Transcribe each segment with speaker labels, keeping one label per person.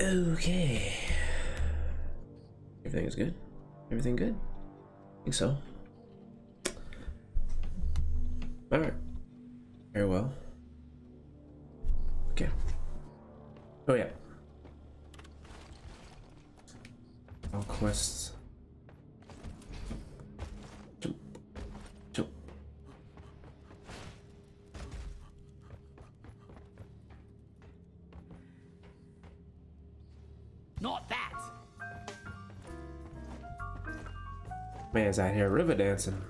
Speaker 1: Okay. Everything is good? Everything good? I think so. Alright. Very well. Okay. Oh yeah. All quests. Man's out here river dancing.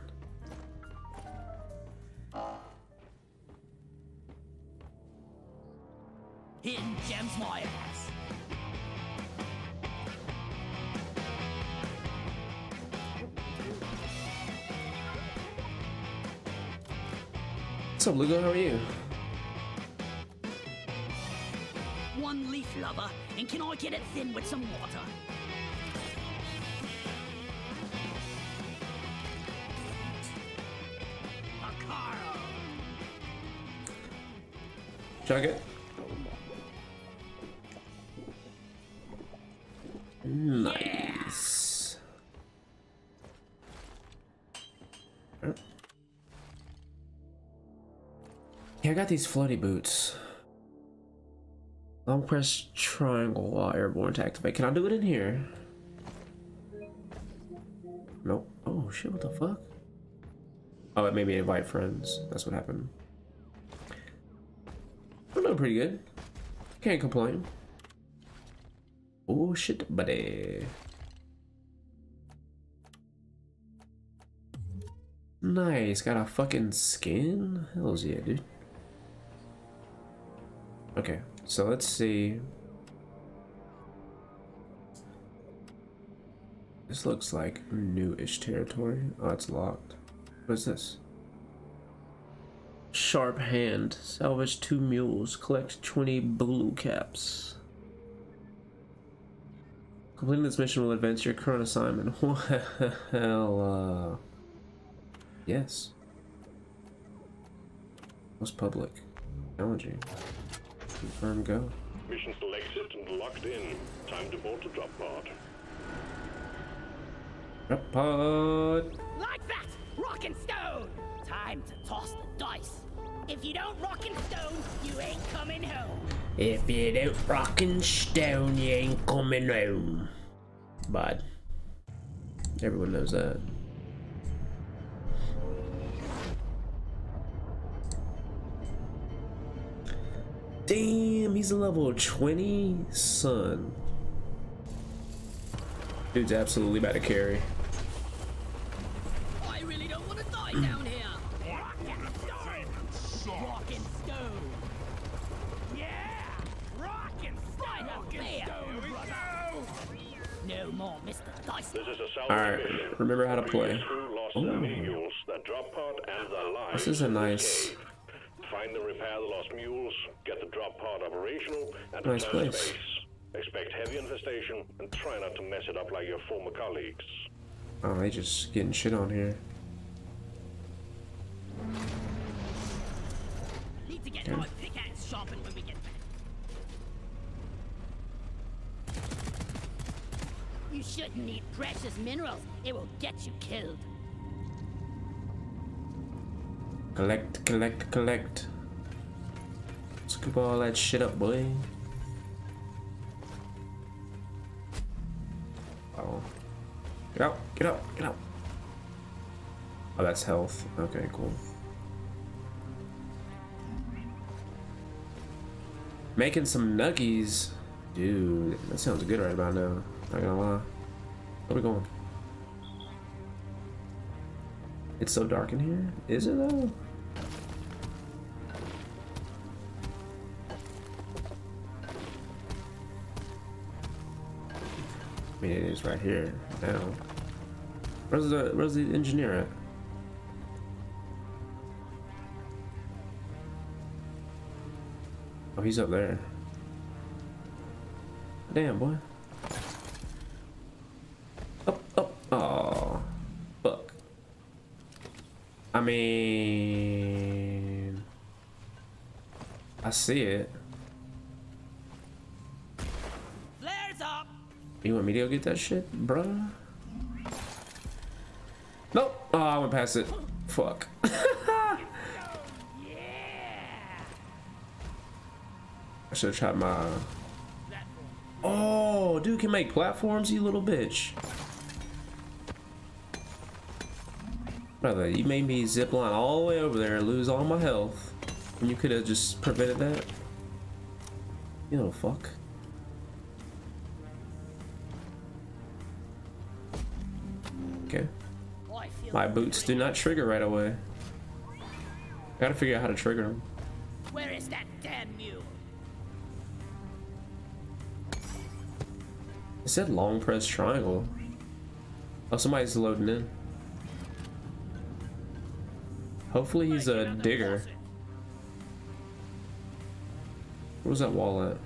Speaker 1: Got these floaty boots. Long press triangle while airborne to activate. Can I do it in here? Nope. Oh shit, what the fuck? Oh, it made me invite friends. That's what happened. I'm doing pretty good. Can't complain. Oh shit, buddy. Nice, got a fucking skin? Hells yeah, dude. Okay, so let's see. This looks like newish territory. Oh, it's locked. What is this? Sharp hand. Salvage two mules. Collect 20 Boolo caps. Completing this mission will advance your current assignment. Well, uh... Yes. What's public? Challenging. Confirm go.
Speaker 2: Mission selected and locked in. Time to board the drop pod.
Speaker 1: Drop pod.
Speaker 3: Like that! Rock and stone! Time to toss the dice. If you don't rock and stone, you ain't coming home.
Speaker 1: If you don't rock and stone, you ain't coming home. But everyone knows that. Damn, he's a level 20? Son. Dude's absolutely about to carry.
Speaker 3: I really don't want to die down here. Rock and stone! Rock and stone! Yeah! Rock and stone! Rock and stone! No more Mr. Dice.
Speaker 2: This is a
Speaker 1: Alright,
Speaker 2: mission.
Speaker 1: remember how to play.
Speaker 2: Crew lost
Speaker 1: Ooh.
Speaker 2: the drop pod, and their.
Speaker 1: This is a nice-
Speaker 2: escape. Find and repair the lost mules, get the drop pod operational, and
Speaker 1: Nice
Speaker 2: return to
Speaker 1: place.
Speaker 2: base. Expect heavy infestation, and try not to mess it up like your former colleagues.
Speaker 1: Oh, they just getting shit on here.
Speaker 3: Need to get my pickaxe sharpened when we get back. You shouldn't eat precious minerals. It will get you killed.
Speaker 1: Collect, collect, collect. Scoop all that shit up, boy. Oh. Get out, get out, get out. Oh, that's health. Okay, cool. Making some nuggies. Dude, that sounds good right about now. Not gonna lie. Where we going? It's so dark in here? Is it though? I mean, it is right here now. Where's the Where's the engineer at? Oh, he's up there. Damn, boy. Up, up. Oh, fuck. I mean, I see it. You want me to go get that shit, bruh? Nope. Oh, I went past it. Fuck. I should have tried my. Oh, dude can make platforms, you little bitch. Brother, you made me zip line all the way over there and lose all my health. And you could have just prevented that. You know, fuck. My boots do not trigger right away. Gotta figure out how to trigger them.
Speaker 3: Where is that damn mule?
Speaker 1: It said long press triangle. Oh, somebody's loading in. Hopefully he's a digger. Where was that wall at?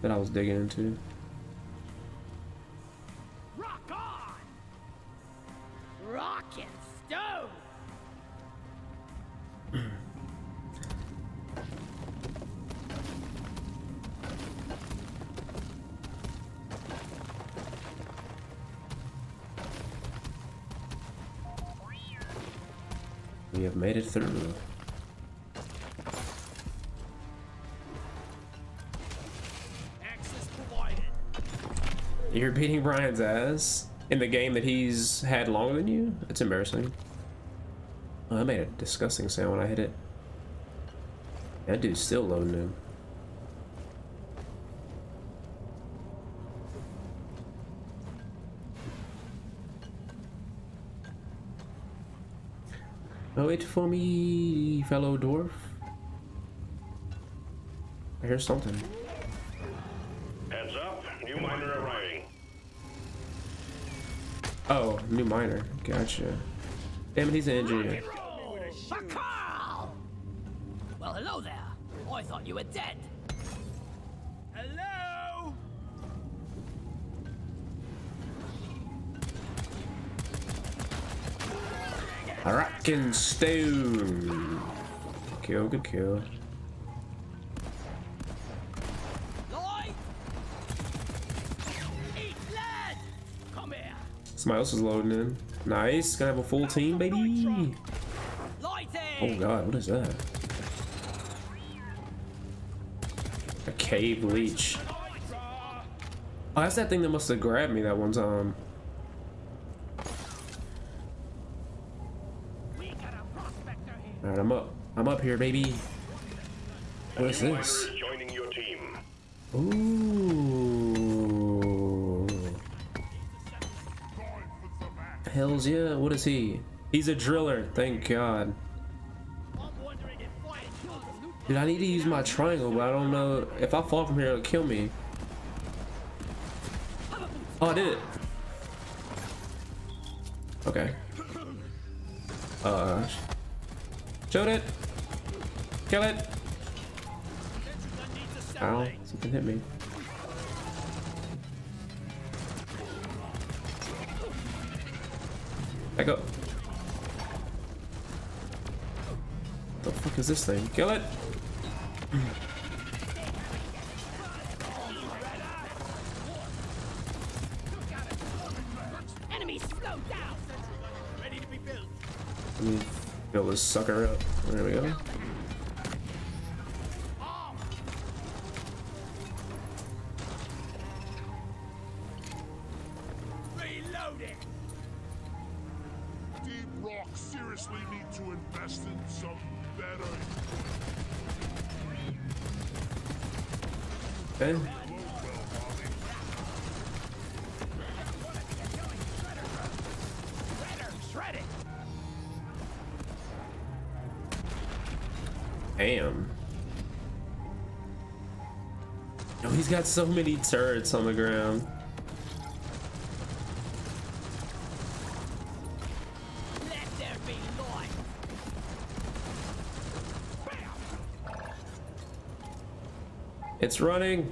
Speaker 1: That I was digging into. We have made it through. You're beating Brian's ass in the game that he's had longer than you? It's embarrassing. Oh, I made a disgusting sound when I hit it. That dude's still loading in. Oh, wait for me, fellow dwarf. I hear something.
Speaker 2: Heads up, new miner arriving.
Speaker 1: Oh, new miner. Gotcha. Damn it, he's an engineer.
Speaker 3: Well, hello there. Oh, I thought you were dead.
Speaker 1: Rockin' stone. Kill, good kill. Somebody else is loading in. Nice. Gonna have a full team, baby. Oh god, what is that? A cave leech. Oh, that's that thing that must have grabbed me that one time.
Speaker 3: Um, We got a prospector here.
Speaker 1: Alright, I'm up. I'm up here, baby. What is this?
Speaker 2: joining your team.
Speaker 1: Ooh. Hells yeah, what is he? He's a driller, thank God.
Speaker 3: I'm wondering if fire killed the loot
Speaker 1: Dude, I need to use my triangle, but I don't know. If I fall from here, it'll kill me. Oh, I did it. Okay. Uh. Shoot it. Kill it. Ow, something hit me. Back up. The fuck is this thing? Kill it. this sucker up. There we go. Got so many turrets on the ground. It's running.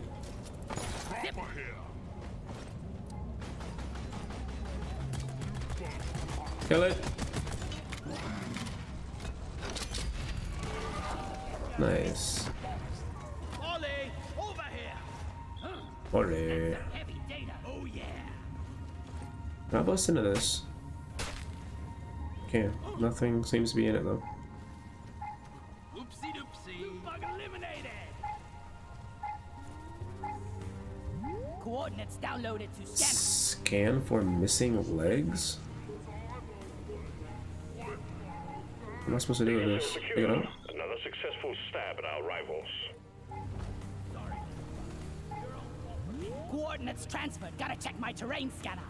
Speaker 1: Kill it. Can I bust into this? Can't. Nothing seems to be in it though.
Speaker 3: Oopsie doopsie. Bug eliminated. Coordinates downloaded to scanner.
Speaker 1: Scan for missing legs? What am I supposed to do with this? Pick it up?
Speaker 2: Another successful stab at our rivals.
Speaker 3: Coordinates transferred. Gotta check my terrain scanner.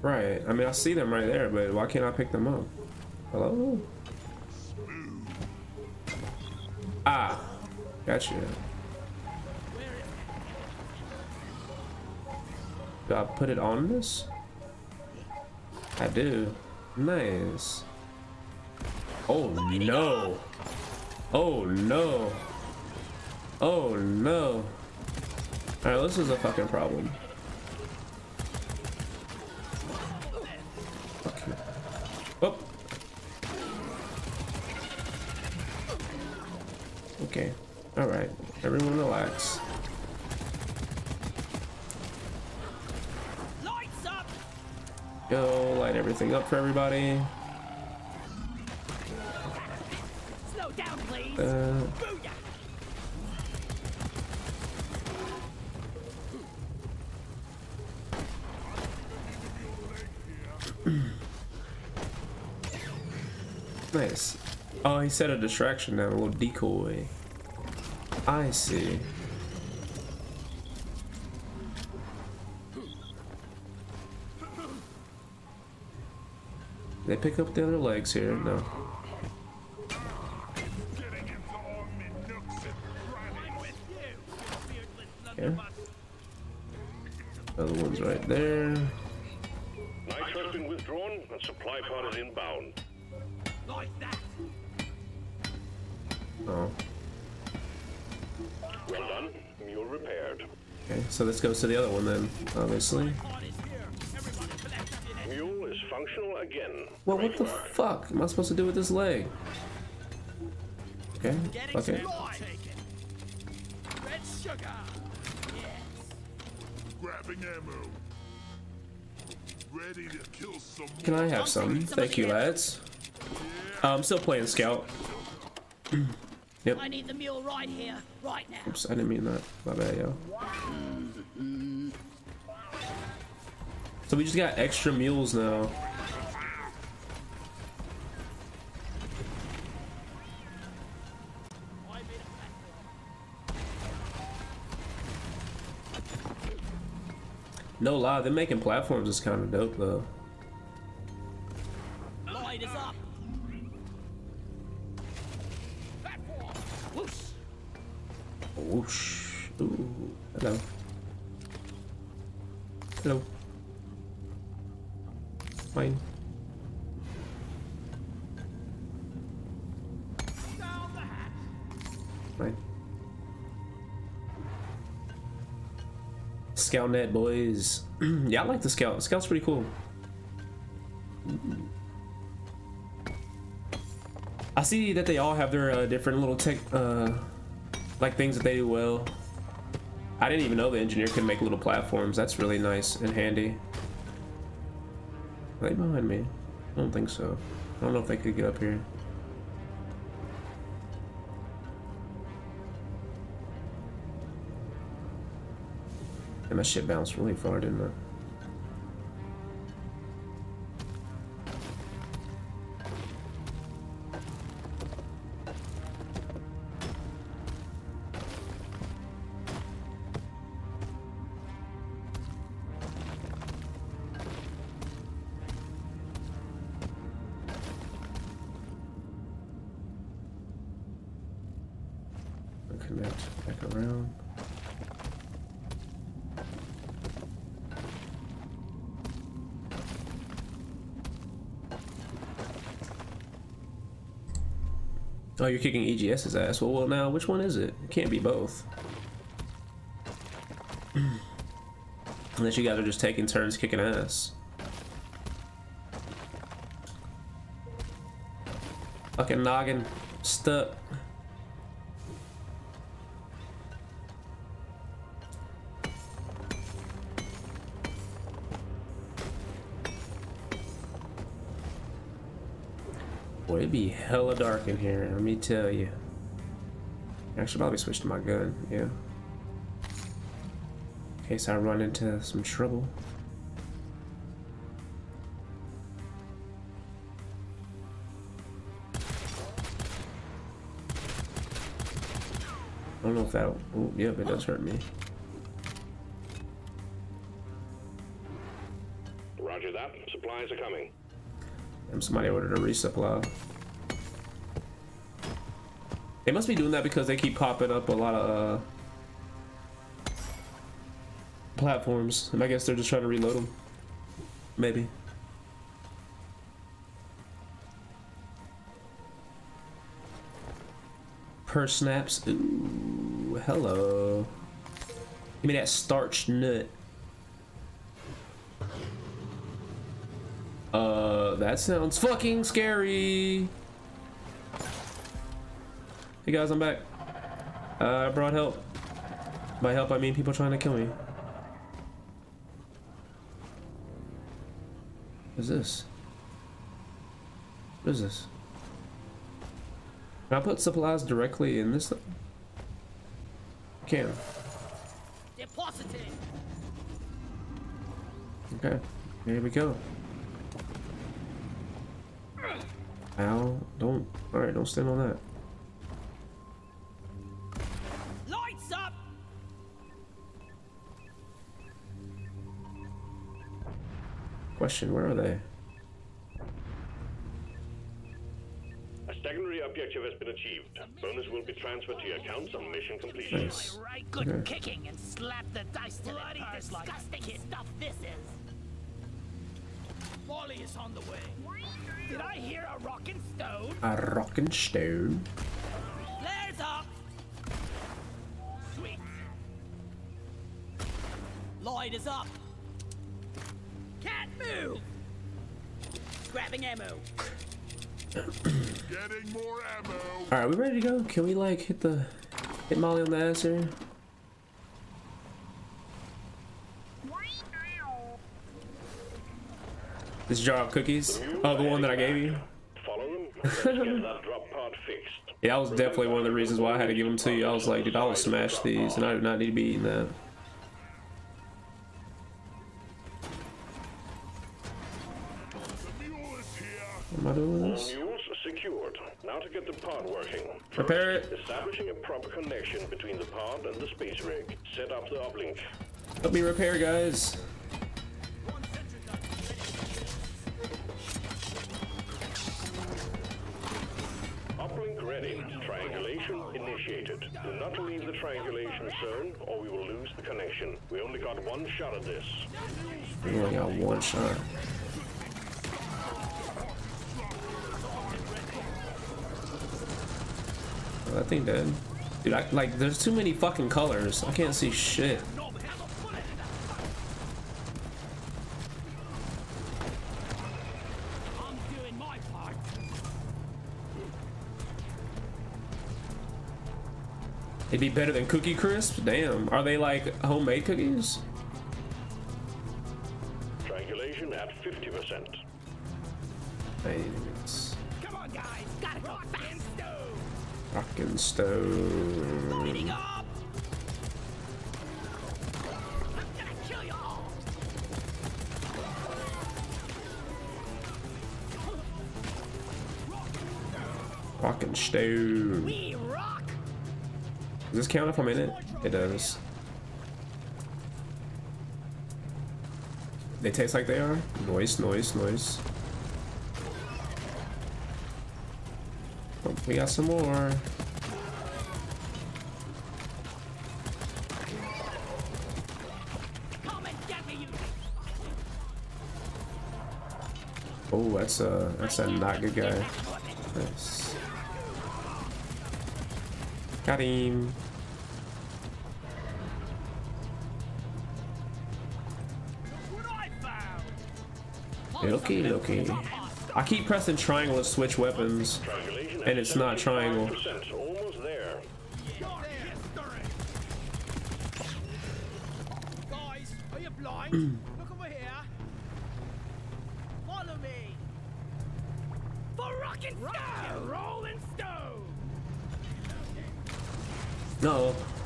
Speaker 1: Right. I mean, I see them right there, but why can't I pick them up? Hello? Ah. Gotcha. Do I put it on this? I do. Nice. Oh no. Oh no. Oh no. Alright, this is a fucking problem. Go light everything up for everybody.
Speaker 3: Slow down, please.
Speaker 1: Uh, nice. Oh, he set a distraction down, a little decoy. I see. They pick up the other legs here. No.
Speaker 4: Getting into all me nooks and crannies.
Speaker 1: Yeah. Other one's right there.
Speaker 2: Knights has been withdrawn and supply pod is inbound.
Speaker 3: Like that.
Speaker 1: Oh.
Speaker 2: Well done. Mule repaired.
Speaker 1: Okay, so this goes to the other one then, obviously. Well, what the fuck am I supposed to do with this leg? Okay, okay.
Speaker 3: Red sugar. Yes.
Speaker 4: Grabbing ammo. Ready to kill some
Speaker 1: Can I have some? Thank you, lads. Uh, I'm still playing Scout. yep.
Speaker 3: I need the mule right here, right now.
Speaker 1: Oops, I didn't mean that. My bad, yo. So we just got extra mules now. No lie, them making platforms is kind of dope though. Scoutnet boys. yeah, I like the scout. Scout's pretty cool. I see that they all have their uh, different little tech, uh, like things that they do well. I didn't even know the engineer could make little platforms. That's really nice and handy. Are they behind me? I don't think so. I don't know if they could get up here. That shit bounced really far, didn't it? You're kicking EGS's ass. Well, well, now which one is it? It can't be both. Unless you guys are just taking turns kicking ass. Fucking noggin stuck. It'd be hella dark in here, let me tell you. I should probably switch to my gun, yeah. In case I run into some trouble. I don't know if that'll. Oh, yep, it does hurt me.
Speaker 2: Roger that. Supplies are coming.
Speaker 1: And somebody ordered a resupply. They must be doing that because they keep popping up a lot of uh, platforms, and I guess they're just trying to reload them. Maybe. Per snaps. Ooh, hello. Give me that starch nut. Uh, that sounds fucking scary. Hey guys, I'm back. Uh, I brought help. By help, I mean people trying to kill me. What is this? What is this? Can I put supplies directly in this thing? Can.
Speaker 3: Depositing.
Speaker 1: Okay. Here we go. Ow. Don't. Alright, don't stand on that. Question, where are they?
Speaker 2: A secondary objective has been achieved. Bonus will be transferred to your accounts on mission completion.
Speaker 1: Nice.
Speaker 3: Right, good
Speaker 1: Okay.
Speaker 3: kicking and slap the dice till it hurts like disgusting stuff this is. Molly is on the way. Did I hear a rockin' stone?
Speaker 1: A rockin' stone.
Speaker 3: Flares up. Sweet. Lloyd is up. Can't move. Grabbing ammo.
Speaker 4: Getting more ammo.
Speaker 1: Alright, we ready to go? Can we like hit the hit Molly on the ass here? This jar of cookies? Oh, the one that I gave you?
Speaker 2: Follow them. Let's get that drop pod fixed.
Speaker 1: Yeah, that was definitely one of the reasons why I had to give them to you. I was like, dude, I will smash these, and I do not need to be eating that.
Speaker 4: The
Speaker 2: pod working.
Speaker 1: Repair it.
Speaker 2: Establishing a proper connection between the pod and the space rig. Set up the uplink.
Speaker 1: Help me repair, guys.
Speaker 2: Uplink ready. Triangulation initiated. Do not leave the triangulation zone or we will lose the connection. We only got one shot at this.
Speaker 1: We only got one shot. That thing dead. Dude, I, like, there's too many fucking colors. I can't see shit.
Speaker 3: I'm doing my part.
Speaker 1: It'd be better than Cookie Crisp? Damn. Are they like homemade cookies?
Speaker 2: Triangulation at 50%.
Speaker 1: Hey, rockin' stone. Rockin' stone. Does this count if I'm in it? It does. They taste like they are? Noise, noise, noise. We got some more.
Speaker 3: Come and get me, you.
Speaker 1: Oh, that's a that's a not good guy. Nice. Got him.
Speaker 3: What I found.
Speaker 1: Okay, okay. I keep pressing triangle to switch weapons. And it's not triangle.
Speaker 2: 75%.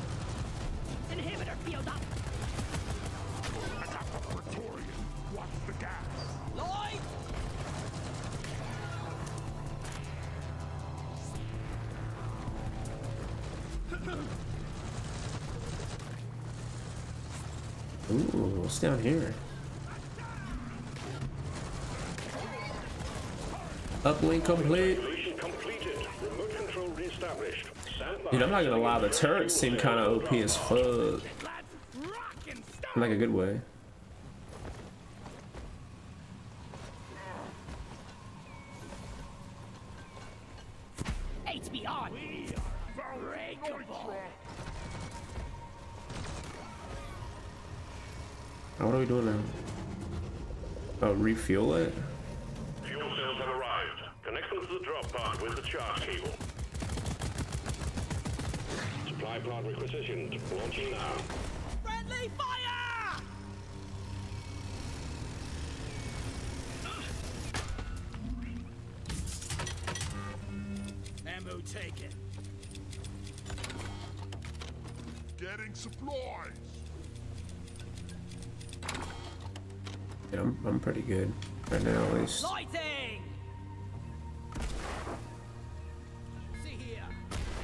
Speaker 1: Down here? Uplink complete.
Speaker 2: Calculation completed. Remote control reestablished. Stand by.
Speaker 1: Dude, I'm not gonna lie, the turrets seem kind of OP as fuck.
Speaker 3: Lads, rockin' stone!
Speaker 1: In like a good way. Oh, what are we doing then? Oh, refuel it?
Speaker 2: Fuel cells have arrived. Connect them to the drop pod with the charge cable. Supply pod requisitioned. Launching now.
Speaker 3: Friendly fire! Ammo taken.
Speaker 4: Getting supplies.
Speaker 1: Yeah, I'm, I'm pretty good right now, at least.
Speaker 3: Lighting! See here.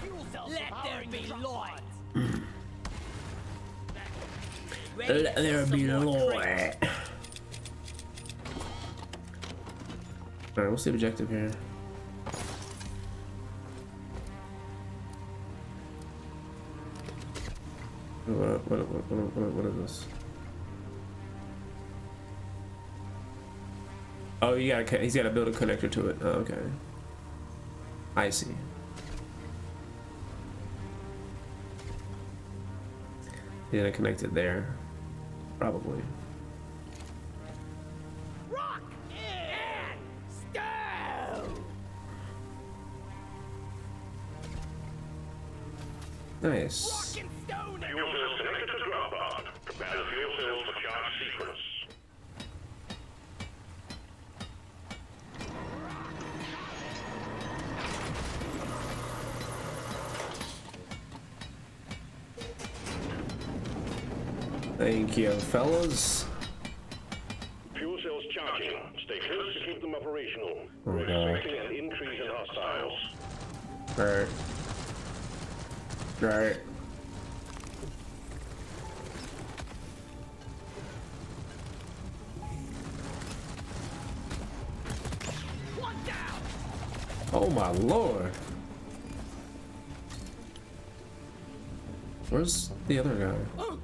Speaker 3: Fuel cells Let there be light!
Speaker 1: Let there be Lord. Alright, what's the objective here? What, what, what, what, what, what is this? You gotta, he's gotta build a connector to it. Oh, okay. I see. He's gonna connect it there. Probably.
Speaker 3: Rock and stone!
Speaker 1: Nice. You, fellas.
Speaker 2: Fuel cells charging. Stay close to keep them operational. We're
Speaker 1: Okay.
Speaker 2: expecting an increase in hostiles.
Speaker 1: Right. Right.
Speaker 3: One down!
Speaker 1: Oh my lord. Where's the other guy? Oh.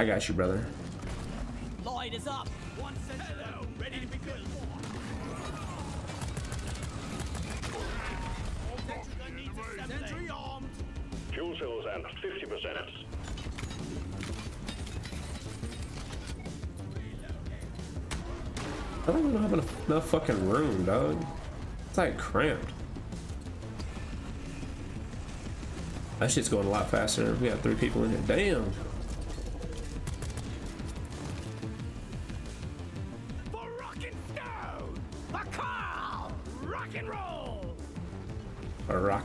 Speaker 1: I got you, brother.
Speaker 3: Light is up! One sentinel, ready to be good. Sentry armed!
Speaker 2: Fuel cells at 50%.
Speaker 1: I don't even have enough, enough fucking room, dog. It's like cramped. That shit's going a lot faster. We got three people in here. Damn.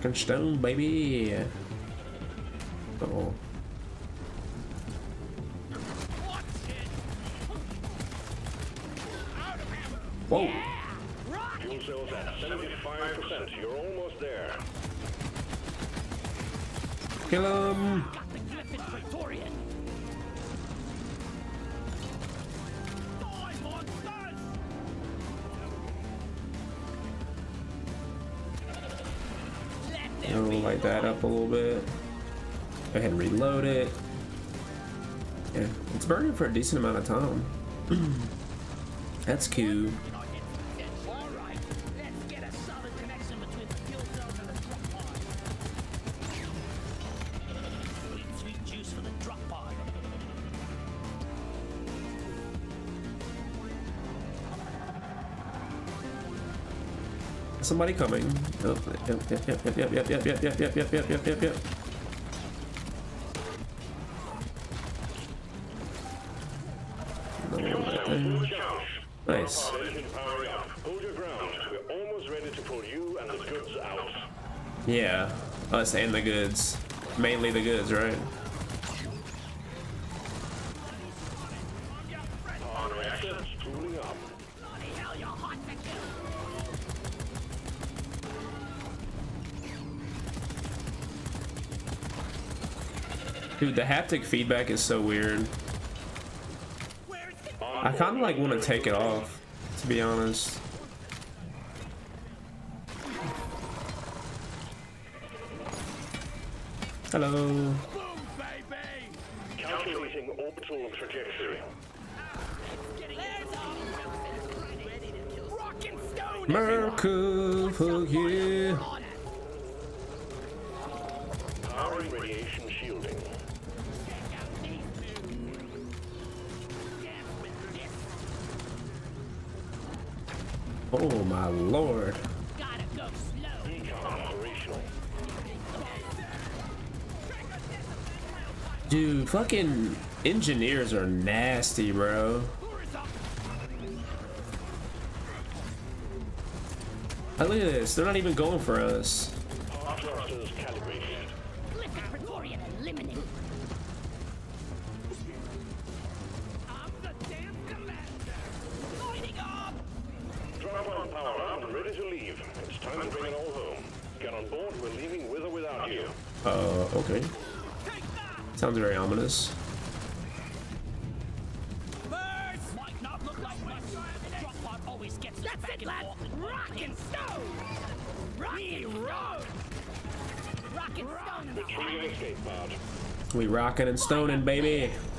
Speaker 1: Falkenstone, baby. Decent amount of time. That's
Speaker 3: pod.
Speaker 1: Somebody coming. Oh, yep, yep, yep, yep, yep, yep, yep, yep, yep, yep, yep, yep, yep, yep, yep. No,
Speaker 2: Fuel
Speaker 1: right there.
Speaker 2: Charge.
Speaker 1: Nice.
Speaker 2: Our engine powering up. Hold your ground. We're almost ready to pull you and the goods out.
Speaker 1: Yeah, and the goods. Mainly the goods, right? Dude, the haptic feedback is so weird. I kind of like want to take it off, to be honest. Hello.
Speaker 2: Calculating orbital trajectory.
Speaker 3: There's a rock and stone.
Speaker 1: Merkel, fuck yeah.
Speaker 3: On.
Speaker 2: Powering radiation shielding.
Speaker 3: Check out these two. Dance with this.
Speaker 1: Oh my lord.
Speaker 3: Gotta go slow.
Speaker 2: Decon operational.
Speaker 1: Dude, fucking engineers are nasty, bro. I look at this. They're not even going for us.
Speaker 2: Power thrusters calibrated.
Speaker 3: Lift the Praetorian eliminated. I'm the damn commander. Lighting up.
Speaker 2: Drop on power up and ready to leave. It's time to bring it all home. Get on board. We're leaving with or without you.
Speaker 1: Uh, okay.
Speaker 3: Take that.
Speaker 1: Sounds very ominous.
Speaker 3: We Might and look like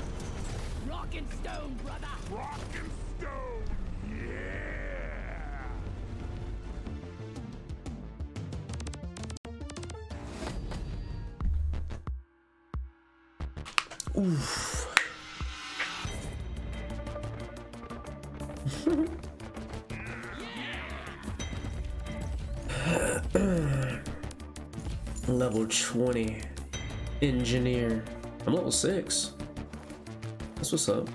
Speaker 1: 20. Engineer. I'm level 6. That's what's up.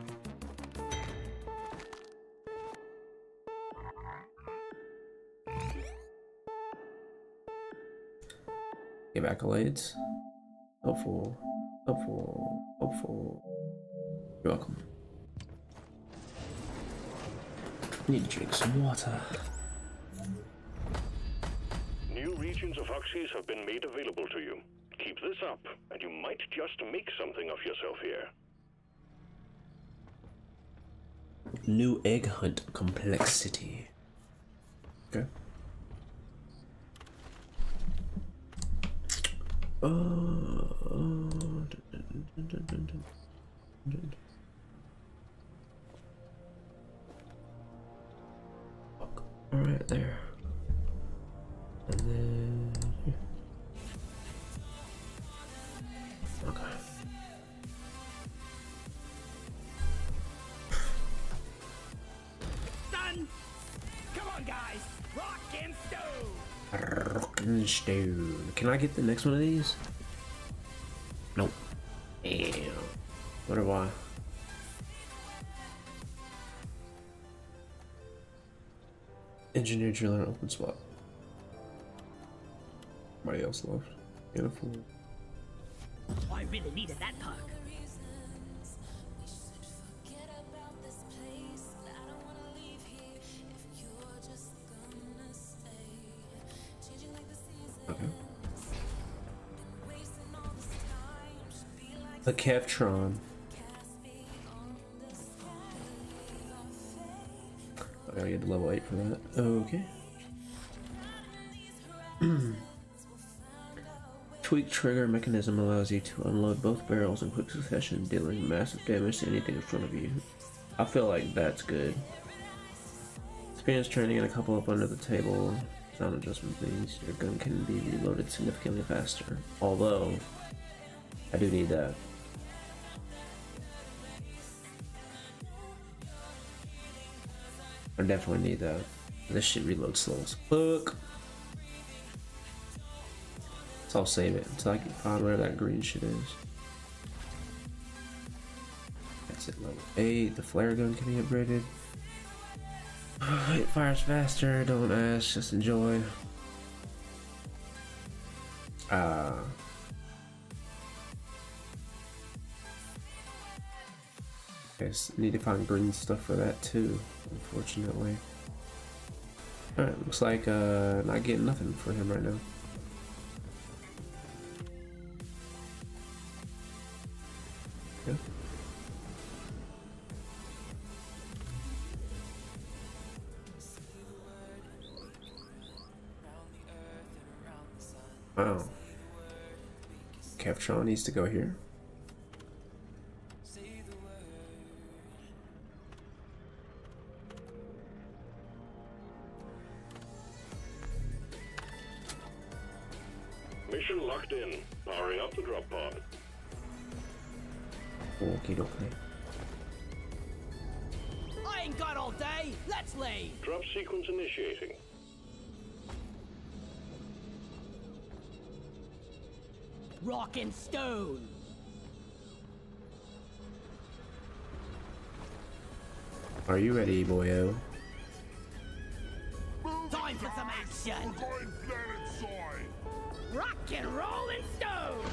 Speaker 1: Give accolades. Helpful. Helpful. Helpful. You're welcome. Need to drink some water.
Speaker 2: New regions of Hoxxes have been made available to you. Keep this up, and you might just make something of yourself here.
Speaker 1: New egg hunt complexity. Okay. Uh. Fuck. All right, there. And then here. Okay.
Speaker 3: Done. Come on, guys. Rock and stone.
Speaker 1: Rockin' stone. Can I get the next one of these? Nope. Damn. Wonder why. Engineer driller open spot. Somebody else left. Beautiful.
Speaker 3: I really needed that perk.
Speaker 1: Okay. The Kevtron. I oh, gotta get to level 8 for that. Okay. Tweak trigger mechanism allows you to unload both barrels in quick succession, dealing massive damage to anything in front of you. I feel like that's good. Experience training and a couple up under the table. Sound adjustment means your gun can be reloaded significantly faster. Although, I do need that. I definitely need that. This shit reloads slow as fuck. So I'll save it until I can find where that green shit is. It's at level 8. The flare gun can be upgraded. It fires faster. Don't ask. Just enjoy. Uh, guess need to find green stuff for that too, unfortunately. Alright, looks like uh not getting nothing for him right now. Oh. Wow. Kevtron needs to go here.
Speaker 3: Rock and stone.
Speaker 1: Are you ready, boyo?
Speaker 3: Time for some action.
Speaker 4: We're going planet side.
Speaker 3: Rock and roll and stone.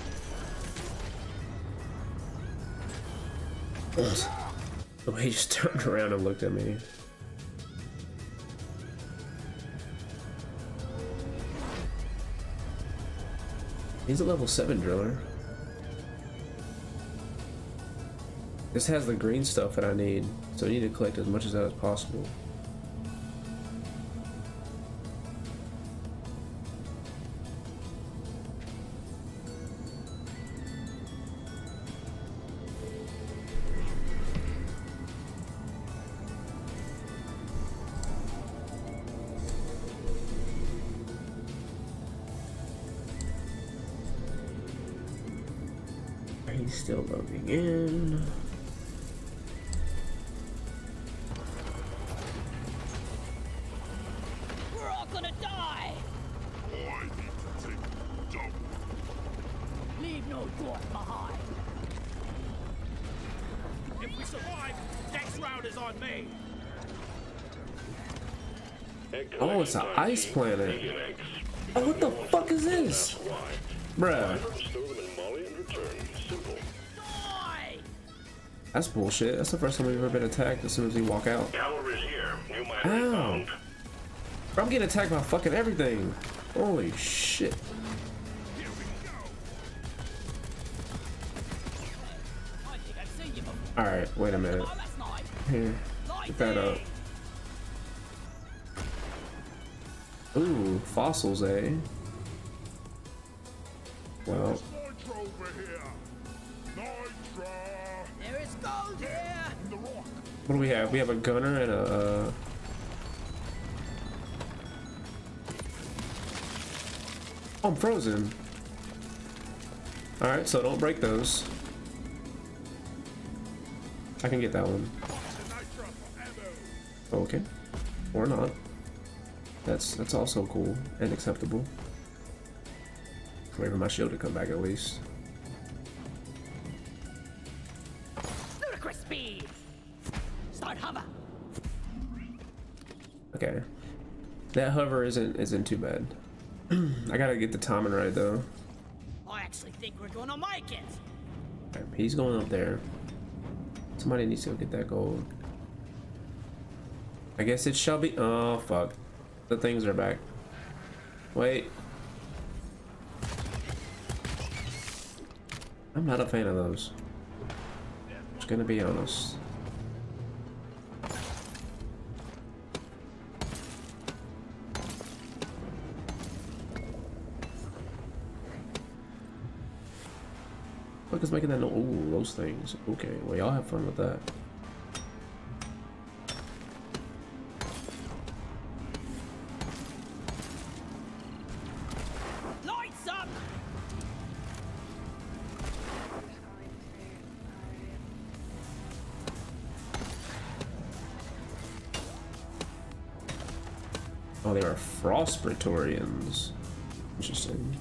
Speaker 1: The way he just turned around and looked at me. He's a level 7 driller. This has the green stuff that I need, so I need to collect as much of that as possible. He's still loading in.
Speaker 3: We're all gonna die.
Speaker 4: Oh, I need to take double.
Speaker 3: Leave no dwarf behind.
Speaker 5: If we survive, next round is on me.
Speaker 1: Oh, it's an ice planet. Oh, what the fuck is this?
Speaker 2: Why?
Speaker 1: Bruh, that's bullshit. That's the first time we've ever been attacked as soon as we walk out.
Speaker 2: Cavalry's here. New mine
Speaker 1: Ow. Bro, I'm getting attacked by fucking everything. Holy shit.
Speaker 3: I think I've seen you before.
Speaker 1: Alright, wait a minute. Here, get that up. Ooh, fossils, eh? Gunner and a. Uh... Oh, I'm frozen. Alright, so don't break those. I can get that one. Okay. Or not. That's that's also cool and acceptable. Wait for my shield to come back at least. That hover isn't isn't too bad. I gotta get the timing right though.
Speaker 3: I actually think we're gonna make it.
Speaker 1: Okay, he's going up there. Somebody needs to go get that gold. I guess it shall be. Oh fuck. The things are back. Wait. I'm not a fan of those. Just gonna be honest. Fuck is making that no ooh, those things. Okay, well y'all have fun with that.
Speaker 3: Lights up.
Speaker 1: Oh, they are Frost Praetorians. Interesting.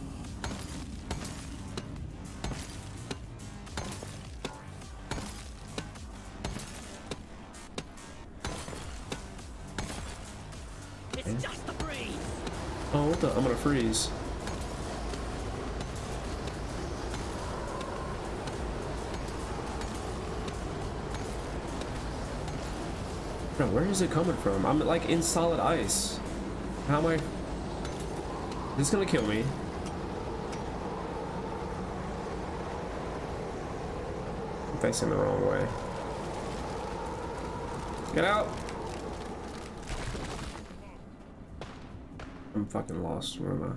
Speaker 1: Freeze. Bro, where is it coming from? I'm like in solid ice. How am I? This is gonna kill me. I'm facing the wrong way. Get out! Fucking lost. Where am I?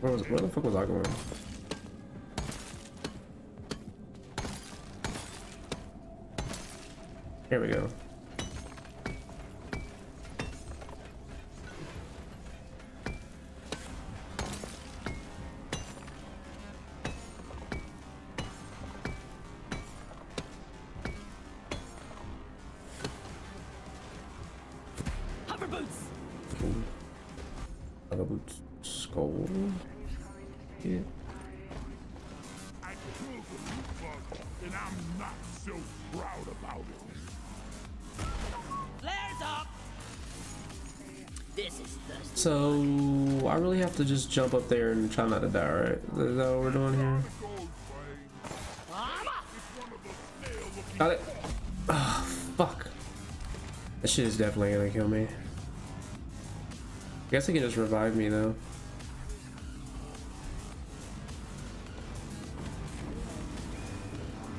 Speaker 1: Where the fuck was I going? Here we go. Have to just jump up there and try not to die, right? Is that what we're doing here?
Speaker 4: Gold train.
Speaker 3: armor.
Speaker 4: It's one of those stale-looking
Speaker 1: Got it. Oh, fuck. That shit is definitely gonna kill me. I guess it can just revive me though.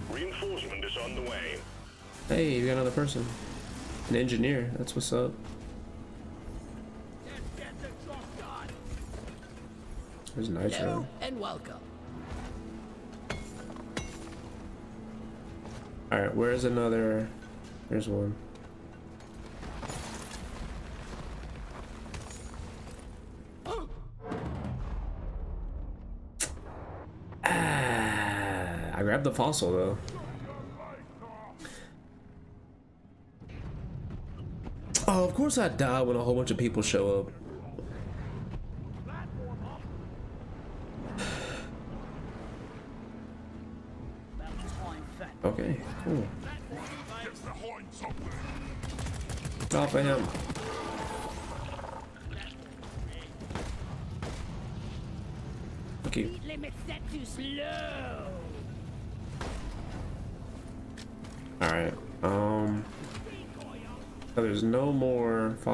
Speaker 2: Reinforcement is on the way.
Speaker 1: Hey, you got another person. An engineer. That's what's up. There's
Speaker 3: Hello
Speaker 1: Nitra.
Speaker 3: and welcome.
Speaker 1: Alright, where's another? There's one. Ah, I grabbed the fossil though. Oh, of course I die when a whole bunch of people show up.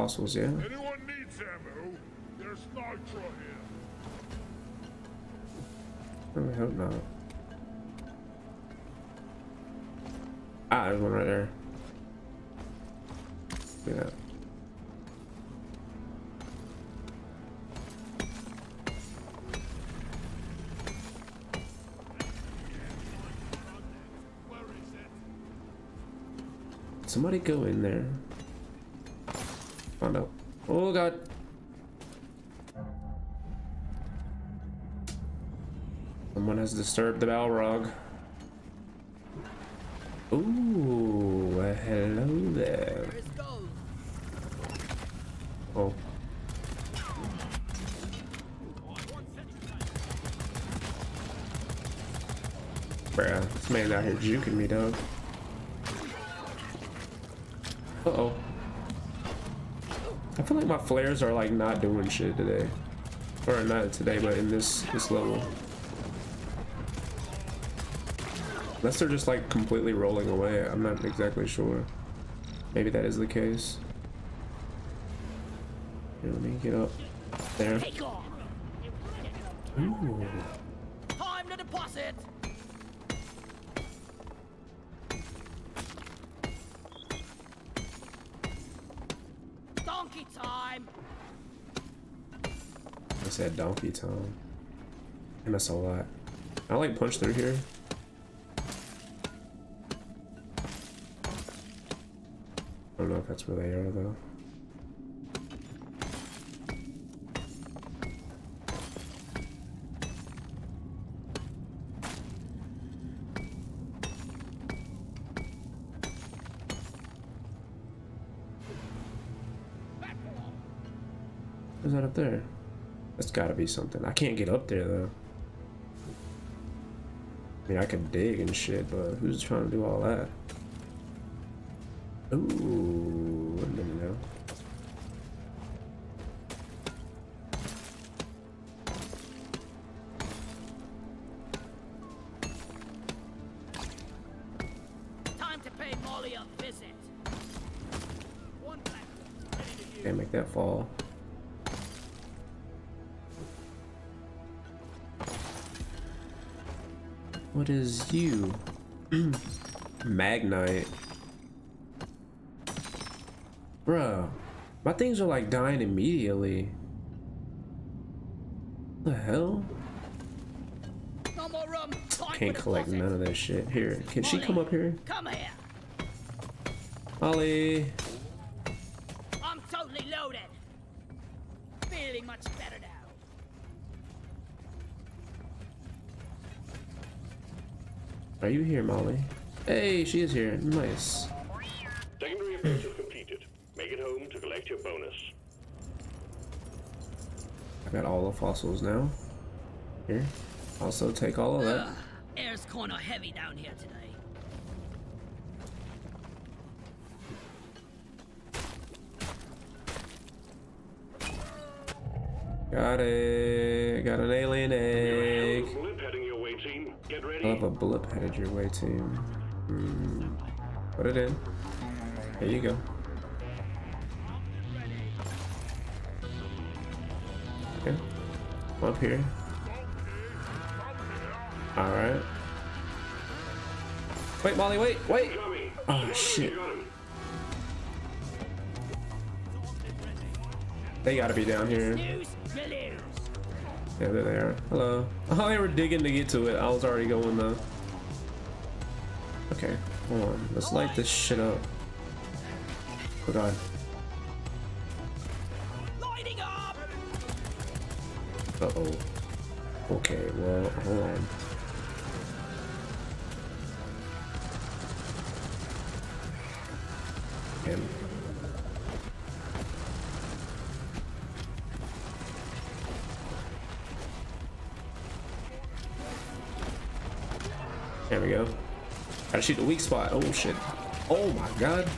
Speaker 1: Fossils, yeah?
Speaker 4: Anyone needs ammo? There's Nitra here.
Speaker 1: I hope not. Ah, there's one right there. Look at that. Somebody go in there. Out. Oh god. Someone has disturbed the Balrog. Ooh, hello there. Oh. Bruh, this man's out here juking me, dog. Uh-oh. I feel like my flares are like not doing shit today. Or not today, but in this this level. Unless they're just like completely rolling away. I'm not exactly sure. Maybe that is the case. Here, let me get up there. Ooh.
Speaker 3: Donkey.
Speaker 1: I miss a lot. I like punch through here. I don't know if that's where they are though. That's gotta be something. I can't get up there though. I mean, I can dig and shit, but who's trying to do all that? Ooh, dying immediately. What the hell?
Speaker 3: No more room.
Speaker 1: Can't collect
Speaker 3: closet.
Speaker 1: none of that shit. Here, can she come up here?
Speaker 3: Come here.
Speaker 1: Molly.
Speaker 3: I'm totally loaded. Feeling much better now.
Speaker 1: Are you here, Molly? Hey, she is here. Nice.
Speaker 2: Secondary objective completed. Make it home to collect your bonus.
Speaker 1: I got all the fossils now. Here. Also take all of that.
Speaker 3: Ugh, air's kinda heavy down here today.
Speaker 1: Got it. Got an alien egg.
Speaker 2: Blip heading your way, team. Get
Speaker 1: I
Speaker 2: ready.
Speaker 1: love a blip headed your way team. Hmm. Put it in. There you go. Okay. Up here. Alright. Wait, Molly, wait, wait! Oh, shit.
Speaker 2: You got him.
Speaker 1: They gotta be down here.
Speaker 3: News, you lose.
Speaker 1: Yeah, there they are. Hello. Oh, they were digging to get to it. I was already going though. Okay, hold on. Let's light this shit up. Oh god. Uh oh. Okay, well, hold on. Damn. There we go. Gotta shoot the weak spot. Oh shit. Oh my god.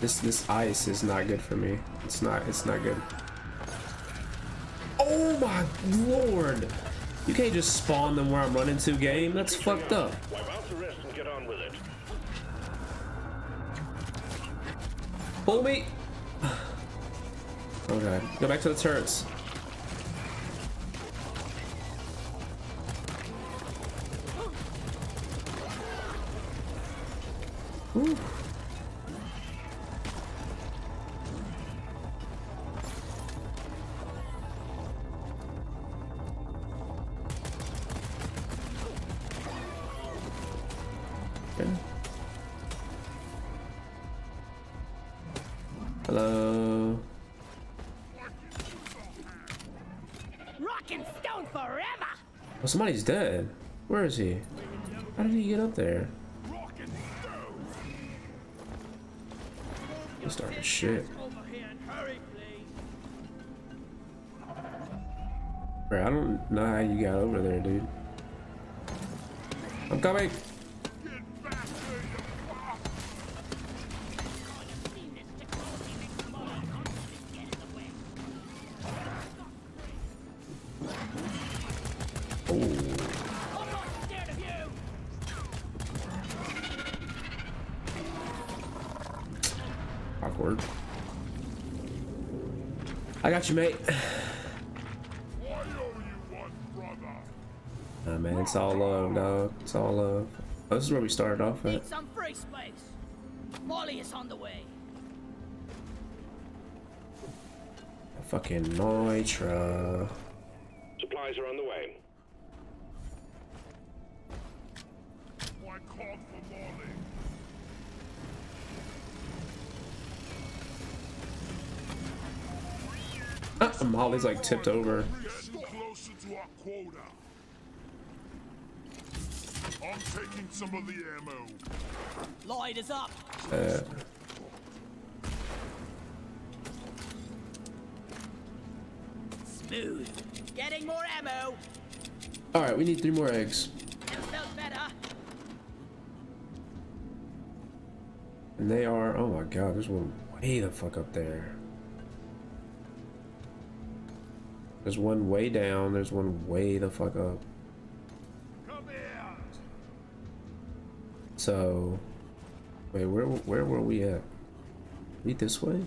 Speaker 1: This this ice is not good for me. It's not it's not good. Oh my lord! You can't just spawn them where I'm running to game. That's fucked up.
Speaker 2: Wipe out the rest and get on with it.
Speaker 1: Pull me! Oh god. Go back to the turrets. Oh, somebody's dead. Where is he? How did he get up there? He started shit. Bro, I don't know how you got over there, dude. I'm coming. Got you, mate.
Speaker 4: I owe you one, brother.
Speaker 1: Nah, man, it's all love, dog. It's all love. Oh, this is where we started off at.
Speaker 3: Need some free space. Molly is on the way.
Speaker 1: Fucking Nitra. Like tipped over.
Speaker 4: Get closer to our quota. I'm taking some of the ammo.
Speaker 3: Light is up.
Speaker 1: Uh,
Speaker 3: Smooth. Getting more ammo.
Speaker 1: all right, we need three more eggs.
Speaker 3: Never felt better.
Speaker 1: And they are, oh my god, there's one way the fuck up there. There's one way down, there's one way the fuck up. So, wait, where where were we at? We this way?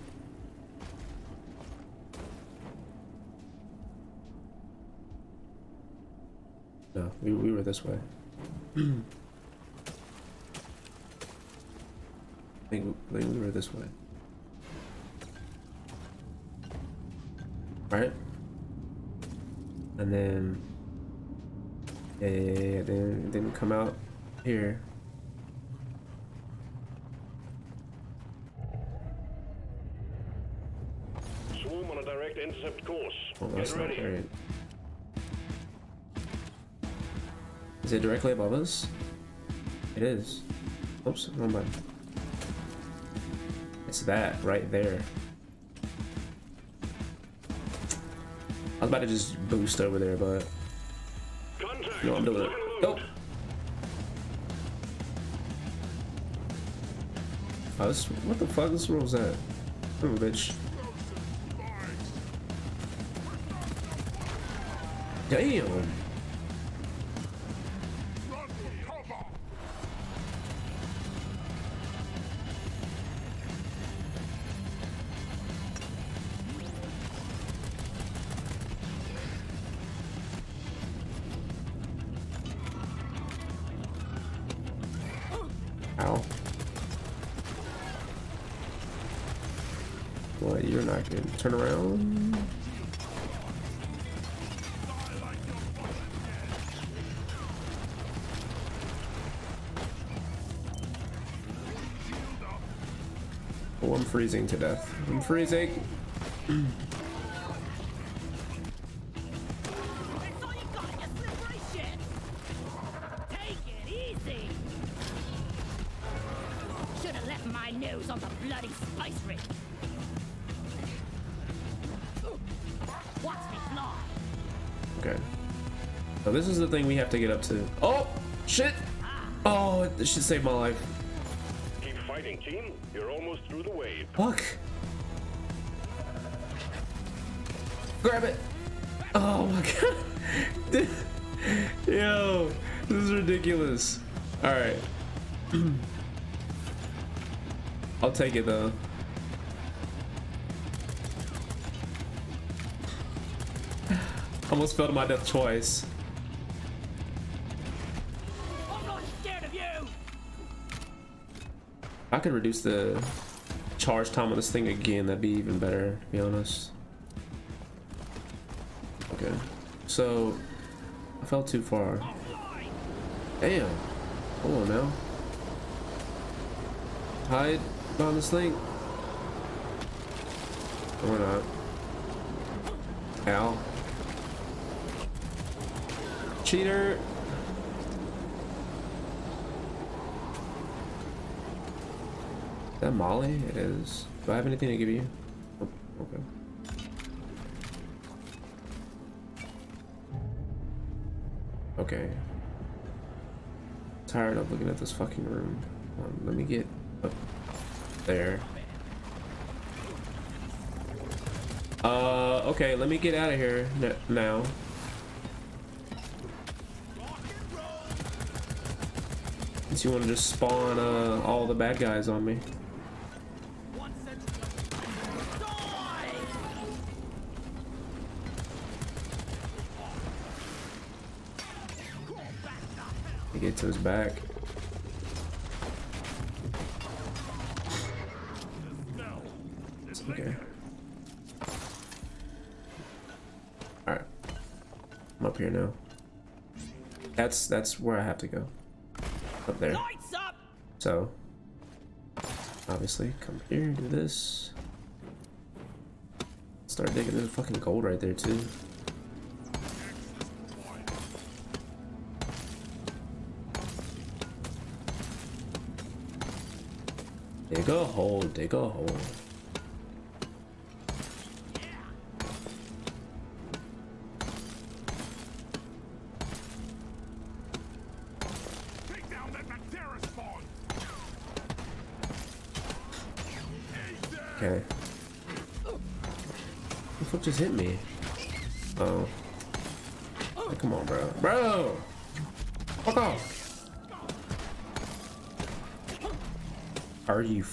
Speaker 1: No, we, we were this way. I think, I think we were this way. Right? And then, yeah, yeah, yeah, yeah, then, then come out here.
Speaker 2: Swarm on a direct intercept course.
Speaker 1: Oh, that's
Speaker 2: Get
Speaker 1: not
Speaker 2: ready.
Speaker 1: Is it directly above us? It is. Oops, wrong button. It's that right there. I was about to just boost over there, but
Speaker 2: Contact.
Speaker 1: no, I'm doing it. Nope. Oh, this, what the fuck? This was that? Oh, bitch. Damn.
Speaker 3: Watch me fly.
Speaker 1: Okay. So this is the thing we have to get up to. Oh, shit! Oh, this should save my life.
Speaker 2: Fighting, team. You're almost through the wave.
Speaker 1: Fuck. Grab it. Oh my god. Yo, this is ridiculous. All right. I'll take it though. Almost fell to my death twice. I could reduce the charge time on this thing again. That'd be even better, to be honest. Okay. So, I fell too far. Damn. Hold on now. Hide behind this thing. Or not. Ow. Cheater. Is that Molly? It is. Do I have anything to give you? Oh, okay. Okay. Tired of looking at this fucking room. On, let me get up there. Uh, okay, let me get out of here now. Since you want to just spawn uh, all the bad guys on me. Get to his back. Okay. Alright. I'm up here now. That's that's where I have to go. Up there. So obviously come here, do this. Start digging. There's fucking gold right there too. Dig a hole, dig a hole.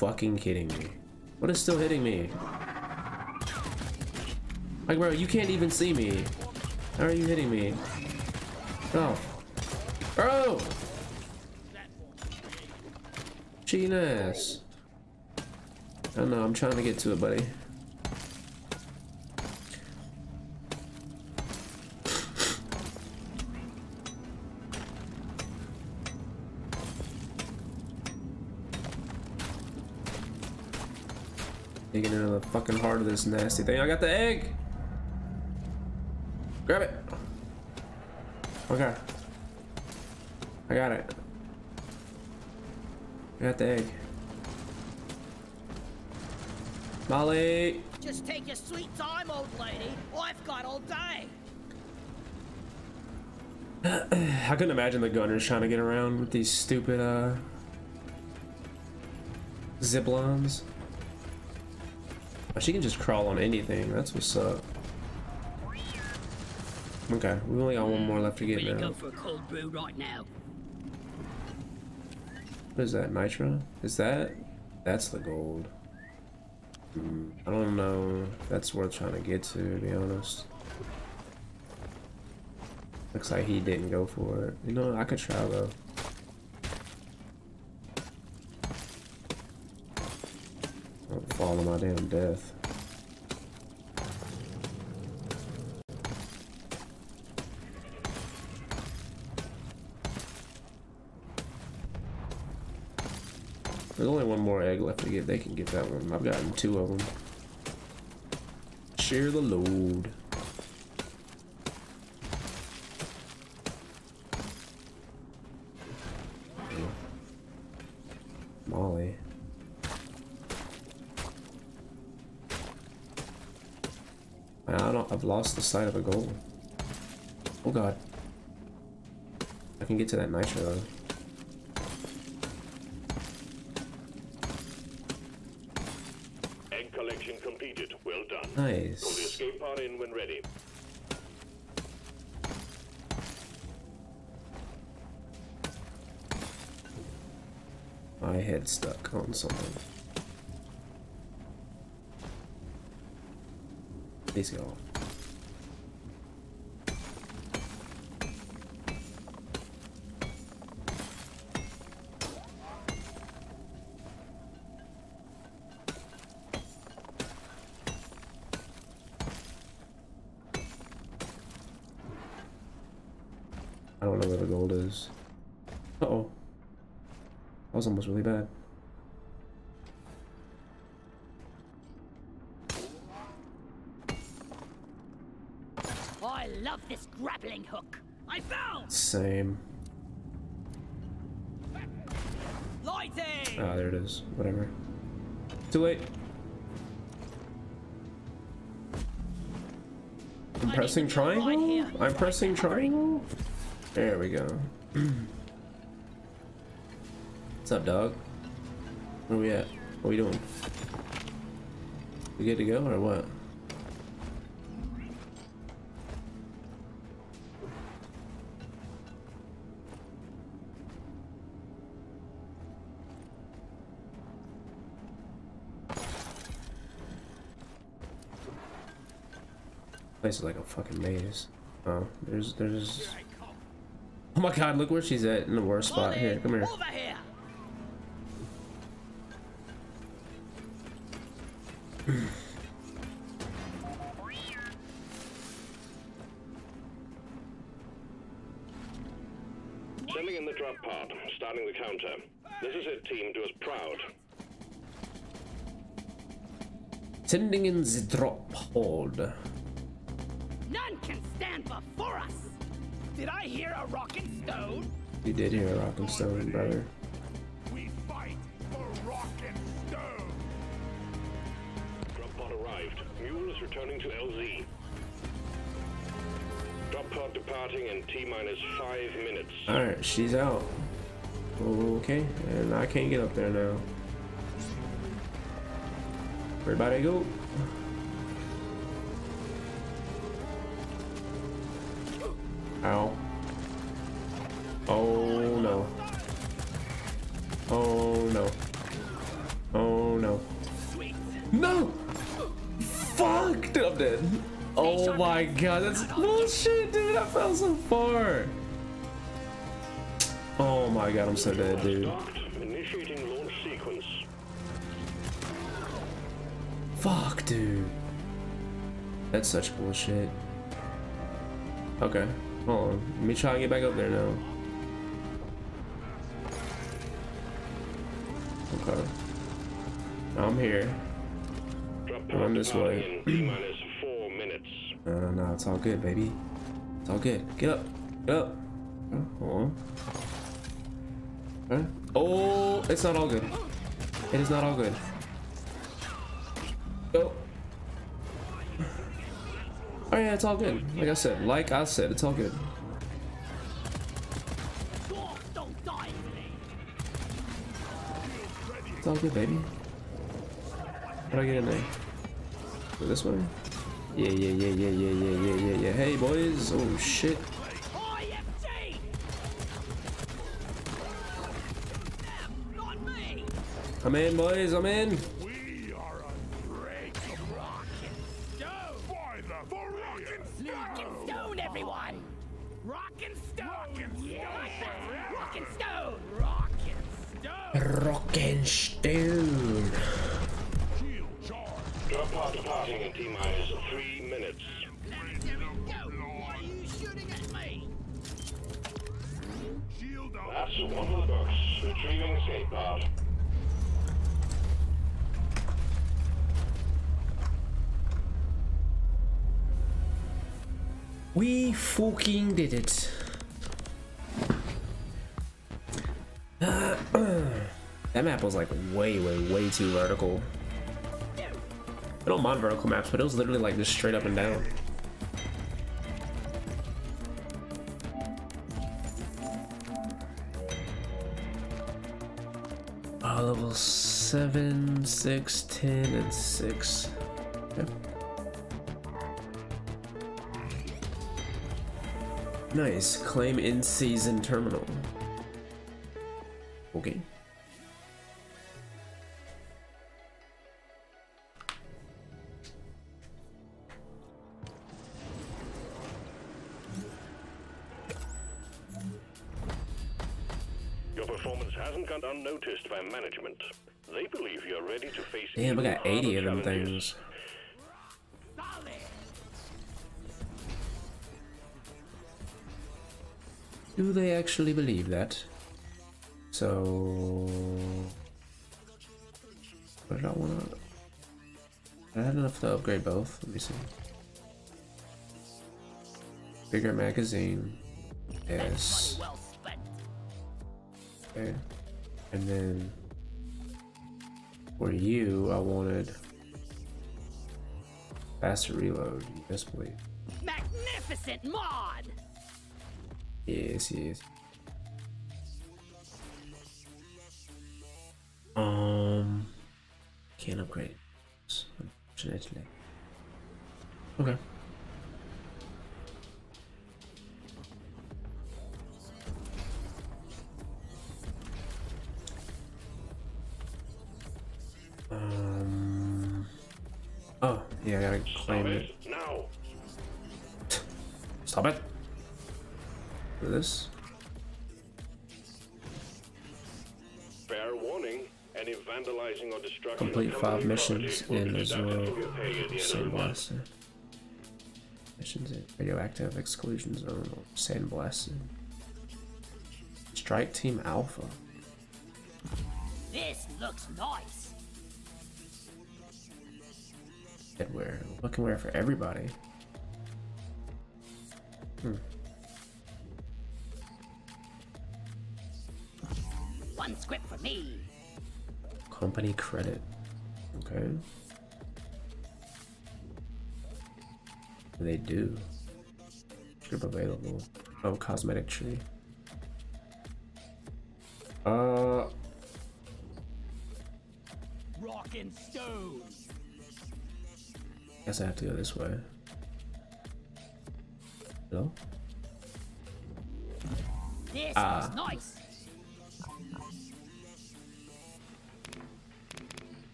Speaker 1: Fucking kidding me? What is still hitting me? Like, bro, you can't even see me. How are you hitting me? Oh. Bro! Genius. I don't know, I'm trying to get to it, buddy. Fucking heart of this nasty thing. I got the egg! Grab it! Okay. I got it. I got the egg. Molly!
Speaker 3: Just take your sweet time, old lady. I've got all day.
Speaker 1: I couldn't imagine the gunners trying to get around with these stupid, uh... Ziplons. Oh, she can just crawl on anything. That's what's up. Okay, we only got one more left to get now.
Speaker 3: go for a cold brew right now.
Speaker 1: What is that, Nitra? Is that? That's the gold. Hmm, I don't know if that's worth trying to get to, to be honest. Looks like he didn't go for it. You know, I could try though. I'll fall to my damn death. There's only one more egg left to get. They can get that one. I've gotten two of them. Share the load. Lost the sight of a goal. Oh god. I can get to that Nitra though.
Speaker 2: Egg collection completed. Well done. Pull the
Speaker 1: Nice.
Speaker 2: escape pod in when ready.
Speaker 1: My head stuck on something. Please go don't know where the gold is. Uh oh. That was almost really bad.
Speaker 3: I love this grappling hook. I found
Speaker 1: Same.
Speaker 3: lighting.
Speaker 1: Ah, there it is. Whatever. Too late. I'm pressing
Speaker 3: need to be right
Speaker 1: triangle? I'm pressing triangle? There we go. What's up, dog? Where we at? What are we doing? We good to go or what? Place is like a fucking maze. Oh, there's there's. Oh my god! Look where she's at in the worst spot. Here, come here.
Speaker 2: Drop pod.
Speaker 3: None can stand before us. Did I hear a rockin' stone?
Speaker 1: You did hear a rock and stone, brother.
Speaker 4: We fight for rock and stone.
Speaker 2: Drop pod arrived. Mule is returning to LZ. Drop pod departing in T minus five minutes.
Speaker 1: Alright, she's out. Okay, and I can't get up there now. Everybody go. I'm so dead, dude.
Speaker 2: Initiating launch sequence.
Speaker 1: Fuck, dude. That's such bullshit. Okay, hold on. Let me try and get back up there now. Okay. I'm here.
Speaker 2: Drop
Speaker 1: this way.
Speaker 2: in T minus four minutes.
Speaker 1: No, no, no, it's all good, baby. It's all good. Get up. Get up. Oh, hold on. Okay. Oh, it's not all good. It is not all good. Go. Oh yeah, it's all good. Like I said, like I said, it's all good. It's all good, baby. How do I get in there? This way? Yeah, yeah, yeah, yeah, yeah, yeah, yeah, yeah, yeah. Hey, boys. Oh, shit. I'm in, boys. I'm in. Fucking did it. that map was like way, way, way too vertical. I don't mind vertical maps, but it was literally like just straight up and down. Uh, level 7, 6, 10, and 6. Okay. Nice. Claim in season terminal. Okay.
Speaker 2: Your performance hasn't gone unnoticed by management. They believe you're ready to face
Speaker 1: Damn, I got 80 of them
Speaker 2: challenges.
Speaker 1: things. Do they actually believe that? So. What did I want to. I had enough to upgrade both. Let me see. Bigger magazine. Yes. Okay. And then for you, I wanted faster reload. Yes, please.
Speaker 3: Magnificent mod!
Speaker 1: Yes, yes. Um, can't upgrade. Unfortunately. Okay. Um. Oh, yeah, I gotta
Speaker 2: Stop
Speaker 1: claim it.
Speaker 2: it now.
Speaker 1: Stop it. Do this.
Speaker 2: Fair warning. Any vandalizing or destruction.
Speaker 1: Complete five missions in
Speaker 2: be
Speaker 1: as well.
Speaker 2: from your pay at the end of the.
Speaker 1: Sandblaster. Missions in radioactive exclusion zone or sandblasted. Strike Team Alpha.
Speaker 3: This looks nice.
Speaker 1: Headwear. Looking wear for everybody. Hmm.
Speaker 3: One script for me.
Speaker 1: Company credit. Okay. They do. Script available. Oh, cosmetic tree. Uh,
Speaker 3: Rock and stone.
Speaker 1: guess I have to go this way. Hello?
Speaker 3: This
Speaker 1: Ah.
Speaker 3: is nice.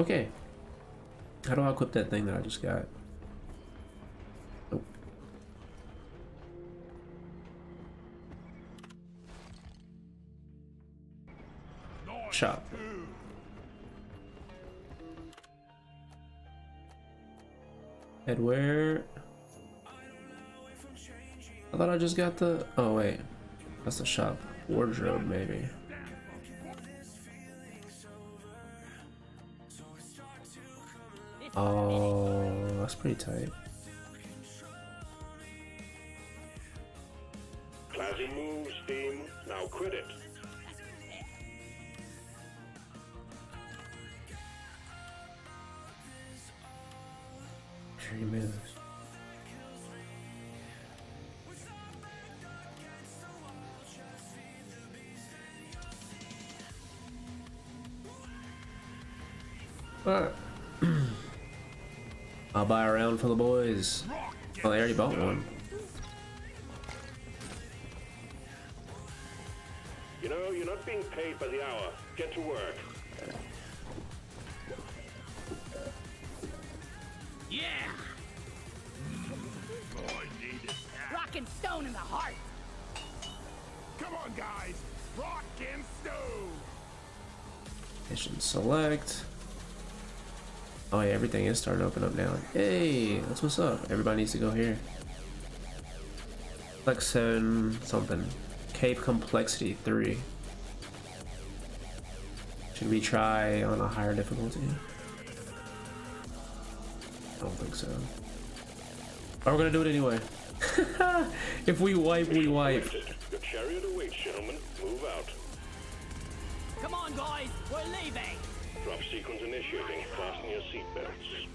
Speaker 1: Okay. How do I equip that thing that I just got? Nope. Shop. Head? I thought I just got the. Oh wait, that's the shop. Wardrobe maybe. Oh, that's pretty tight. I'll buy a round for the boys. Oh, they already bought one.
Speaker 2: You know, you're not being paid by the hour. Get to work.
Speaker 3: Yeah.
Speaker 4: Oh, I need it.
Speaker 3: Rock and stone in the heart.
Speaker 4: Come on, guys. Rock and stone.
Speaker 1: Mission select. Oh yeah, everything is starting to open up now. Hey, that's what's up. Everybody needs to go here. Like seven something. Cave complexity three. Should we try on a higher difficulty? I don't think so. But we're gonna do it anyway. if we wipe, we wipe.
Speaker 2: Lifted. Your chariot awaits, gentlemen. Move out.
Speaker 3: Come on, guys. We're leaving.
Speaker 2: Drop sequence initiating. Fasten your seatbelts.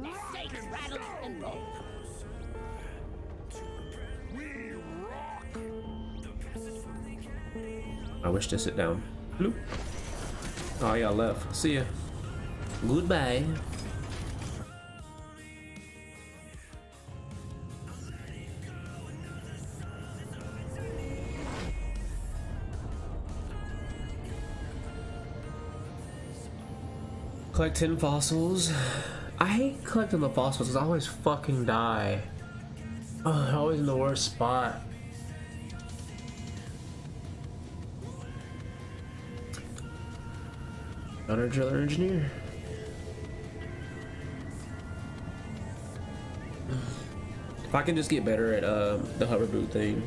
Speaker 3: Mistakes, rattles, and roll.
Speaker 1: I wish to sit down. Bloop. Oh, y'all left. See ya. Goodbye. Collect 10 fossils. I hate collecting the fossils because I always fucking die. Oh, always in the worst spot. Gunner driller engineer. If I can just get better at um, the hover boot thing.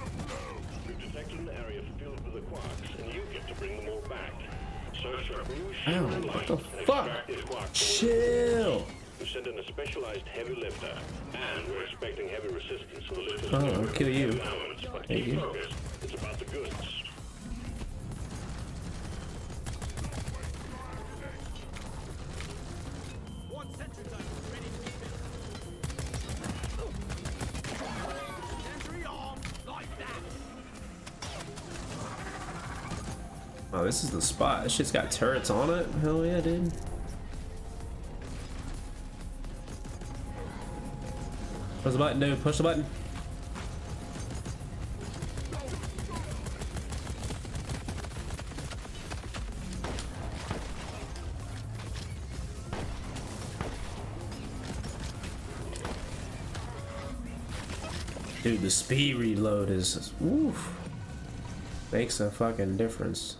Speaker 2: this
Speaker 1: is the spot. This shit's got turrets on it. Hell yeah, dude. Push the button, dude. Push the button. Dude, the speed reload is, woof, makes a fucking difference.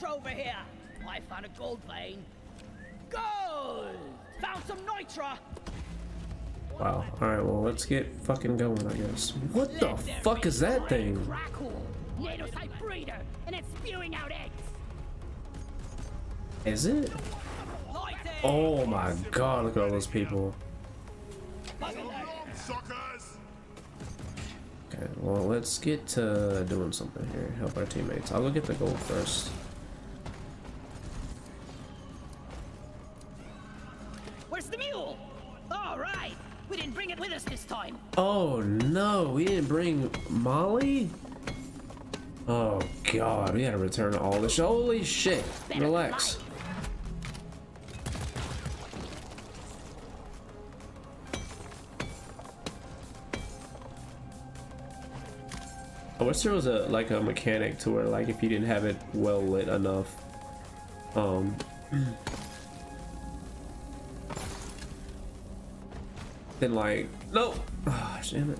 Speaker 3: There is over here. I found a gold vein. Gold! Found some nitra.
Speaker 1: Wow. Alright, well let's get fucking going, I guess. What the
Speaker 3: Let there
Speaker 1: fuck is that thing?
Speaker 3: Breeder, and it's spewing out eggs.
Speaker 1: Is it? Oh my god, look at all those people. Okay, well let's get to doing something here. Help our teammates. I'll go get the gold first.
Speaker 3: The mule? All right. We didn't bring it with us this time.
Speaker 1: Oh no, we didn't bring Molly? Oh god, we gotta return all this. Holy shit. Relax. I wish there was a like a mechanic to where like if you didn't have it well lit enough, um, then like no, oh, damn it.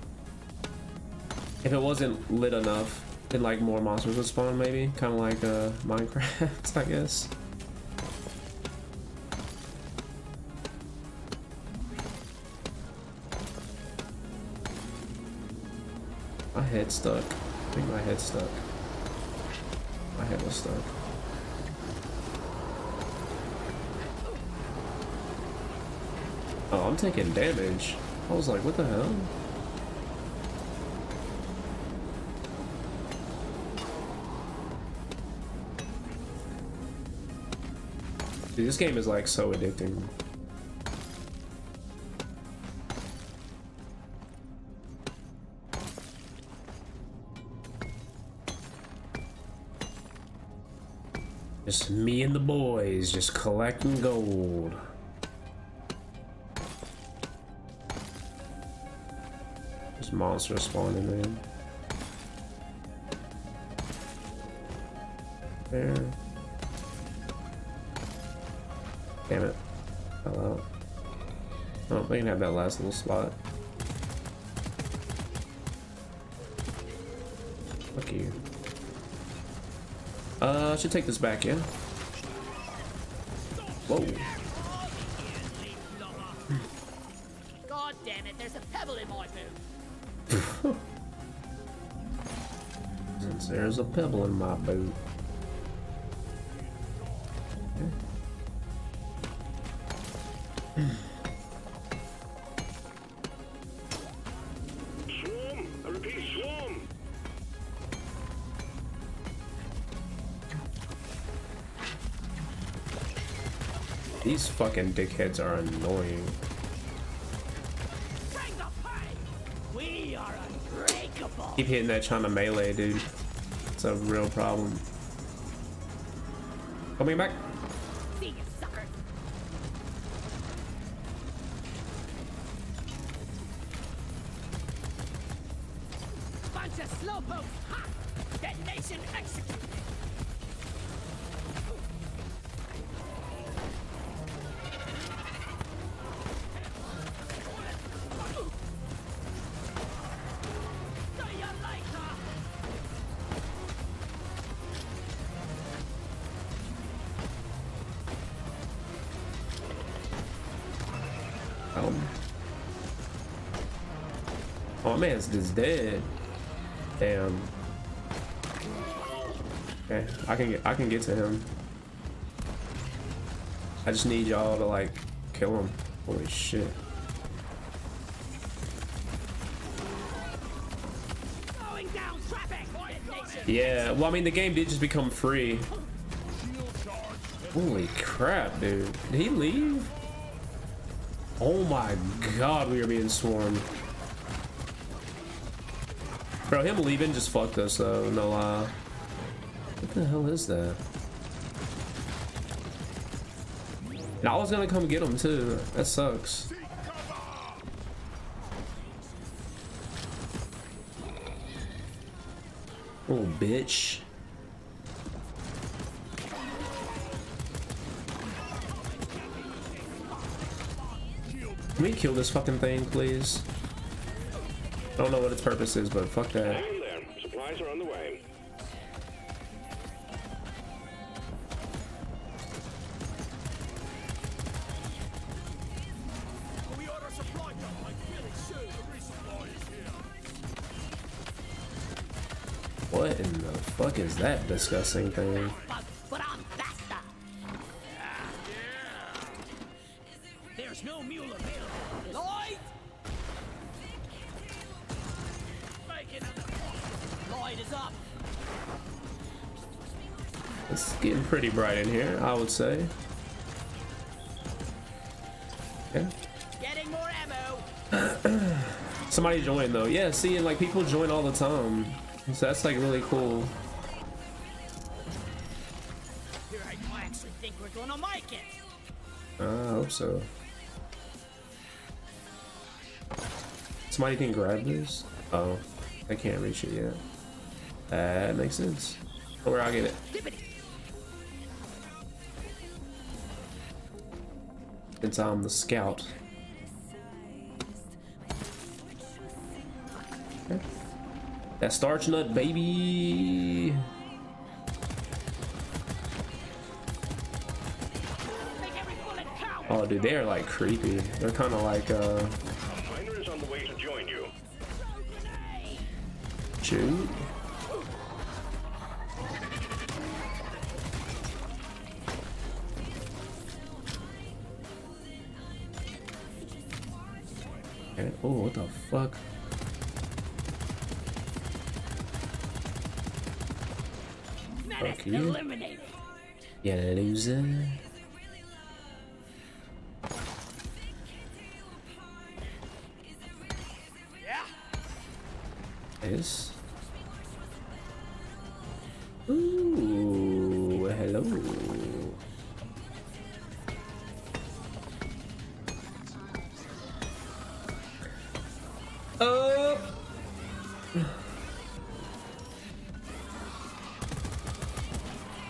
Speaker 1: If it wasn't lit enough, then like more monsters would spawn maybe, kind of like uh Minecraft, I guess. My head stuck. I think my head stuck. My head was stuck. Oh, I'm taking damage. I was like, what the hell? Dude, this game is like so addicting. Just me and the boys just collecting gold. There's monsters spawning in. There. Damn it. Fell out. Oh, we can have that last little spot. Fuck you. Uh, I should take this back, yeah? Whoa.
Speaker 3: God damn it, there's a pebble in my boot.
Speaker 1: Since there's a pebble in my boot. These fucking dickheads are annoying. Keep hitting that China melee, dude. It's a real problem. Coming back. Oh man's just dead. Damn. Okay, I can get I can get to him. I just need y'all to like kill him. Holy shit. Yeah, well I mean the game did just become free. Holy crap, dude. Did he leave? Oh my god, we are being swarmed. Bro, him leaving just fucked us though, no lie. What the hell is that? And I was gonna come get him too. That sucks. Little bitch. Can we kill this fucking thing, please? I don't know what its purpose is, but fuck that.
Speaker 2: Hang in there. Supplies are on the way.
Speaker 5: Can we order supply drop? I really should. The resupply is here.
Speaker 1: What in the fuck is that disgusting thing? In here, I would say. Yeah.
Speaker 3: Getting more ammo.
Speaker 1: Somebody joined though. Yeah, see, and like people join all the time. So that's like really cool.
Speaker 3: I actually think we're gonna make it.
Speaker 1: Ah, I hope so. Somebody can grab this? Oh, I can't reach it yet. That makes sense. Where I'll get it. I'm the scout. Okay. That starch nut, baby.
Speaker 3: Make every bullet count.
Speaker 1: Oh, dude, they're like creepy. They're kind of like, uh,
Speaker 2: Miner is on the way to join you.
Speaker 1: shoot. Fuck?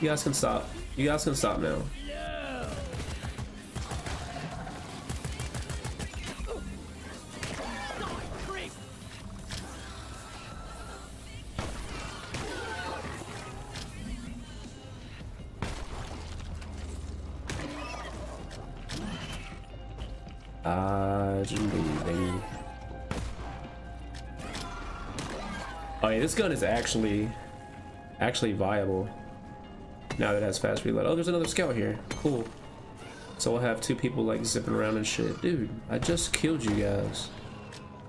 Speaker 1: You guys can stop. You guys can stop now. Oh this gun is actually, actually viable. Now that it has fast reload. Oh, there's another scout here. Cool. So we'll have two people like zipping around and shit. Dude, I just killed you guys.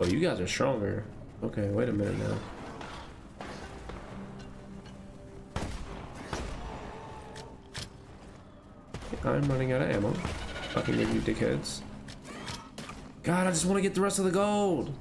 Speaker 1: Oh, you guys are stronger. Okay, wait a minute now. I'm running out of ammo. Fucking with you dickheads. God, I just want to get the rest of the gold.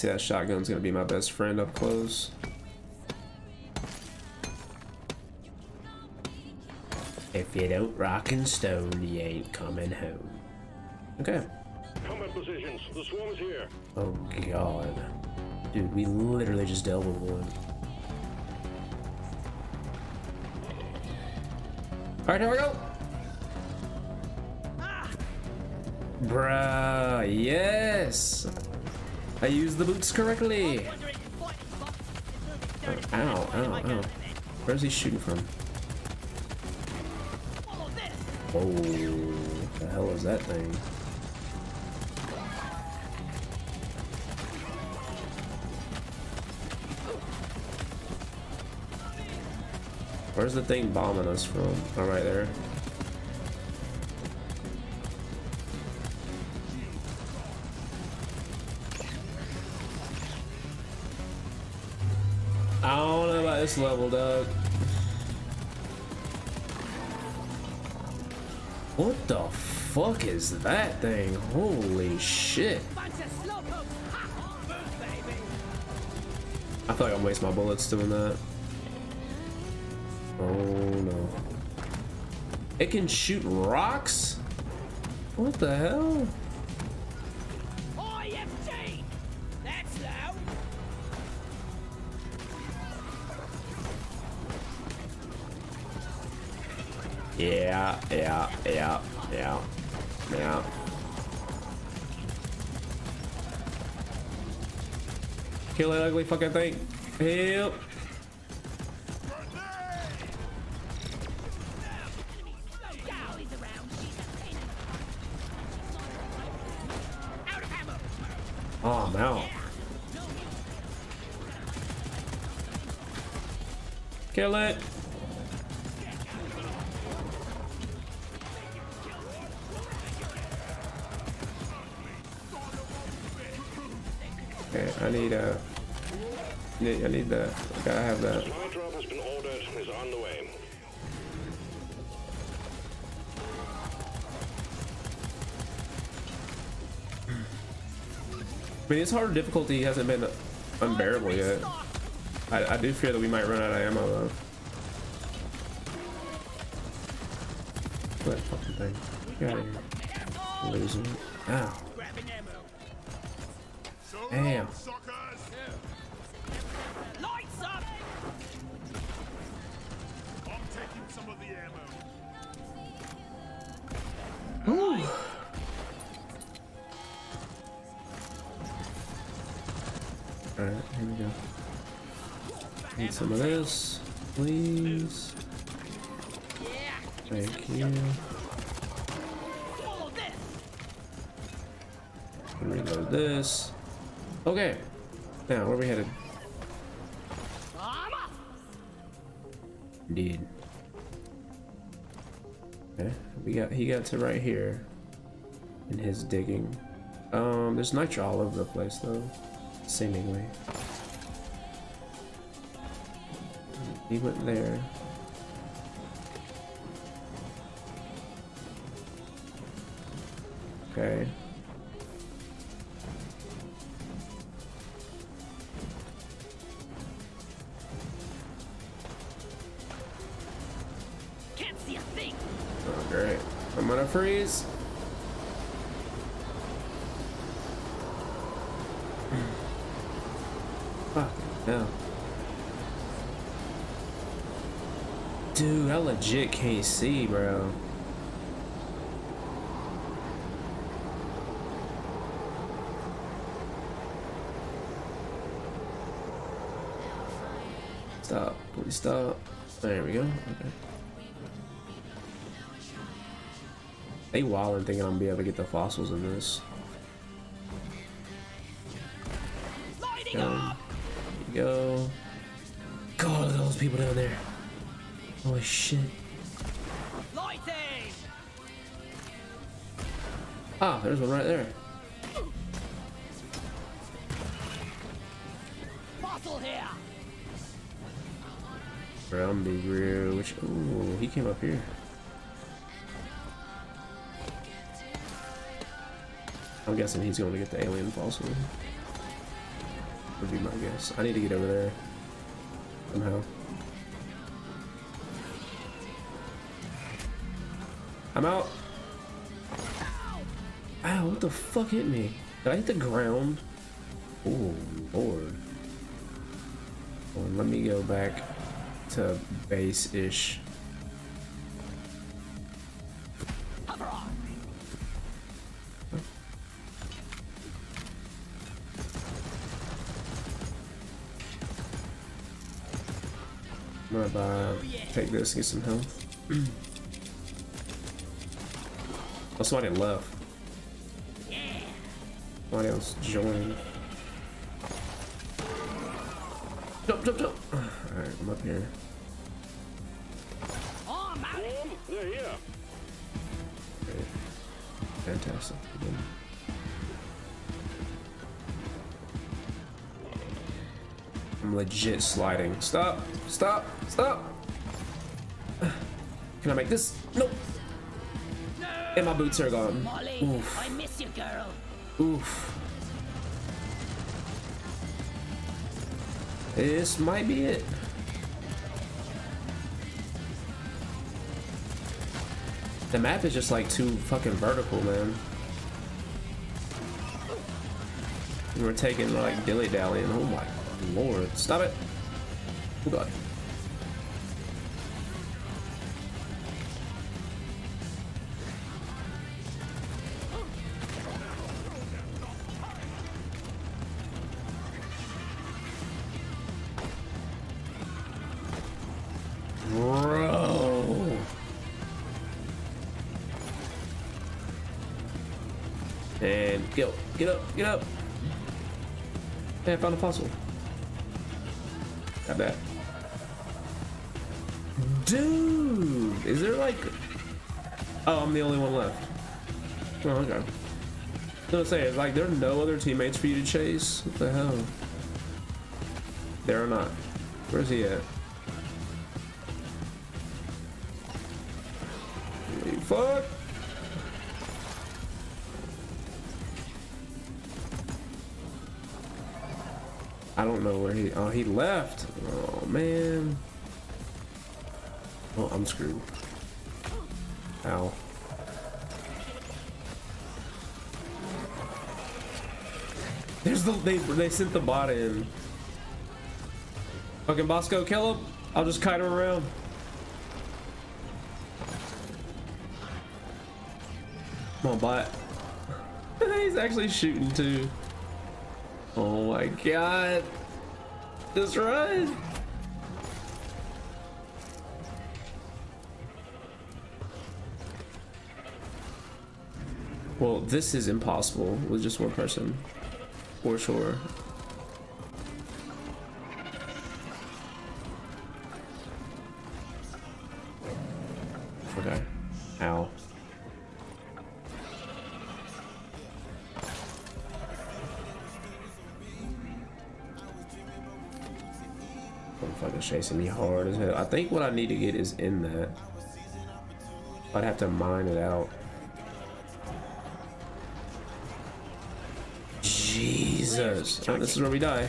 Speaker 1: See that shotgun's gonna be my best friend up close. If you don't rock and stone, you ain't coming home. Okay.
Speaker 2: Combat positions. The swarm is here.
Speaker 1: Oh god. Dude, we literally just dealt with one. Alright, here we go. Ah! Bruh, yes! I used the boots correctly.
Speaker 3: Wondering what is moving dirty
Speaker 1: Ow, ow, ow. Where's he shooting from? Whoa, oh, the hell is that thing? Where's the thing bombing us from? Oh, right there. leveled up. What the fuck is that thing? Holy shit. I thought I'd waste my bullets doing that. Oh no. It can shoot rocks? What the hell? Yeah, yeah, yeah, yeah. Kill that ugly fucking thing. Help. His hard difficulty hasn't been unbearable yet. I, I do fear that we might run out of ammo though.
Speaker 4: Some of
Speaker 1: this, please. Thank you. Reload this. Okay. Now, where are we headed? Indeed. Okay, we got he got to right here in his digging. Um, there's Nitra all over the place though, seemingly. He went there. Okay.
Speaker 3: Can't see a thing.
Speaker 1: Oh, great. I'm gonna freeze. Dude, I legit can't see, bro. Stop. Please stop. There we go. Okay. They wildin' thinking I'm gonna be able to get the fossils in this. Go. There you go. God, those people down there. Holy shit.
Speaker 3: Lighting.
Speaker 1: Ah, there's one right there.
Speaker 3: Fossil here.
Speaker 1: Brown big which ooh, he came up here. I'm guessing he's going to get the alien fossil. Would be my guess. I need to get over there somehow. I'm out. Ow, what the fuck hit me? Did I hit the ground? Oh, lord. Well, let me go back to base-ish. I'm gonna buy, take this, get some health. oh, somebody left. Somebody else joined. Jump, jump, jump! Alright, I'm up here.
Speaker 3: Oh, I'm out.
Speaker 2: Swarm, they're here.
Speaker 1: Great. Fantastic. Good. I'm legit sliding. Stop! Stop! Stop! Can I make this? Nope. And my boots are gone.
Speaker 3: Molly,
Speaker 1: Oof.
Speaker 3: I miss you, girl.
Speaker 1: Oof. This might be it. The map is just like too fucking vertical, man. We're taking like dilly dallying. Oh my lord. Stop it. Oh god. Get up. Hey, I found a puzzle. Got that. Dude, is there like... Oh, I'm the only one left. Oh, okay. I was gonna say, is like there are no other teammates for you to chase? What the hell? There are not. Where's he at? Oh, he left. Oh man. Oh, I'm screwed. Ow. There's the they they sent the bot in. Fucking Bosco, kill him. I'll just kite him around. Come on, bot. He's actually shooting too. Oh my god. Just run. Well, this is impossible with just one person. For sure. Chasing me hard as hell. I think what I need to get is in that. I'd have to mine it out. Jesus. Oh, this is where we die.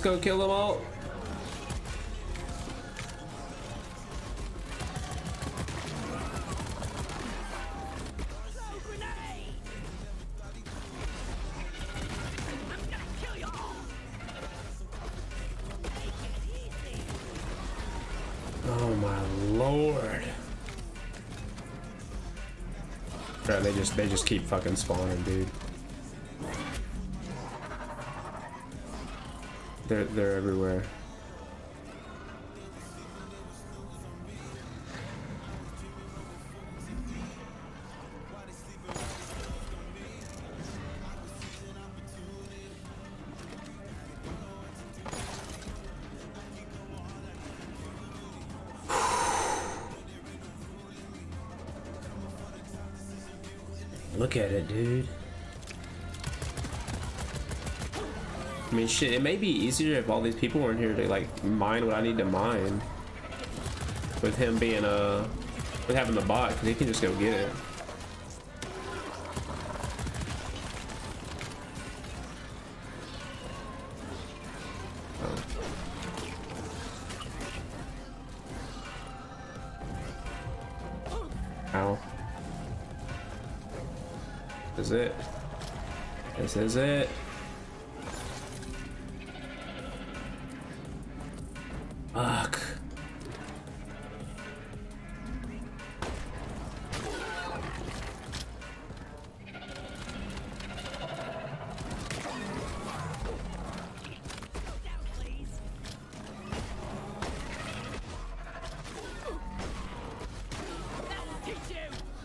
Speaker 3: I'm gonna kill them all!
Speaker 1: Oh my lord. Bro, they just they just keep fucking spawning, dude. They're they're everywhere. Look at it, dude. Mean, shit, it may be easier if all these people weren't here to, like, mine what I need to mine. With him being, uh, with having the bot, because he can just go get it.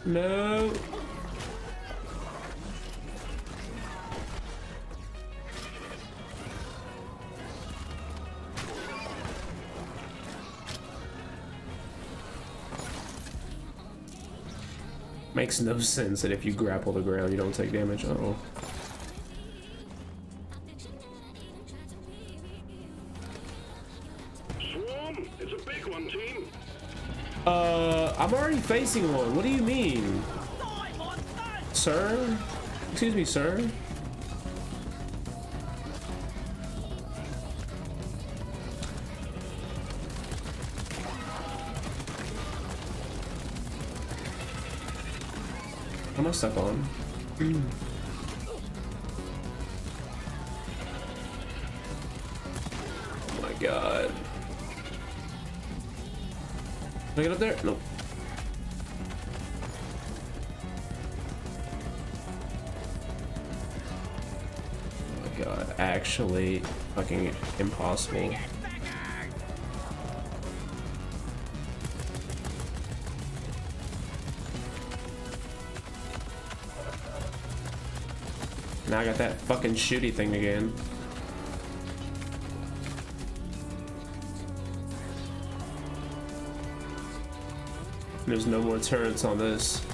Speaker 1: No. Makes no sense that if you grapple the ground, you don't take damage. Uh oh facing one. What do you mean? Sir? Excuse me, sir? What am I stuck on? Oh my god. Can I get up there? Nope. Actually fucking impossible. Now I got that fucking shooty thing again. There's no more turrets on this.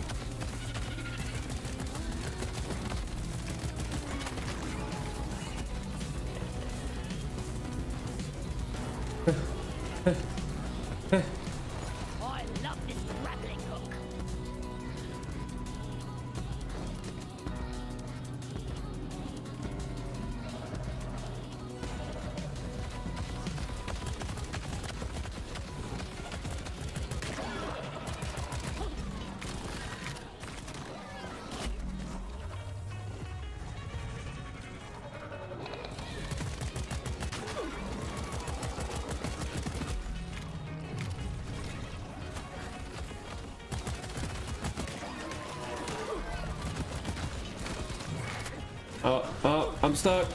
Speaker 1: Stuck.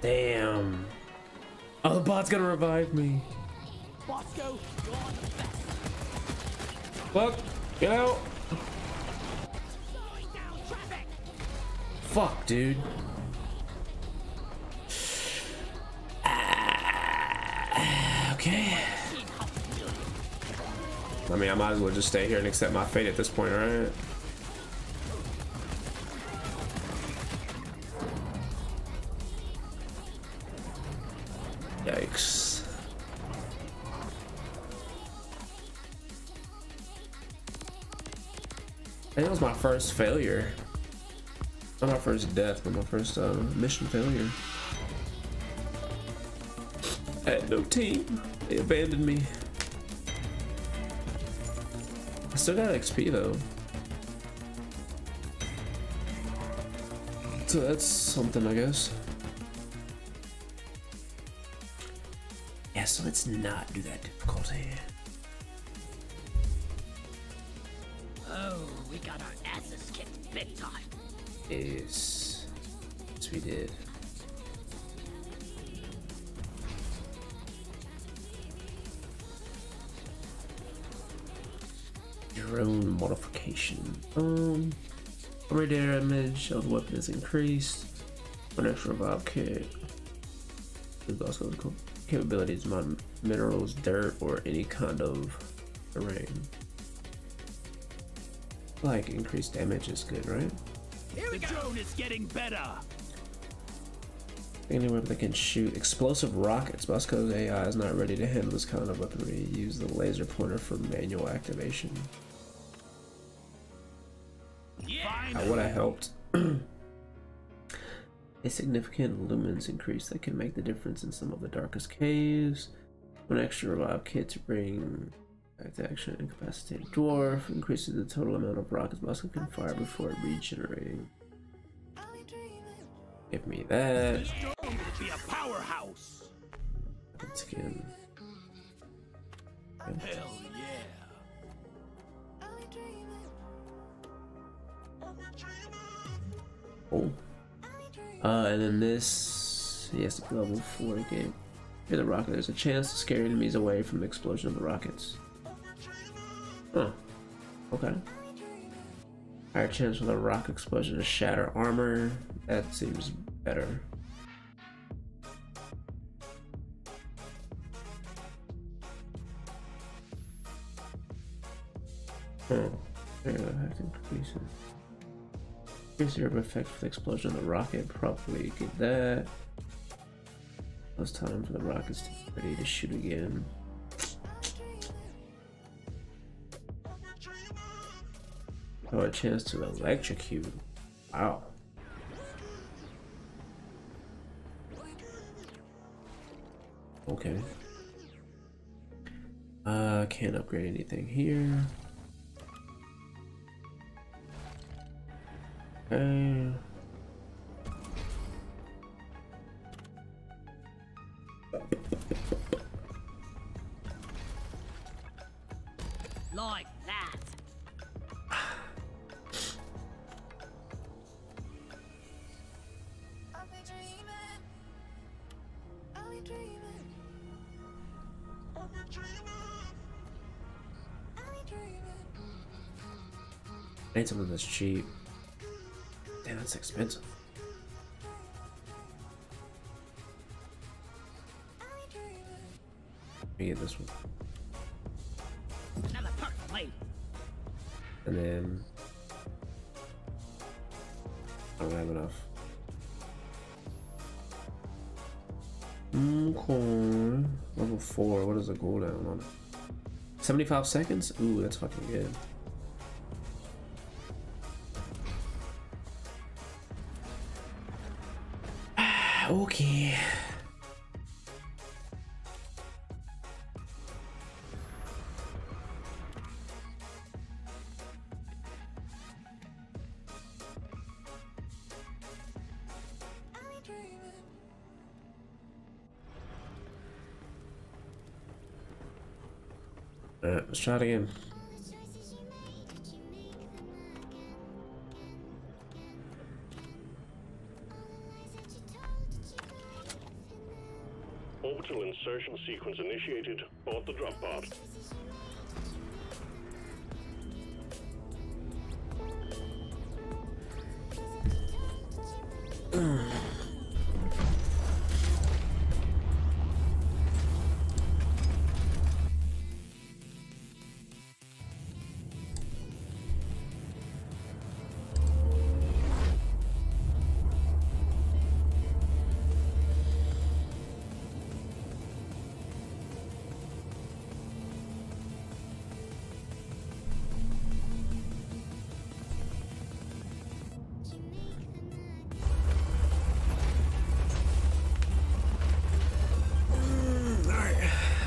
Speaker 1: Damn. Oh, the bot's gonna revive me.
Speaker 3: Bosco.
Speaker 1: Fuck, get out. Fuck, dude. Ah, okay. I mean, I might as well just stay here and accept my fate at this point, right? First failure. Not my first death, but my first uh, mission failure. I had no team. They abandoned me. I still got XP though. So that's something, I guess. Yeah, so let's not do that difficulty. The weapon is increased. One extra revive kit. There's also the capabilities on minerals, dirt, or any kind of terrain. Like increased damage is good, right?
Speaker 5: Here we the go. drone is getting better.
Speaker 1: Anywhere that can shoot explosive rockets. Bosco's AI is not ready to handle this kind of weaponry. Use the laser pointer for manual activation.
Speaker 5: Yeah.
Speaker 1: That would have helped. A significant lumens increase that can make the difference in some of the darkest caves. One extra revive kit to bring back to action incapacitated dwarf increases the total amount of rockets Bosco can fire before regenerating. Give me that.
Speaker 5: This drone will be a powerhouse.
Speaker 1: Let's.
Speaker 5: Hell yeah.
Speaker 1: Oh. Uh, and then this, yes, level 4 game. Hear the rocket. There's a chance to scare enemies away from the explosion of the rockets. Huh. Okay. Higher chance for the rock explosion to shatter armor. That seems better. Oh, there, effect increasing. Increase your effect for the explosion of the rocket. Probably get that. Plus time for the rockets to be ready to shoot again. Oh, a chance to electrocute. Wow. Okay. Uh, can't upgrade anything here.
Speaker 6: I'll be dreaming.
Speaker 1: I need something that's cheap. That's expensive. Let me get this one. And then I don't have enough. Mm, okay. Level four. What is the cooldown on it? 75 seconds? Ooh, that's fucking good. Okay.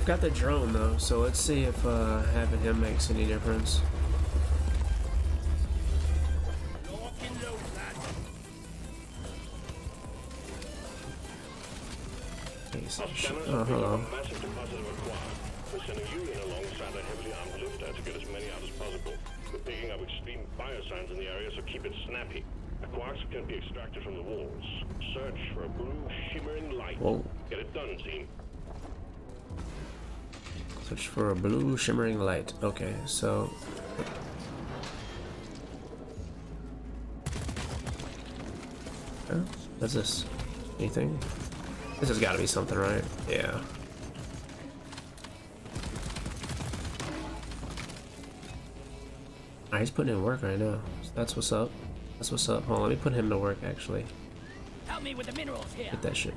Speaker 1: Got the drone though, so let's see if uh, having him makes any difference.
Speaker 5: Lock and load, lad.
Speaker 1: He's-
Speaker 2: Scanners
Speaker 1: Oh, hello.
Speaker 2: up massive deposit of Aquarq. We're sending you in alongside a heavily armed lifter to get as many out as possible. We're picking up extreme biosigns in the area, so keep it snappy. Quarks can be extracted from the walls. Search for a blue shimmering light.
Speaker 1: Whoa.
Speaker 2: Get it done, team.
Speaker 1: Search for a blue shimmering light. Okay, so. Huh? What's this? Anything? This has got to be something, right? Yeah. Ah, he's putting in work right now. That's what's up. That's what's up. Hold on, let me put him to work actually.
Speaker 3: Help me with the minerals here.
Speaker 1: Get that shit.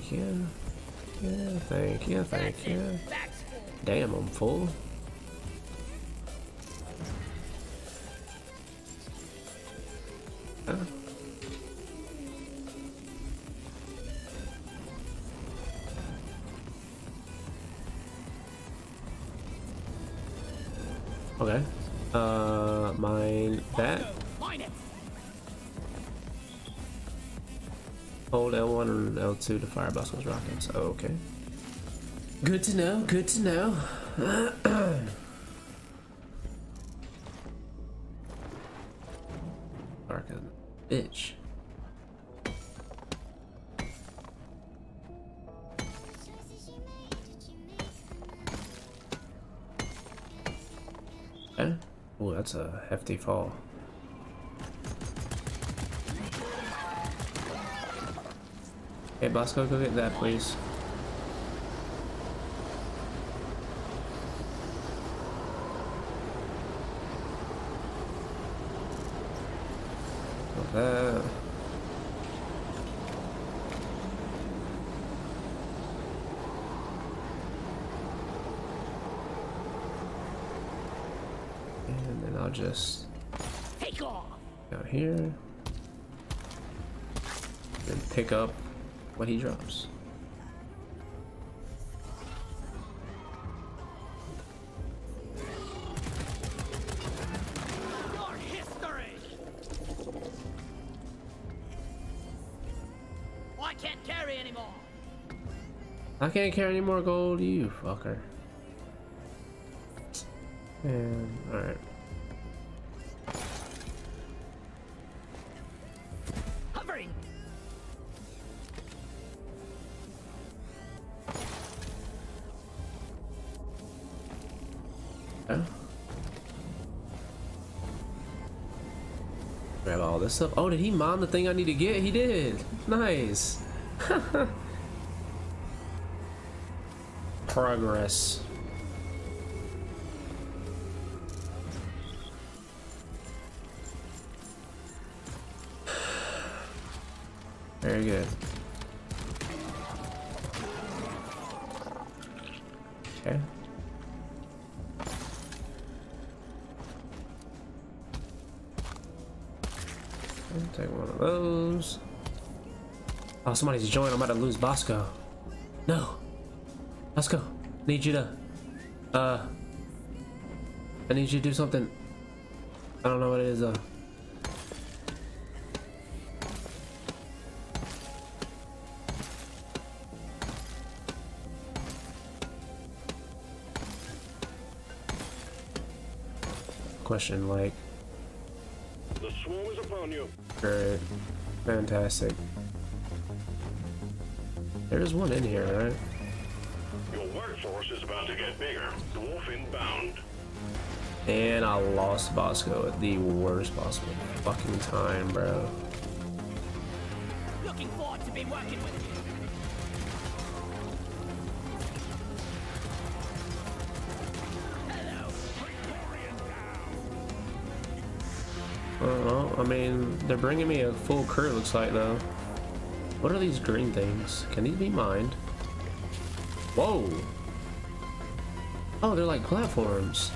Speaker 1: Thank you. Yeah, thank you, thank you. Damn, I'm full. L2 to fire Bosco's rockets. Oh, okay. Good to know, good to know. Dark as a bitch. Eh?
Speaker 6: Choices you made, did you make them
Speaker 1: Okay. Oh, that's a hefty fall. Hey, Bosco, go get that, please. That. And then I'll just
Speaker 3: Take off.
Speaker 1: down here. Then pick up what he drops.
Speaker 3: I can't carry anymore.
Speaker 1: I can't carry any more gold, you fucker. And alright. Oh, did he mine the thing I need to get? He did. Nice. Progress. Very good. Oh, somebody's joined. I'm about to lose Bosco. No. Bosco, need you to. Uh. I need you to do something. I don't know what it is though. Question like,
Speaker 2: The swarm is upon you.
Speaker 1: great, fantastic. There's one in here, right?
Speaker 2: Your workforce is about to get bigger. Dwarf inbound.
Speaker 1: And I lost Bosco at the worst possible fucking time, bro.
Speaker 3: Looking forward to be working with you. Hello.
Speaker 1: Uh, I mean, they're bringing me a full crew, looks like, though. What are these green things? Can these be mined? Whoa! Oh, they're like platforms.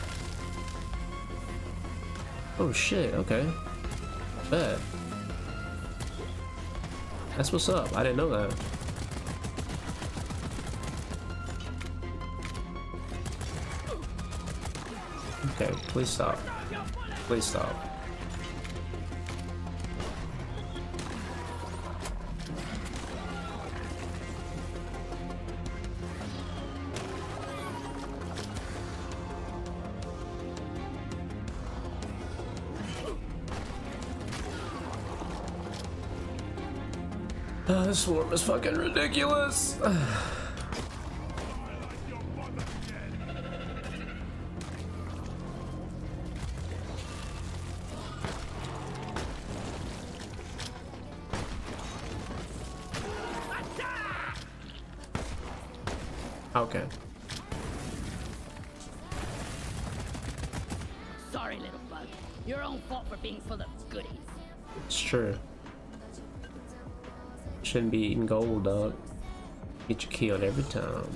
Speaker 1: Oh shit, okay. Bet. That's what's up. I didn't know that. Okay, please stop. Please stop. This swarm is fucking ridiculous. gold, dog. Get you killed every time.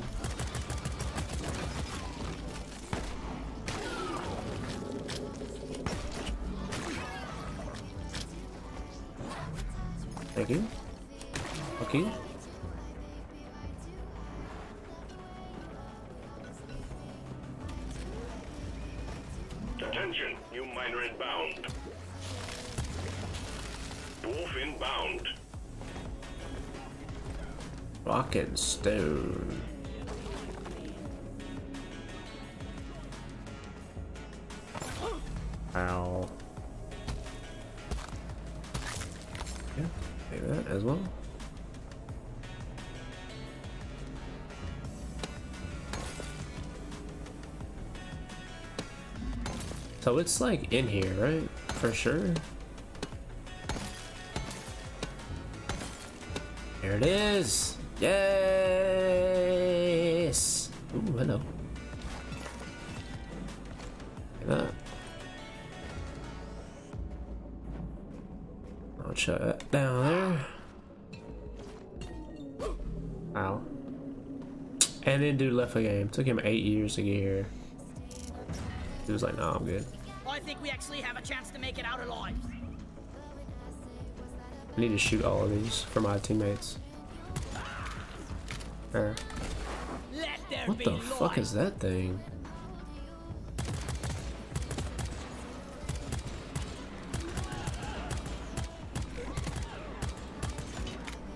Speaker 1: As well. So it's like in here, right? For sure. There it is. Yes. Ooh, hello. Look at that. I'll shut that down there. And then dude left the game. Took him eight years to get here. He was like, nah, I'm good.
Speaker 3: I think we actually have a chance to make it out alive.
Speaker 1: I need to shoot all of these for my teammates. There What the fuck is that thing?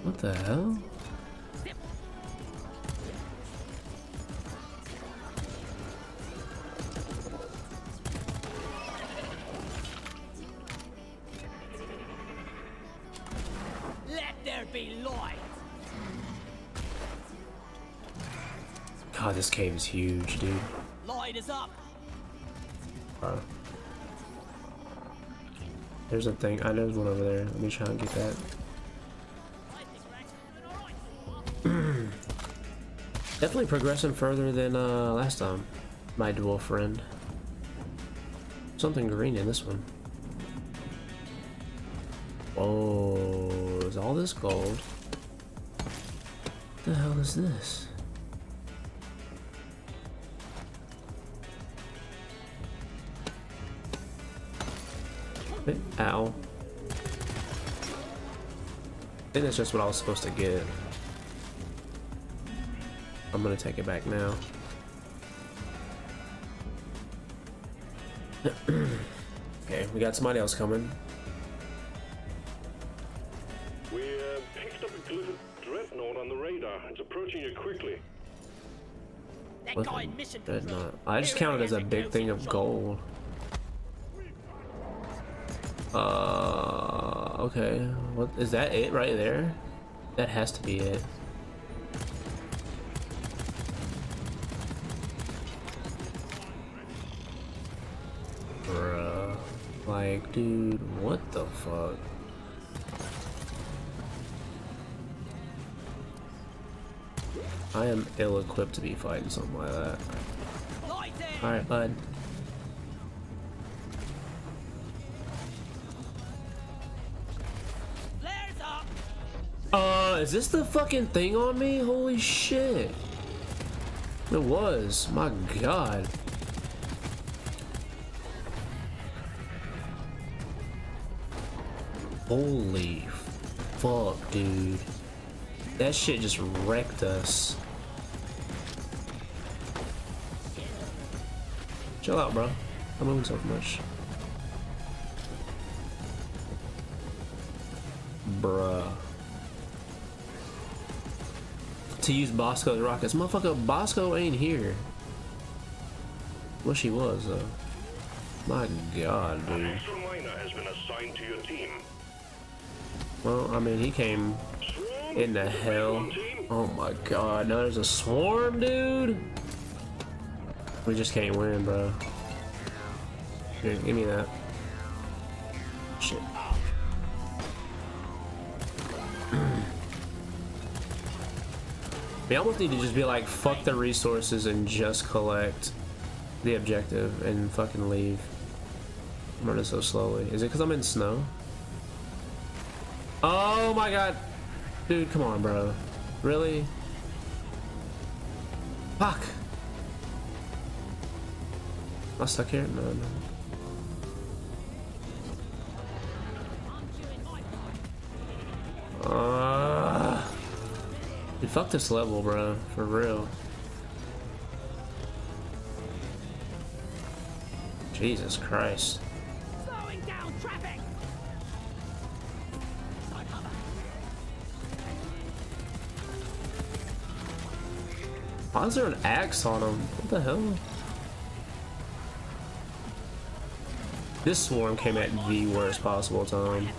Speaker 1: What the hell? Cave is huge, dude.
Speaker 3: Light is up.
Speaker 1: There's a thing. I know there's one over there. Let me try and get that.
Speaker 3: I think we're actually doing alright.
Speaker 1: Definitely progressing further than uh, last time. My dual friend. Something green in this one. Oh, is all this gold? What the hell is this? Ow. I think that's just what I was supposed to get. I'm gonna take it back now. okay, we got somebody else coming.
Speaker 2: We uh, picked up a Glyphid dreadnought on the radar. It's approaching you quickly.
Speaker 3: That
Speaker 1: What
Speaker 3: guy mission
Speaker 1: dreadnought? I just counted as a big thing of gold. Okay. What is that? It right there? That has to be it. Bruh. Like, dude, what the fuck? I am ill-equipped to be fighting something like that. Alright, bud. Is this the fucking thing on me? Holy shit. It was. My god. Holy fuck, dude. That shit just wrecked us. Chill out, bro. I'm moving so much. Bruh. To use Bosco's rockets. Motherfucker, Bosco ain't here. Wish he was, though. My god,
Speaker 2: An
Speaker 1: dude.
Speaker 2: extra miner has been assigned to your team.
Speaker 1: Well, I mean, he came
Speaker 2: Swarm,
Speaker 1: in the hell. Oh my god, now there's a swarm, dude. We just can't win, bro. Here, give me that. We almost need to just be like, fuck the resources and just collect the objective and fucking leave. I'm running so slowly. Is it because I'm in snow? Oh my god. Dude, come on, bro. Really? Fuck. Am I stuck here? No, no. Fuck this level, bro. For real. Jesus Christ.
Speaker 3: Slowing down traffic.
Speaker 1: Why is there an axe on him? What the hell? This swarm came at the worst possible time.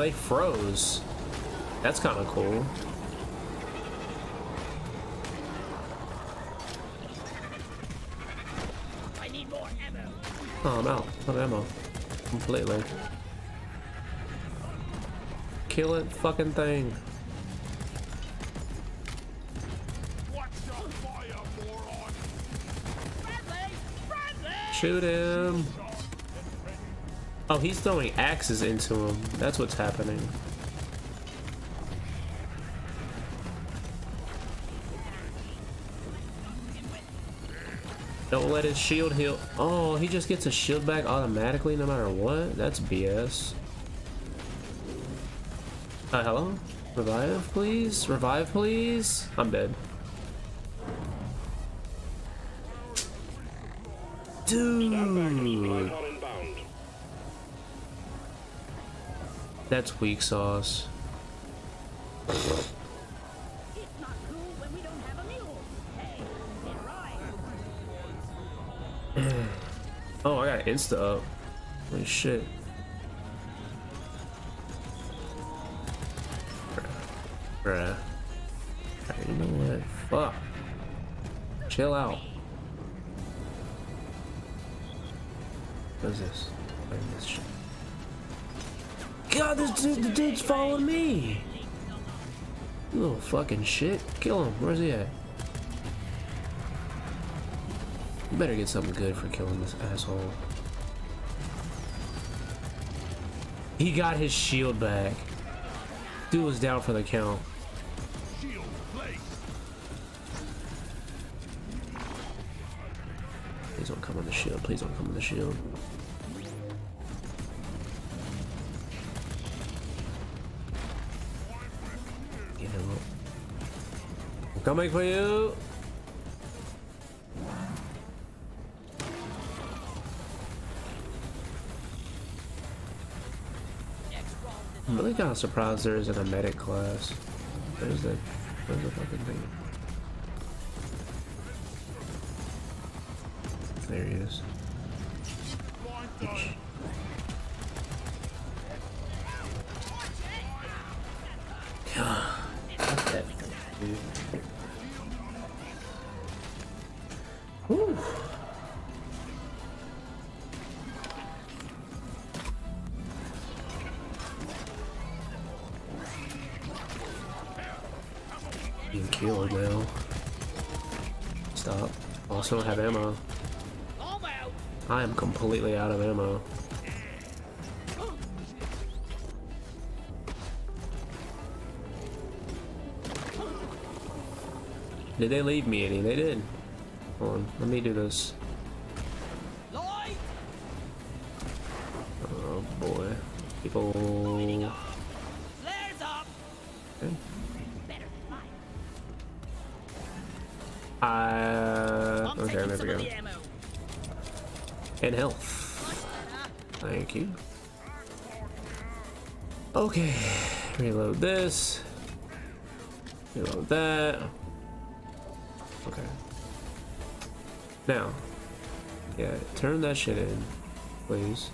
Speaker 1: They froze. That's kind of cool.
Speaker 3: I need more ammo.
Speaker 1: Oh, I'm out of ammo. Completely. Kill it, fucking thing.
Speaker 4: Fire, moron!
Speaker 3: Friendly! Friendly!
Speaker 1: Shoot him. Oh, he's throwing axes into him. That's what's happening. Don't let his shield heal. Oh, he just gets a shield back automatically no matter what? That's BS. Uh, hello? Revive, please? Revive, please? I'm dead. Dude. Hey, weak sauce. Oh, I got Insta up. Holy shit. Bruh. Bruh. You know what? Fuck. Chill out. What is this? What is this shit? God, this dude, the dude's following me! You little fucking shit. Kill him. Where's he at? Better get something good for killing this asshole. He got his shield back. Dude was down for the count. Please don't come on the shield. Please don't come on the shield. Coming for you. I'm really kind of surprised there isn't a medic class. There's the, there's the fucking thing. There he is. Also don't have ammo. I am completely out of ammo. Did they leave me any? They did. Hold on, let me do this. 10 health. Thank you. Okay, reload this. Reload that. Okay. Now, yeah, turn that shit in, please.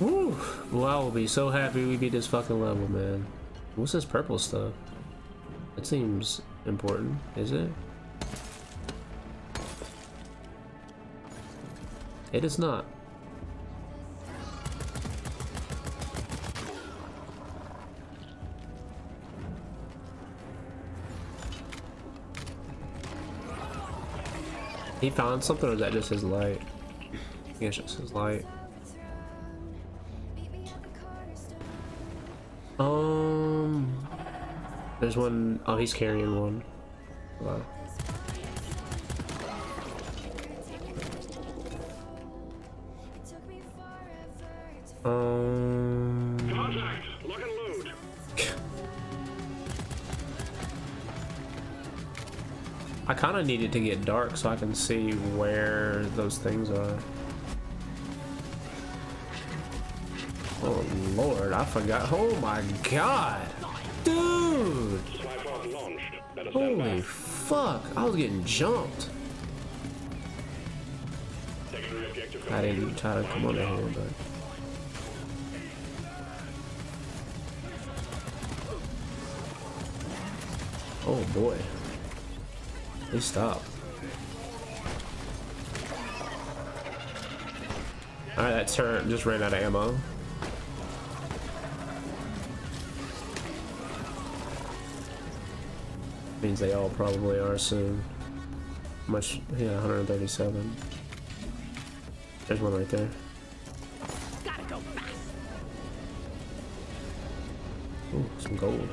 Speaker 1: Woo! Well, I will be so happy we beat this fucking level, man. What's this purple stuff? It seems important, is it? It is not. He found something, or is that just his light? It's just his light. Um, there's one oh he's carrying one. Of need it to get dark so I can see where those things are. Oh lord, I forgot. Oh my god, dude! Holy fuck! I was getting jumped. I didn't try to come under here, but. Oh boy. Please stop. Alright, that turret just ran out of ammo. Means they all probably are soon. Much, yeah, 137. There's one right there.
Speaker 3: Gotta go fast.
Speaker 1: Ooh, some gold.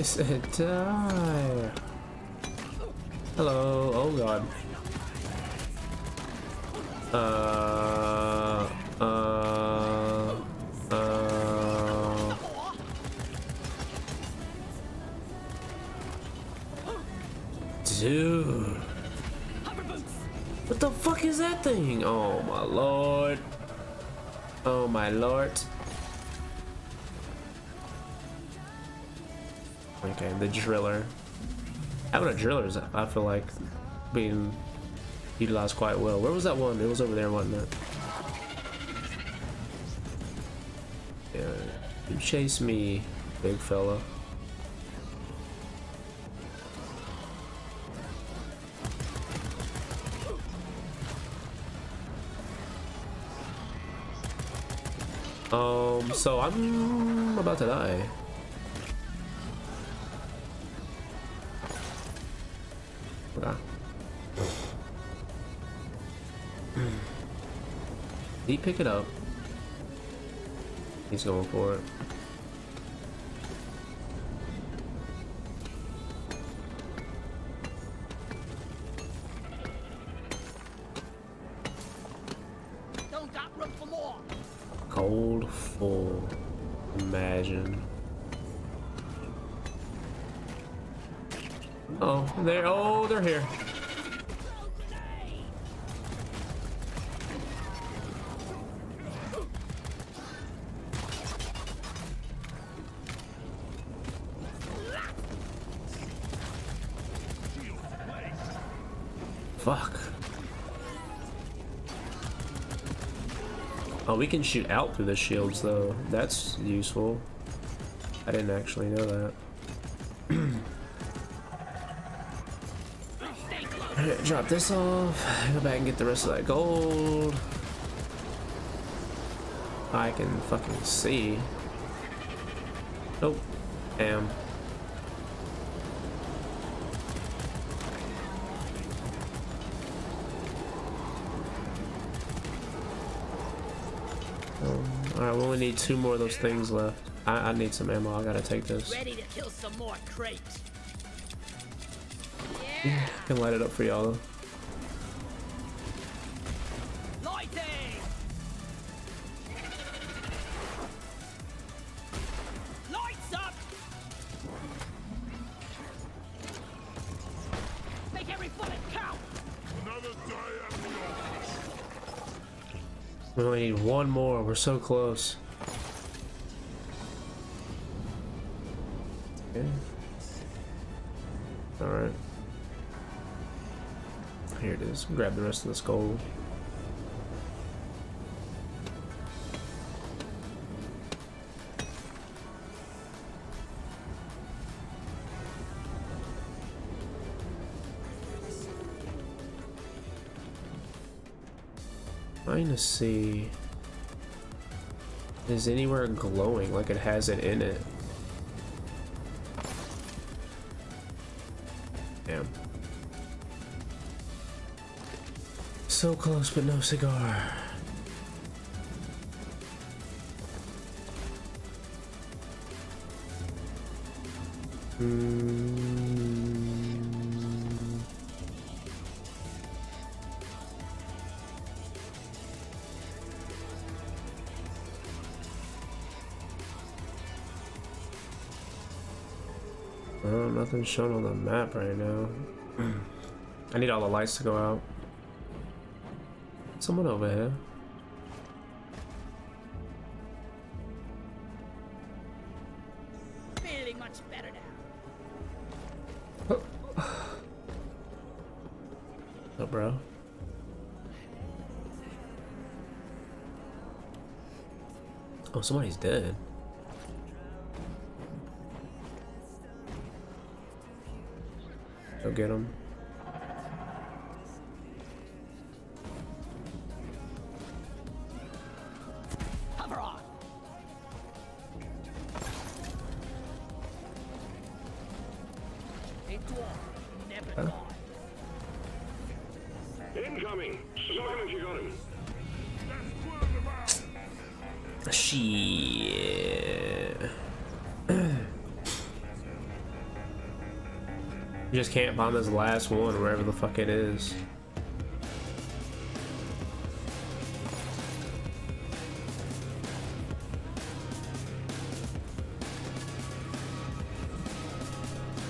Speaker 1: He said die. Hello. Oh god. Uh. Uh. Uh. Dude. What the fuck is that thing? Oh my lord. Oh my lord. Okay, the driller. Having a driller is, I feel like, being utilized quite well. Where was that one? It was over there, wasn't it? Yeah. You chase me, big fella. Um, so I'm about to die. He pick it up? He's going for it. Can shoot out through the shields though. That's useful. I didn't actually know that. Drop this off. Go back and get the rest of that gold. I can fucking see. Nope. Damn. Need two more of those things left. I, I need some ammo. I gotta take this.
Speaker 3: Ready to kill some more crates.
Speaker 1: I can light it up for y'all though.
Speaker 3: Lighting. Lights up. Make every bullet count.
Speaker 4: Another day at the office.
Speaker 1: We only need one more. We're so close. Grab the rest of this gold. Trying to see. Is anywhere glowing like it has it in it? So close, but no cigar. Mm. Nothing's shown on the map right now. I need all the lights to go out someone over here?
Speaker 3: Feeling
Speaker 1: much better now. Oh, oh bro. Oh, somebody's dead. Go get him. Just can't find this last one wherever the fuck it is.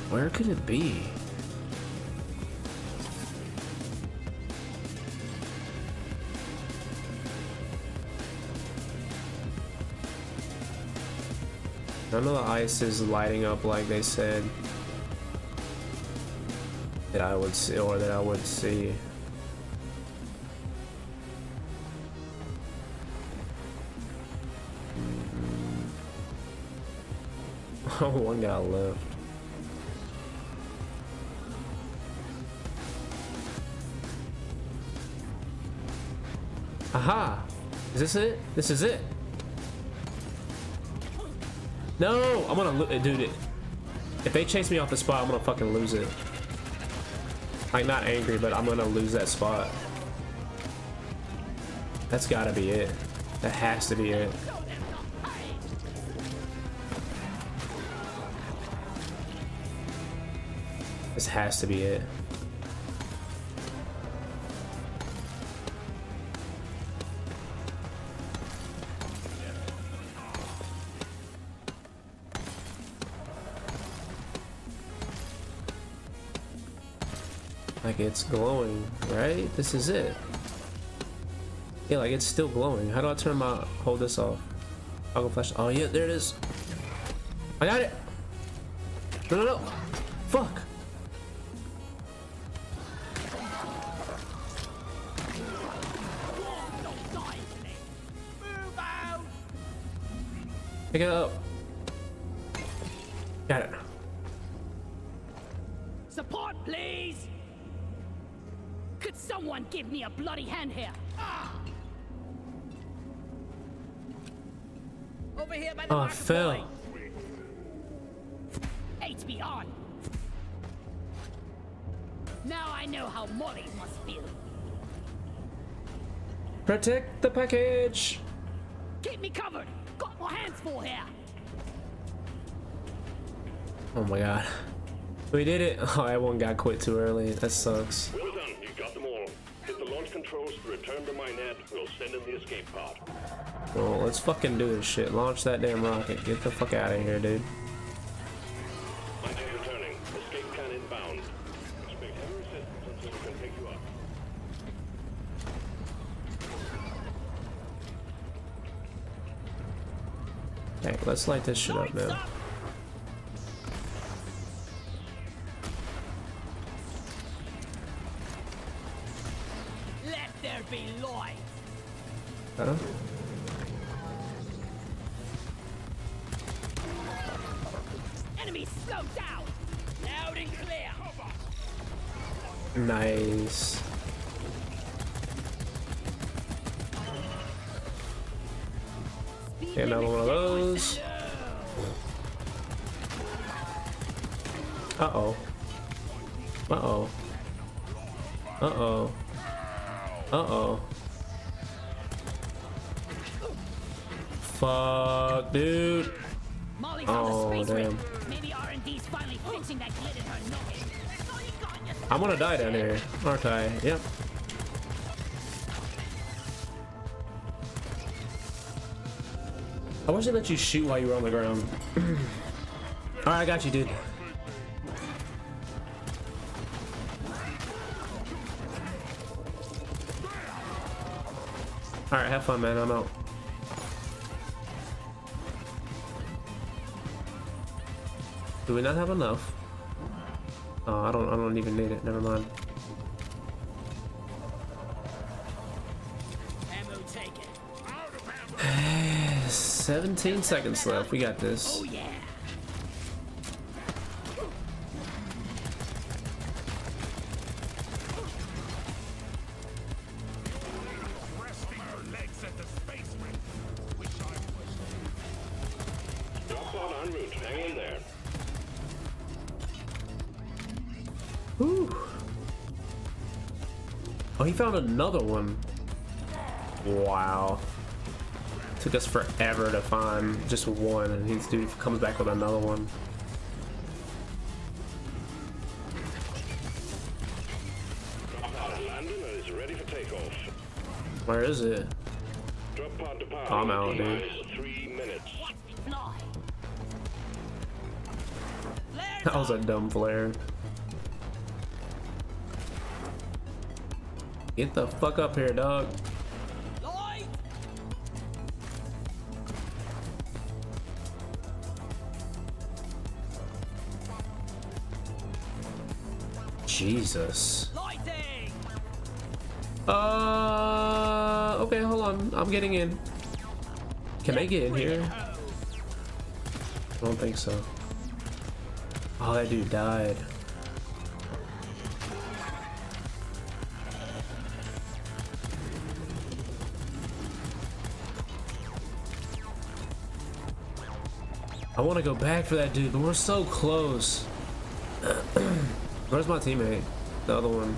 Speaker 1: Where could it be? None of the ice is lighting up like they said that I would see or that I would see. Oh, one guy left. Aha! Is this it? This is it. No! I'm gonna dude it. If they chase me off the spot, I'm gonna fucking lose it. Like not angry, but I'm gonna lose that spot. That's gotta be it. That has to be it. This has to be it. It's glowing, right? This is it. Yeah, like it's still glowing. How do I turn my hold this off? I'll go flash. Oh yeah, there it is. I got it. No, no, no. Fuck. Pick it up.
Speaker 3: The
Speaker 1: package.
Speaker 3: Keep me covered. Got my hands full here.
Speaker 1: Oh my god. We did it. Oh, everyone got quit too early. That sucks.
Speaker 2: Well done, you got them all. Hit the launch controls to return to my net. We'll send in the escape pod.
Speaker 1: Well, let's fucking do this shit. Launch that damn rocket. Get the fuck out of here, dude. Let's light this shit up
Speaker 3: Lights
Speaker 1: aren't I? Yep. I wish they let you shoot while you were on the ground. Alright, I got you, dude. Alright, have fun, man. I'm out. Do we not have enough? Oh, I don't. I don't even need it. Never mind. 17 seconds left. We got this.
Speaker 3: Oh yeah.
Speaker 4: Resting her legs at the spaceman. Wish I was.
Speaker 2: Drop pod en route. Hang in there.
Speaker 1: Whew. Oh, he found another one. Wow. Took us forever to find just one, and this dude comes back with another one. Where is it? I'm out, dude. That was a dumb flare. Get the fuck up here, dog. Jesus.
Speaker 3: Lighting.
Speaker 1: Uh, okay, hold on. I'm getting in. Can I get in here? I don't think so. Oh, that dude died. I want to go back for that dude, but we're so close. Where's my teammate? The other one.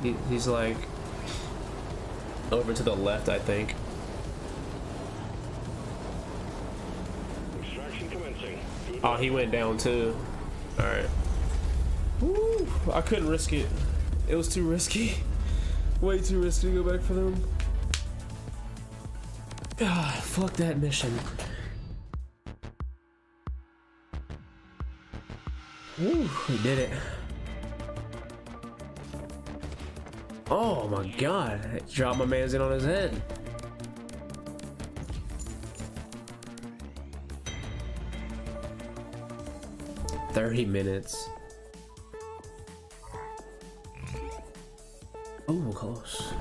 Speaker 1: He, he's like over to the left, I think. Oh, he went down too. All right. Woo! I couldn't risk it. It was too risky. Way too risky to go back for them. Ah, fuck that mission. Woo! We did it. Oh my god! I dropped my man's in on his head. Thirty minutes. Oh, close.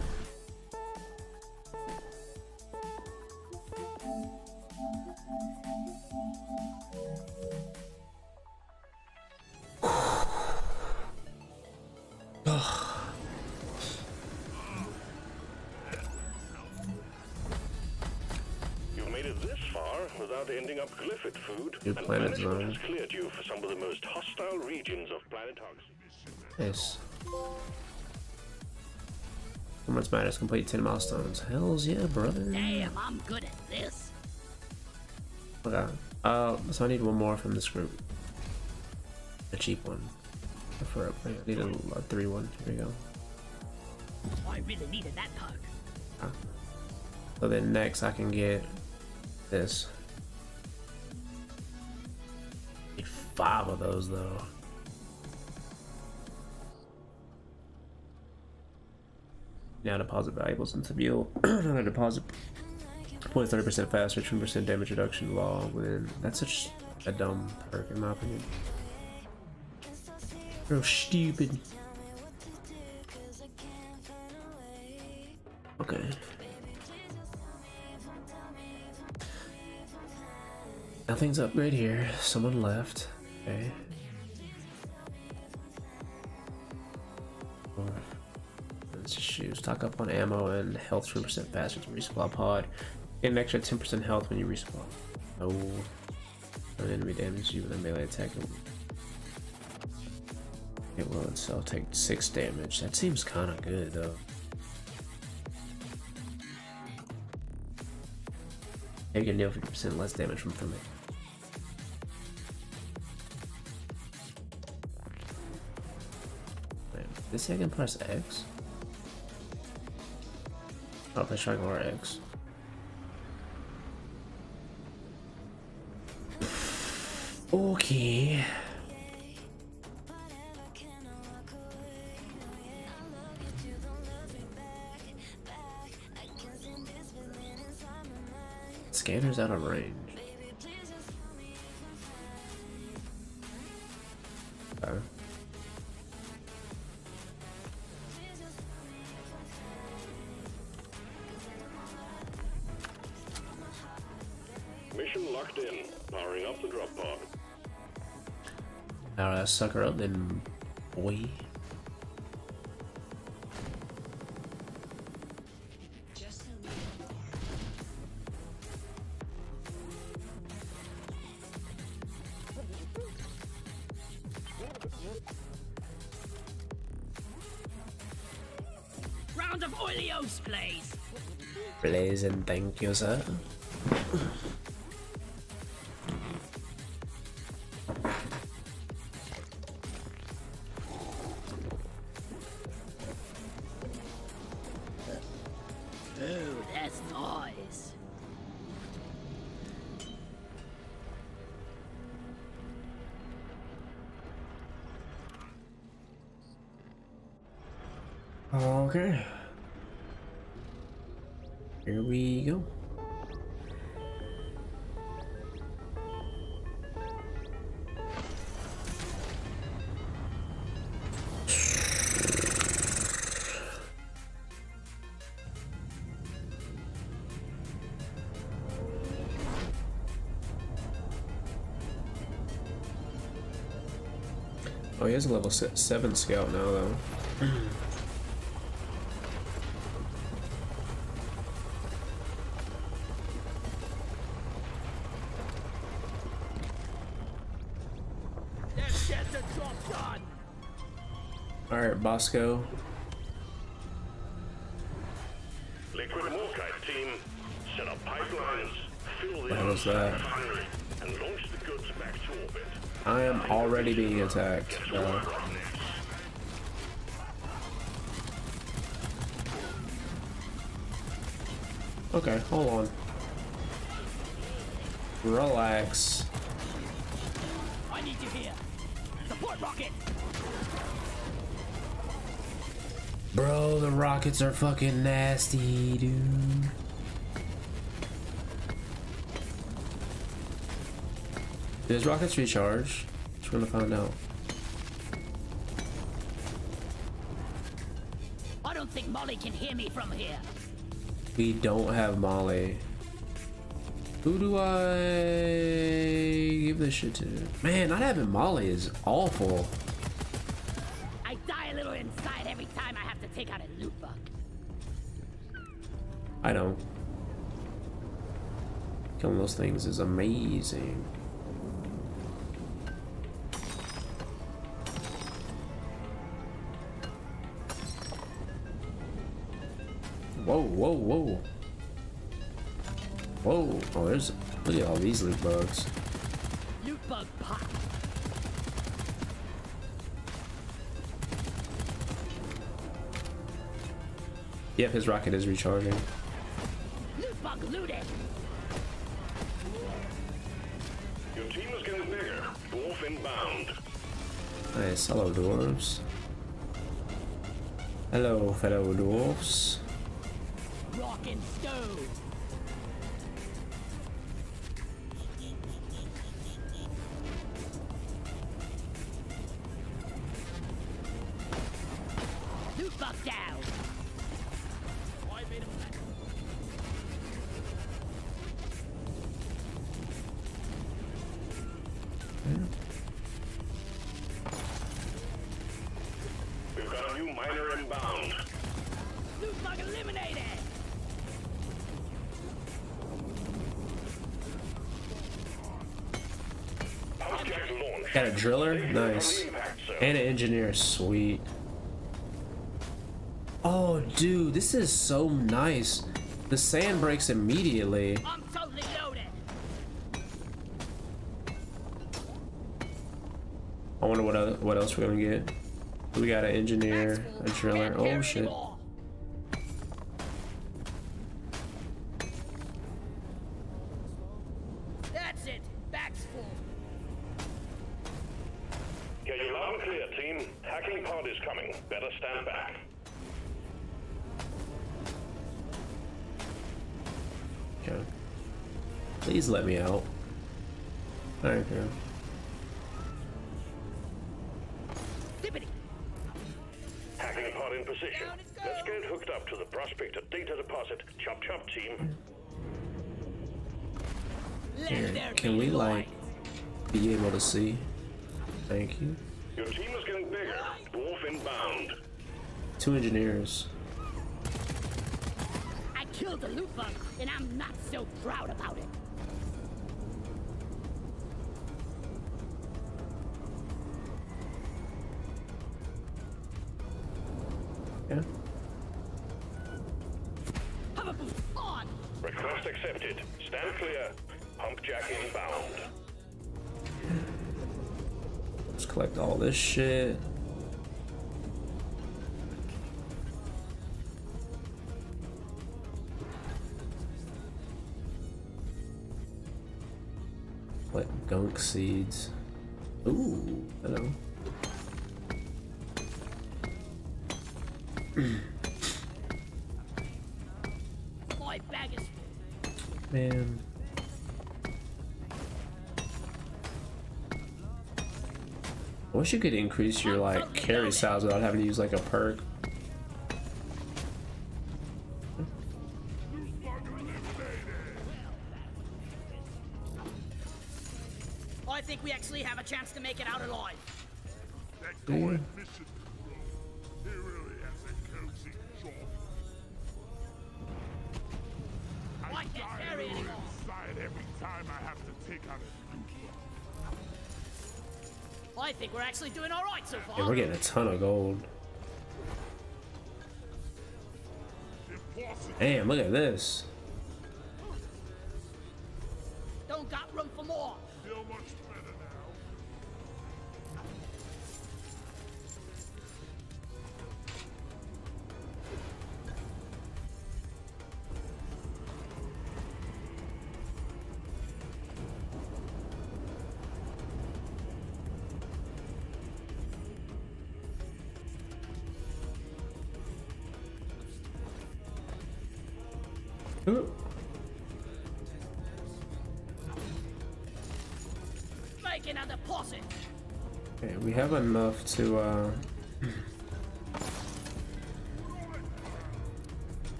Speaker 1: Matters. Complete 10 milestones. Hells yeah, brother.
Speaker 3: Damn, I'm good at this.
Speaker 1: Okay. Uh, so I need one more from this group. A cheap one. For I need a, a three one. Here we go.
Speaker 3: I really needed that poke.
Speaker 1: So then next I can get this. Need five of those though. Now deposit valuables into View. Another deposit point thirty percent faster, twenty percent damage reduction while within. That's such a dumb perk in my opinion. Real stupid. Okay. Nothing's upgrade here. Someone left. Okay. Let's shoot. Stock up on ammo and health 20% faster to resupply pod. Get an extra 10% health when you resupply. No. An enemy damage you with a melee attack. It will itself take 6 damage. That seems kind of good though. You can deal 50% less damage from thermite. This I can press X? Press triangle or X. Okay. Scanner's out of range.
Speaker 2: Up the drop pod.
Speaker 1: Power that sucker up then, boy.
Speaker 3: Round of Oilios, please.
Speaker 1: Please and thank you, sir. Has a level 7 scout now, though.
Speaker 3: Let's get the job done.
Speaker 1: Alright, Bosco.
Speaker 2: Liquid Morkite team, set up pipelines, fill the
Speaker 1: What was that? Already being attacked, bro. Okay, hold on. Relax.
Speaker 3: I need you here. Support rocket.
Speaker 1: Bro, the rockets are fucking nasty, dude. Does rockets recharge? Just wanna find out.
Speaker 3: I don't think Molly can hear me from here.
Speaker 1: We don't have Molly. Who do I give this shit to? Man, not having Molly is awful.
Speaker 3: I die a little inside every time I have to take out a loot bug.
Speaker 1: I don't. Killing those things is amazing. Whoa, whoa, whoa. Whoa. Oh, there's. Look at all these loot bugs.
Speaker 3: Loot bug pop.
Speaker 1: Yep, his rocket is recharging.
Speaker 3: Loot bug looted.
Speaker 2: Your team is getting bigger. Dwarf inbound.
Speaker 1: Nice. Hello, dwarves. Hello, fellow dwarves. Driller? Nice. And an engineer, sweet. Oh, dude, this is so nice. The sand breaks immediately.
Speaker 3: I'm totally loaded.
Speaker 1: I wonder what other, what else we're gonna get. We got an engineer, a driller. Oh shit. Two engineers.
Speaker 3: I killed a loot bug, and I'm not so proud about it.
Speaker 1: Yeah.
Speaker 3: Hover boots on.
Speaker 2: Request accepted. Stand clear. Pump jack inbound.
Speaker 1: Let's collect all this shit. Seeds? Ooh, hello.
Speaker 3: My bag is
Speaker 1: Man. I wish you could increase your like carry size without having to use like a perk. Ton of gold. Damn, look at this. Have enough to uh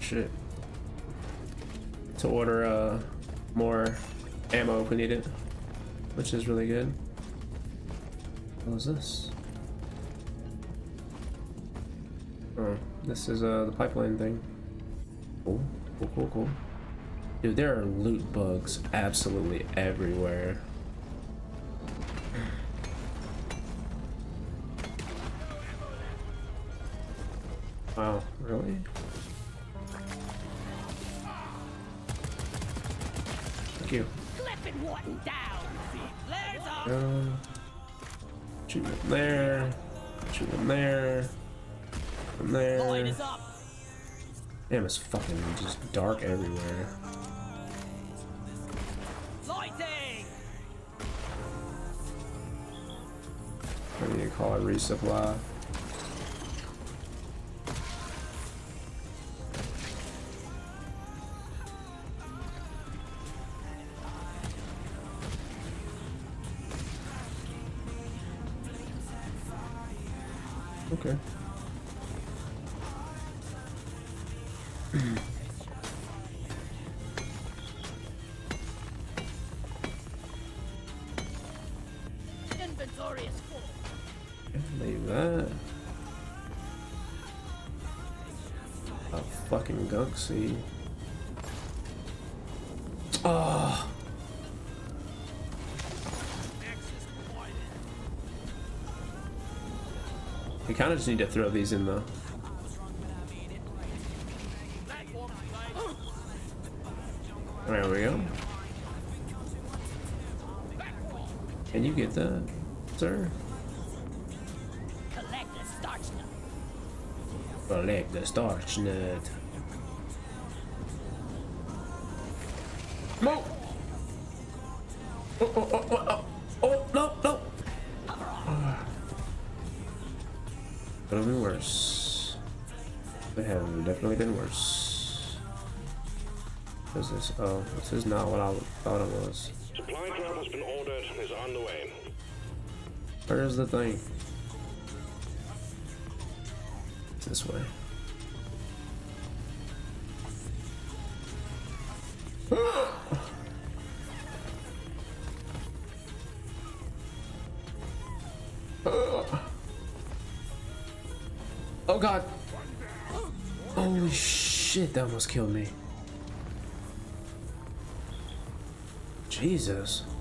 Speaker 1: shit. To order uh more ammo if we need it. Which is really good. What is this? Oh, this is uh the pipeline thing. Cool, cool, cool, cool. Dude, there are loot bugs absolutely everywhere. There. There. From
Speaker 3: Light
Speaker 1: there.
Speaker 3: is up.
Speaker 1: Damn, it's fucking just dark everywhere.
Speaker 3: Lighting.
Speaker 1: What do you call it? Resupply. Kind of just need to throw these in
Speaker 3: delayed.
Speaker 1: There we go. Can you get that, sir?
Speaker 3: Collect the starch nut.
Speaker 1: Collect the starch nut. was. Oh, this is not what I thought it was.
Speaker 2: Supply drop has been ordered and is on the way.
Speaker 1: Where is the thing? This way. oh god. Holy shit, that almost killed me. Jesus.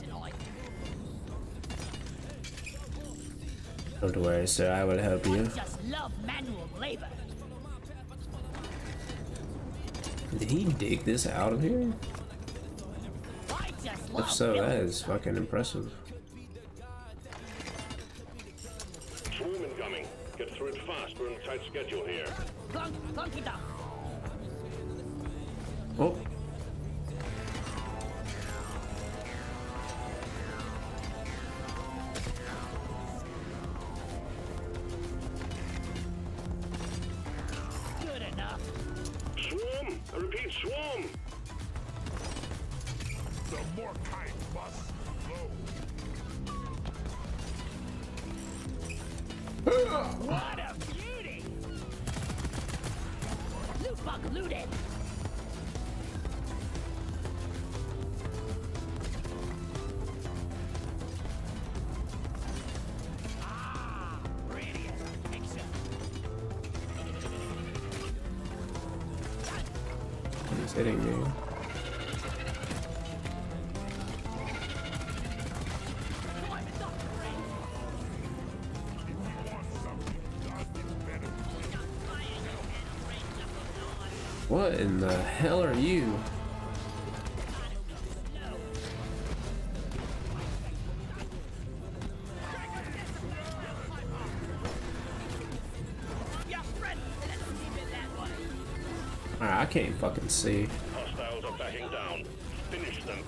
Speaker 3: Tonight.
Speaker 1: Don't worry, sir, I will help you.
Speaker 3: Just love manual labor.
Speaker 1: Did he dig this out of here?
Speaker 3: I
Speaker 1: If so, that is fucking impressive. Hell are you? Alright, I can't fucking see.
Speaker 2: Hostiles are backing down. Finish them.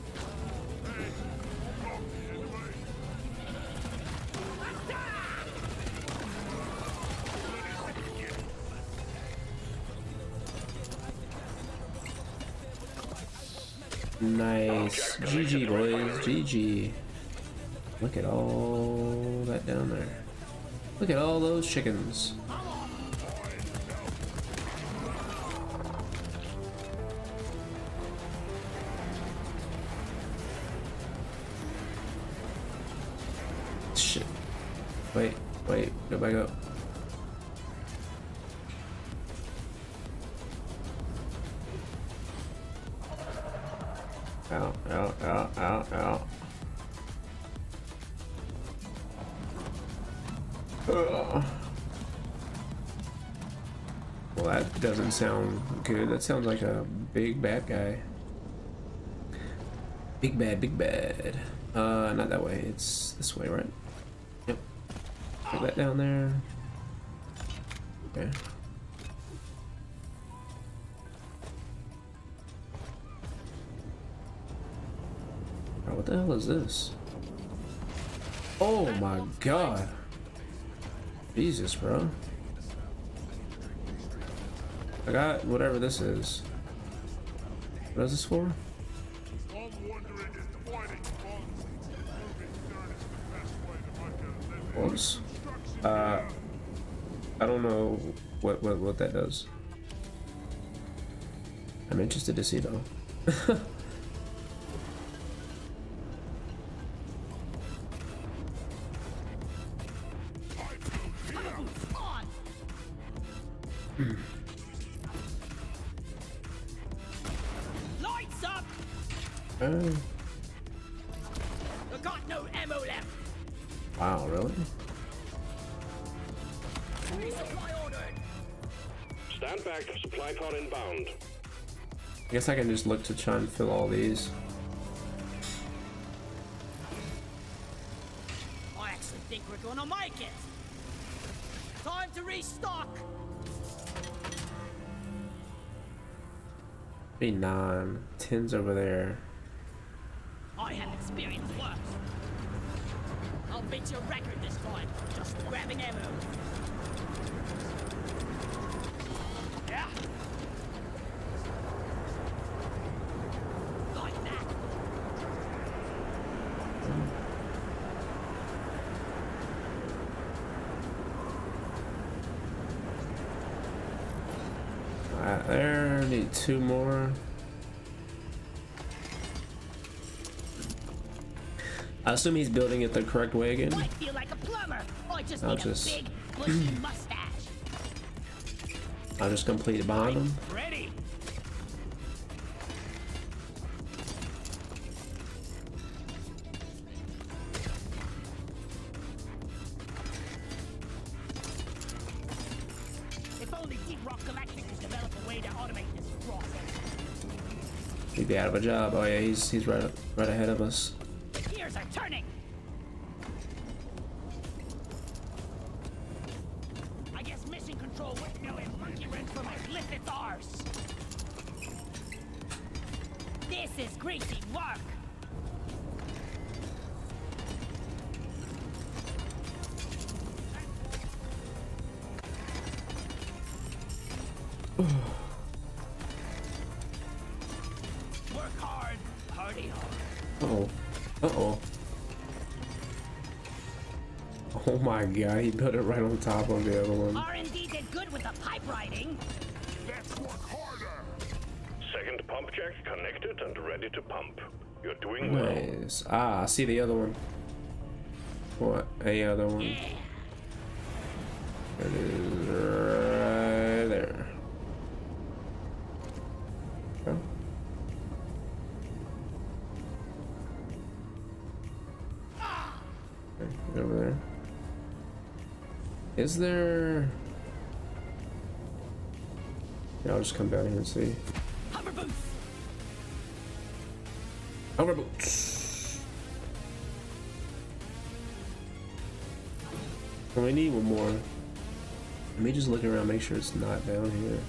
Speaker 1: Nice. GG, boys. GG. Look at all that down there. Look at all those chickens. Sound good. That sounds like a big bad guy. Big bad, big bad. Uh, not that way. It's this way, right? Yep. Put that down there. Okay. What the hell is this? Oh my god. Jesus, bro. I got whatever this is. What is this for? Whoops. Uh, I don't know what, what, what that does. I'm interested to see though. guess I can just look to try and fill all these.
Speaker 3: I actually think we're gonna make it. Time to restock.
Speaker 1: Be nine. Ten's over there.
Speaker 3: I have experienced worse. I'll beat your record this time. Just grabbing ammo. Yeah. Like that.
Speaker 1: Alright, there. Need two more. I assume he's building it the correct way again.
Speaker 3: I feel like a plumber. I just
Speaker 1: I'll just-
Speaker 3: a big, bushy mustache.
Speaker 1: I'll just complete behind him.
Speaker 3: A
Speaker 1: job. Oh yeah, he's he's right up, right ahead of us. God, he built it right on top of the other one.
Speaker 3: R&D did good with the pipe riding.
Speaker 4: Let's work harder.
Speaker 2: Second pump jack connected and ready to pump. You're doing well.
Speaker 1: Nice. Ah, I see the other one. What? A other one.
Speaker 3: Yeah.
Speaker 1: Is there? Yeah, I'll just come down here and see.
Speaker 3: Hover boots.
Speaker 1: Hover boots. We need one more. Let me just look around, make sure it's not down here.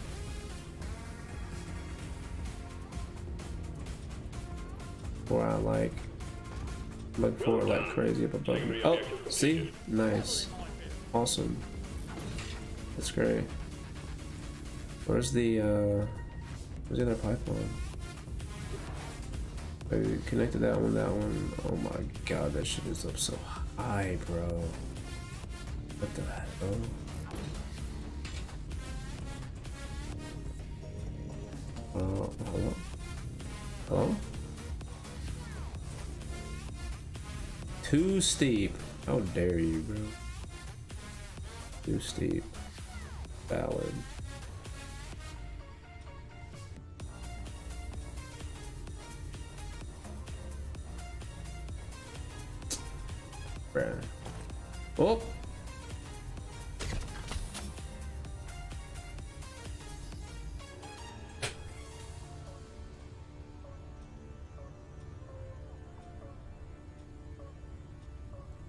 Speaker 1: Or I like look for it like crazy up above. me. Oh, see, nice, awesome. That's great. Where's the uh, where's the other pipeline? I connected that one, that one. Oh my god, that shit is up so high, bro. What the hell? Oh, hello? Hello? Too steep. How dare you, bro? Too steep. Valid. Bruh. Oh!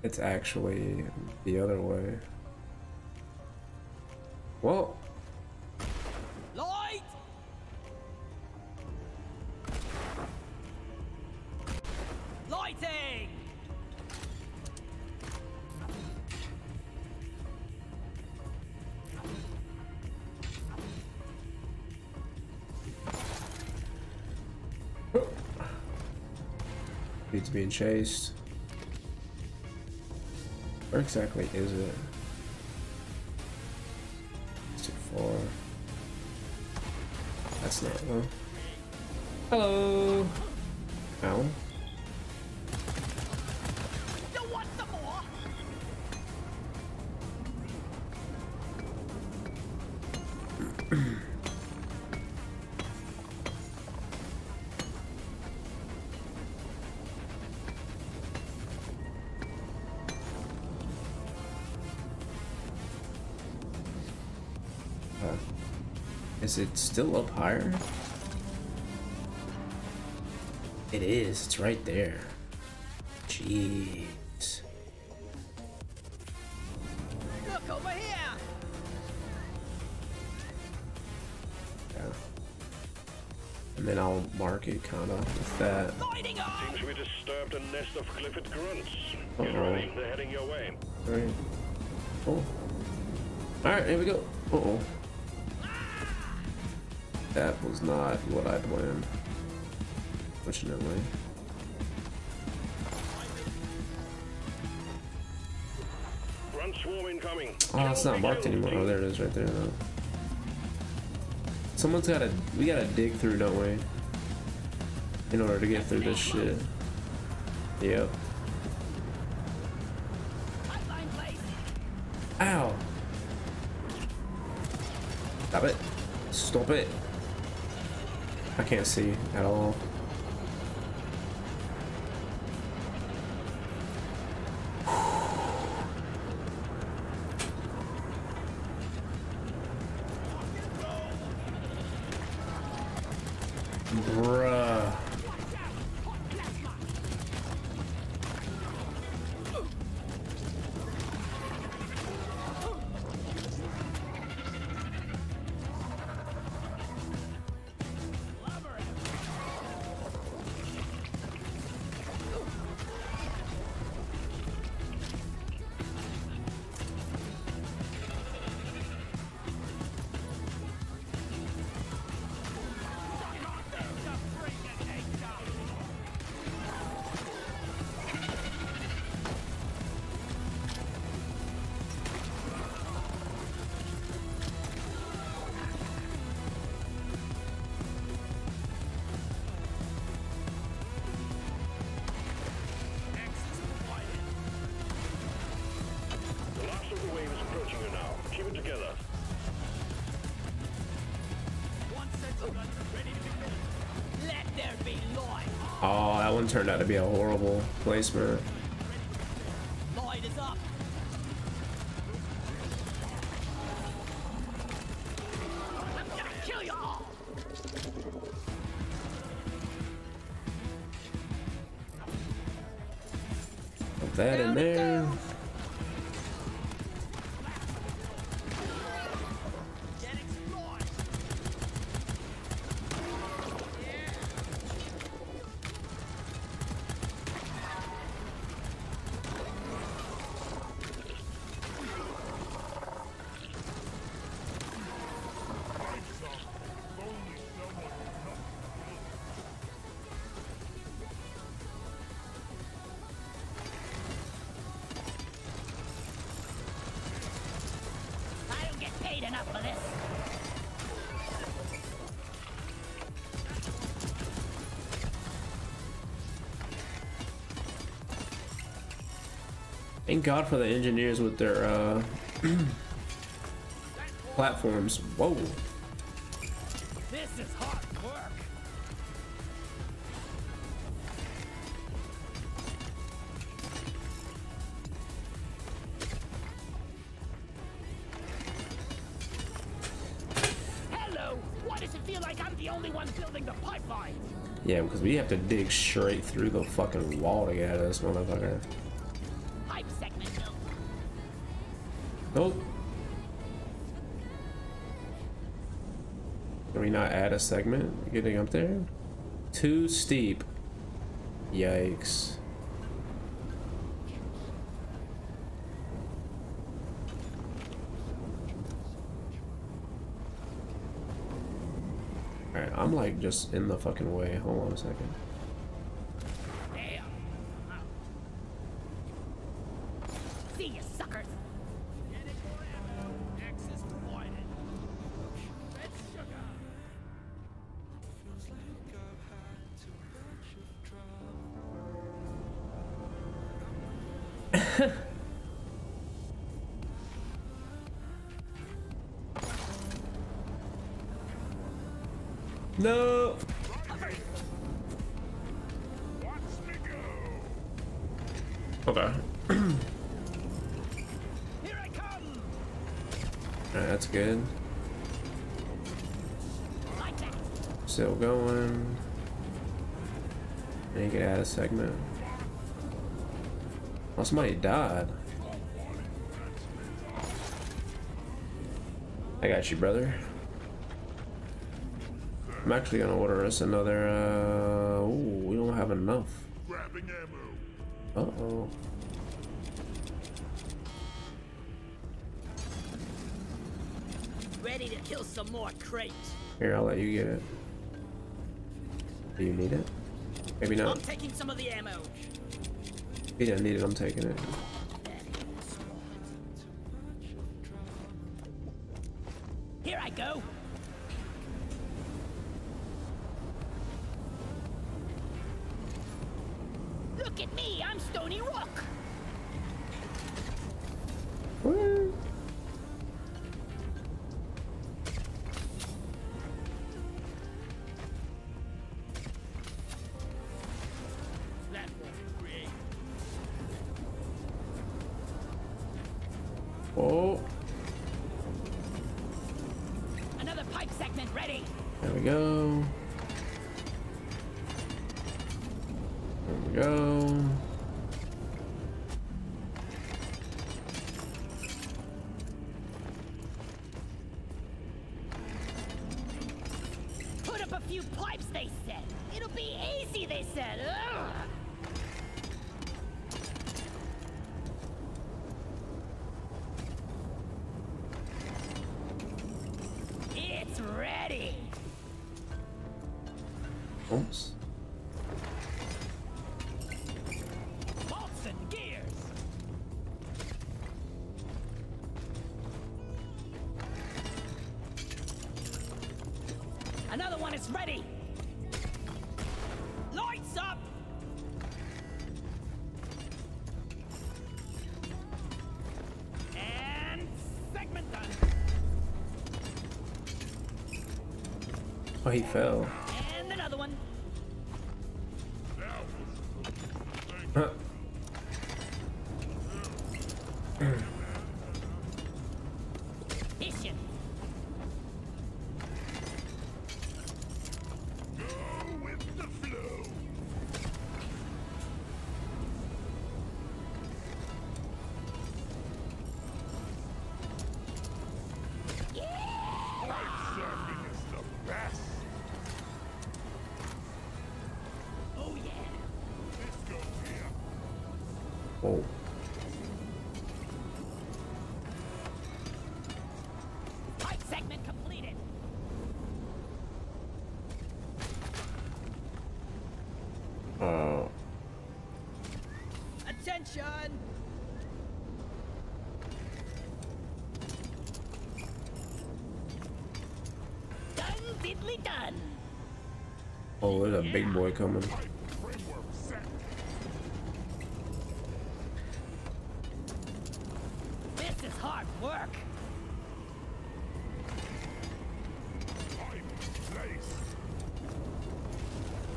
Speaker 1: It's actually the other way. Well,
Speaker 3: Light. Lighting.
Speaker 1: It's being chased. Where exactly is it? Huh? Hello. Ow. Uh, is it still up higher? It is, it's right there. Jeez.
Speaker 3: Look over here. Yeah.
Speaker 1: And then I'll mark it kinda with that.
Speaker 2: Seems we disturbed a nest of Glyphid grunts. Uh
Speaker 1: -oh.
Speaker 2: Get ready, they're heading your way.
Speaker 1: Alright. Oh. Alright, here we go. Uh oh. That was not what I planned. Fortunately.
Speaker 2: Grunt swarm incoming.
Speaker 1: Oh, it's not marked anymore. Oh, there it is right there though. Someone's gotta, we gotta dig through, don't we? In order to get through this shit. Yep. Ow! Stop it. Stop it. I can't see at all.
Speaker 5: Be
Speaker 1: a horrible placement. Thank God for the engineers with their uh, platforms. Whoa.
Speaker 3: This is hard work! Hello! Why does it feel like I'm the only one building the pipeline?
Speaker 1: Yeah, because we have to dig straight through the fucking wall to get at this motherfucker. Nope. Can we not add a segment getting up there? Too steep. Yikes. Alright, I'm like just in the fucking way. Hold on a second. Segment. Oh, somebody died. I got you, brother. I'm actually gonna order us another. Uh, ooh, we don't have enough. Uh oh.
Speaker 3: Ready to kill some more crates.
Speaker 1: Here, I'll let you get it. Do you need it? Maybe not.
Speaker 3: I'm taking some of the ammo.
Speaker 1: If you don't need it, I'm taking it. He fell.
Speaker 3: Oh,
Speaker 1: there's a big boy coming.
Speaker 4: Pipe framework set.
Speaker 3: This is hard work.
Speaker 4: Pipe placed.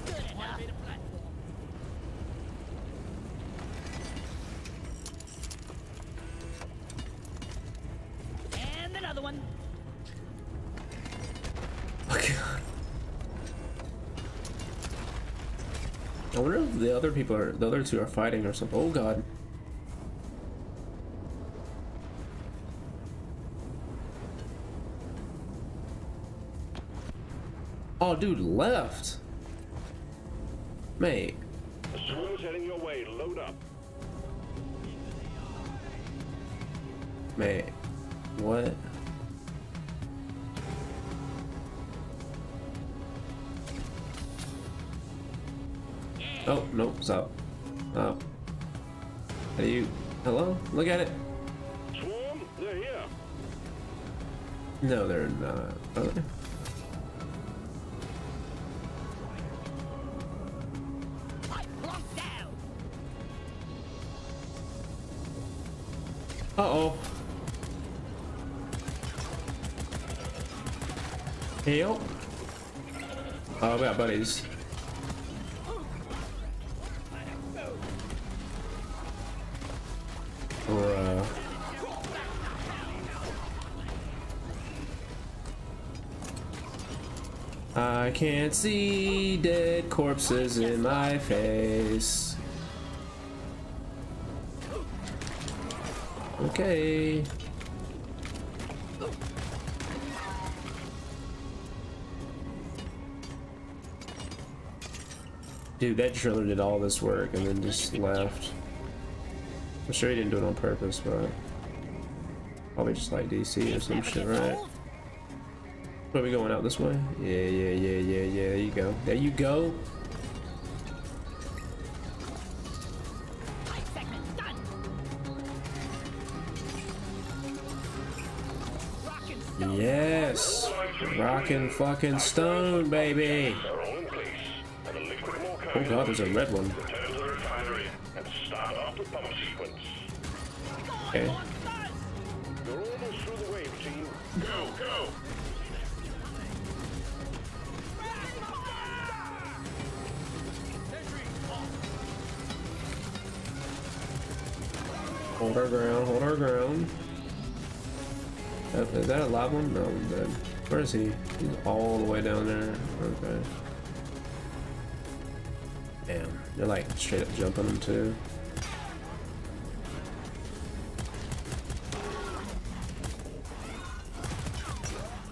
Speaker 3: Good enough.
Speaker 5: Automated platform.
Speaker 3: And another one.
Speaker 1: Okay. I wonder if the other people are the other two are fighting or something. Oh god. Oh dude left. Mate.
Speaker 2: Swarm's heading your way. Load up.
Speaker 1: Mate. What? Oh, nope, stop. Oh. Are you hello? Look at it.
Speaker 2: Swarm, they're here.
Speaker 1: No, they're not. Are they?
Speaker 3: Pipe locked.
Speaker 1: Uh oh. Heal. Oh, we got buddies. I can't see dead corpses in my face. Okay. Dude, that driller did all this work and then just left. I'm sure he didn't do it on purpose, but probably just like DC or some shit, right? Where we going out this way? Yeah, yeah, yeah, yeah, yeah. There you go. There you go.
Speaker 3: Pipe segment done. Rockin' stone.
Speaker 1: Yes. Rockin' fucking stone, baby.
Speaker 2: Are all in place, and the liquid
Speaker 1: Oh god, there's a red one.
Speaker 2: return
Speaker 1: One? No, I'm dead. Where is he? He's all the way down there. Okay. Damn, they're like straight up jumping him too.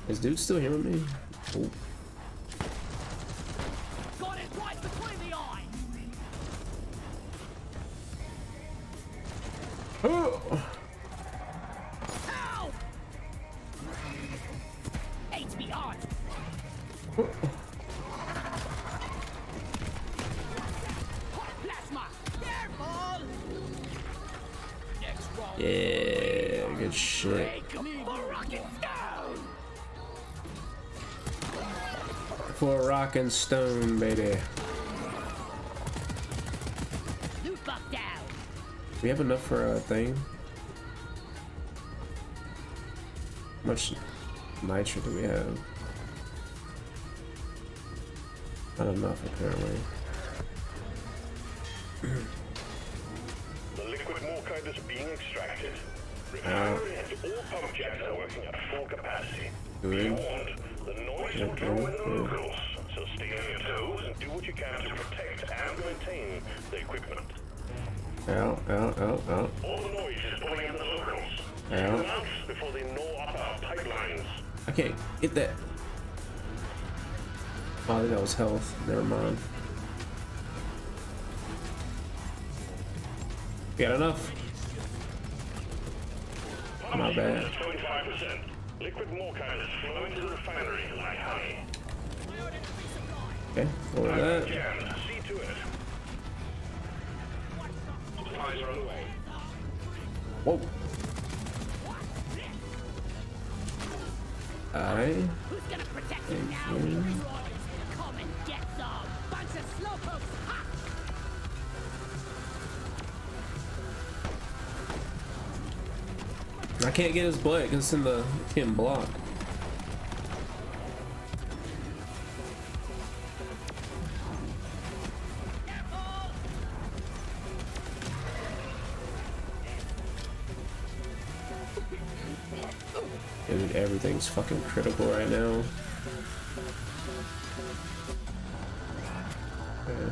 Speaker 1: Is dude still
Speaker 3: here with
Speaker 1: me? Rock and stone, baby.
Speaker 3: Loot bug down.
Speaker 1: We have enough for a thing. How much Nitra do we have? Not enough, apparently.
Speaker 2: The liquid Morkite is being extracted. Uh, Refinery and all pumpjacks are working at full capacity. Be warned, the noise will draw in the locals, so stay on your toes and do what you can to protect and maintain the equipment.
Speaker 1: Out, out, out, out.
Speaker 2: All the noise is pulling in the locals. Them before they gnaw up our pipelines.
Speaker 1: Can't get that. Oh, that was health. Never mind. Got enough. Not bad.
Speaker 2: 25%. Liquid is flowing to the refinery like honey.
Speaker 1: Okay, that. Whoa. Alright.
Speaker 3: Who's gonna protect you now? Come and get some. Bunch of!
Speaker 1: I can't get his butt because it's in the it's getting everything's fucking critical right now. Okay.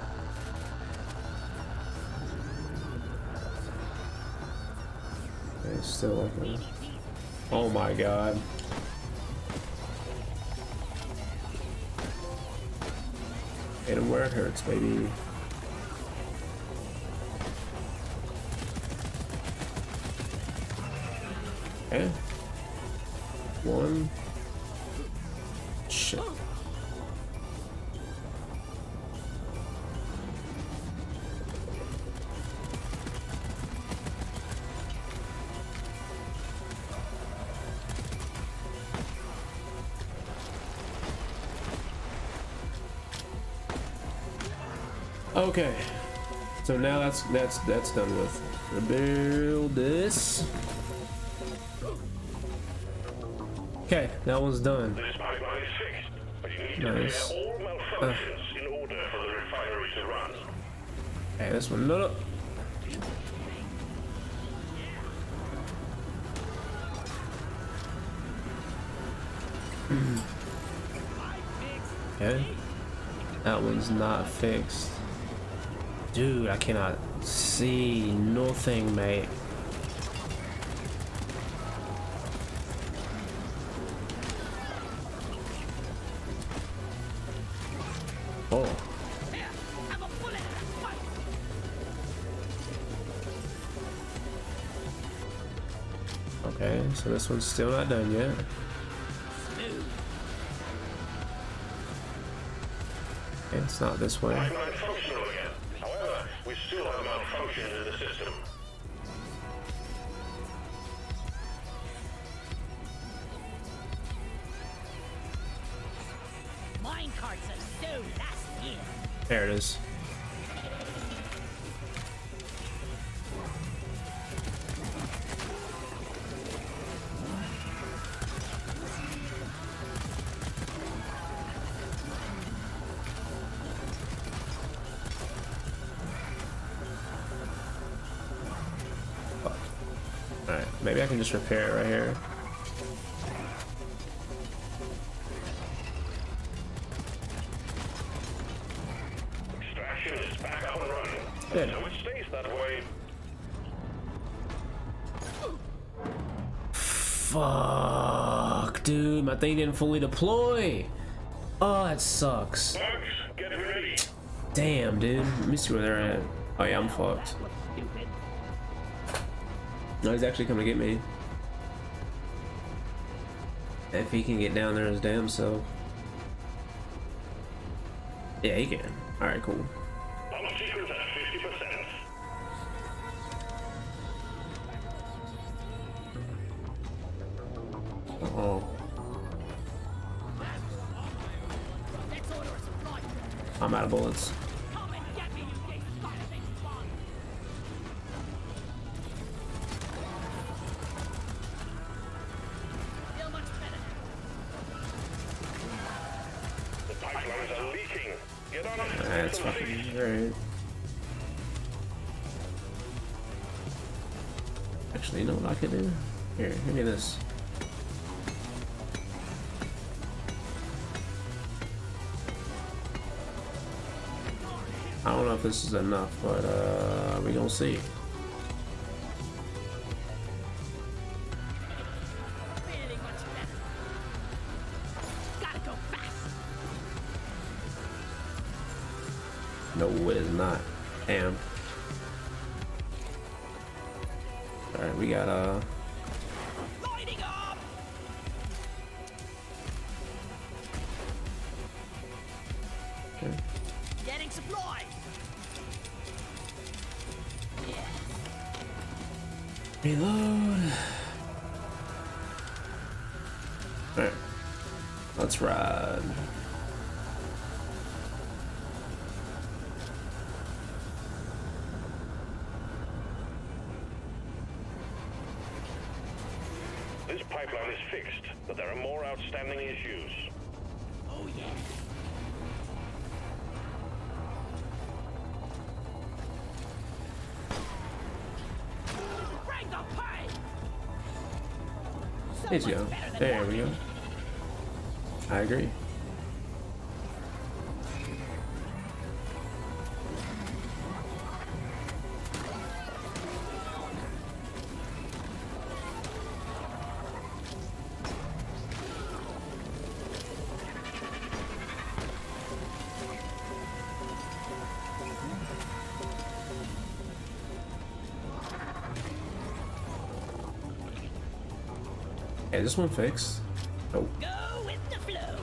Speaker 1: Okay, still like. Oh my god. Hit him where it hurts, baby. Okay. One. Shit. Okay. So now that's that's that's done with. Rebuild this. Okay, that one's done.
Speaker 2: This pipeline is fixed, but you need to
Speaker 1: Nice.
Speaker 2: clear all malfunctions uh. in order for the refinery to run.
Speaker 1: Hey, this one, no, no. okay. That one's not fixed. Dude, I cannot see nothing, mate. This one's still not done yet. Okay, it's not this way. Just repair it right here.
Speaker 2: Extraction is back up and running.
Speaker 1: Good.
Speaker 2: So it stays that way.
Speaker 1: Fuck, dude, my thing didn't fully deploy. Oh, that sucks. Damn, dude. Let me see where they're at. Oh yeah, I'm fucked. No, he's actually coming to get me. If he can get down there his damn self. Yeah, he can. Alright, cool. If this is enough, but uh, we gonna see.
Speaker 2: There
Speaker 1: you go. There we go. I agree. Hey, this one fixed. Oh,
Speaker 3: Go with the flow.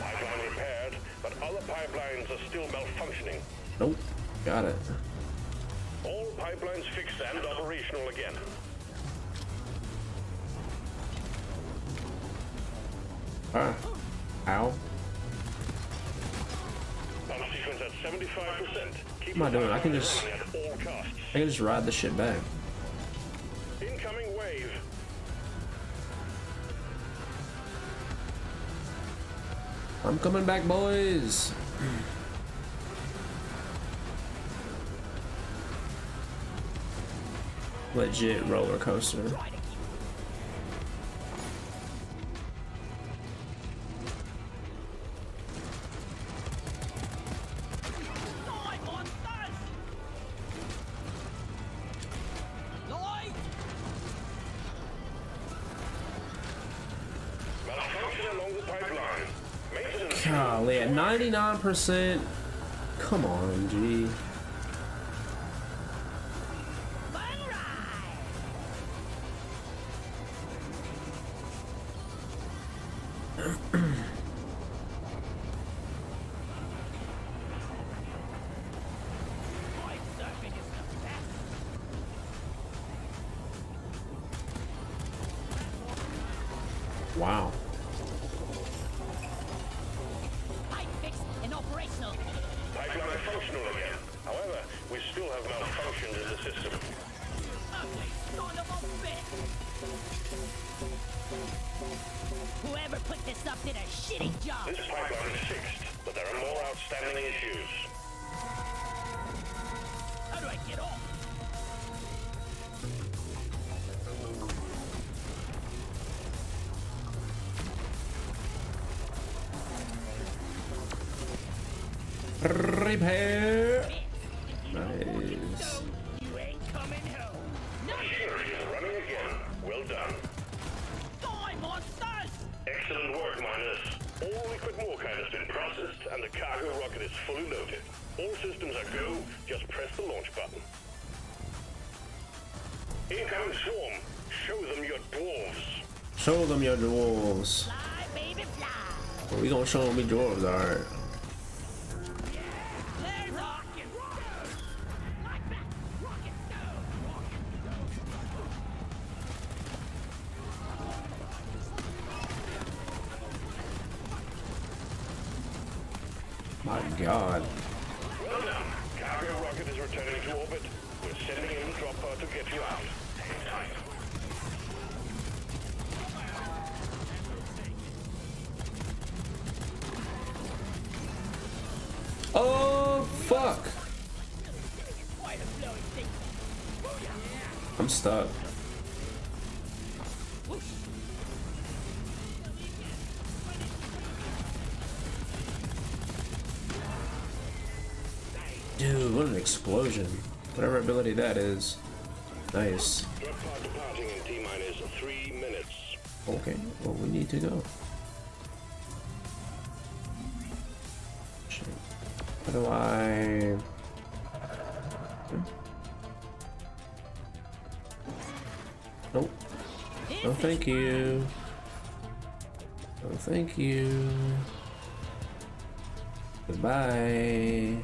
Speaker 2: Pipeline repaired, but other pipelines are still malfunctioning.
Speaker 1: nope. Got it.
Speaker 2: All pipelines fixed and operational again.
Speaker 1: Ah. Ow.
Speaker 2: Pump sequence at 75%. Keep
Speaker 1: What am I doing? I can just-
Speaker 2: running at all costs.
Speaker 1: I can just ride the shit back.
Speaker 2: Incoming wave.
Speaker 1: I'm coming back, boys. Legit roller coaster. 99%. Come on, G.
Speaker 2: running again. Well done.
Speaker 3: die, monsters!
Speaker 2: Excellent work, miners. All liquid Morkite has been processed, and the cargo rocket is fully loaded. All systems are go. Just press the launch button. Incoming swarm. Show them your dwarves.
Speaker 1: Show them your dwarves.
Speaker 3: Fly, baby, fly.
Speaker 1: We gonna show them your dwarves, alright. Explosion. Whatever ability that is. Nice. Okay, well, we need to go. How do I... Hmm? Nope. No, thank you. No, thank you. Goodbye.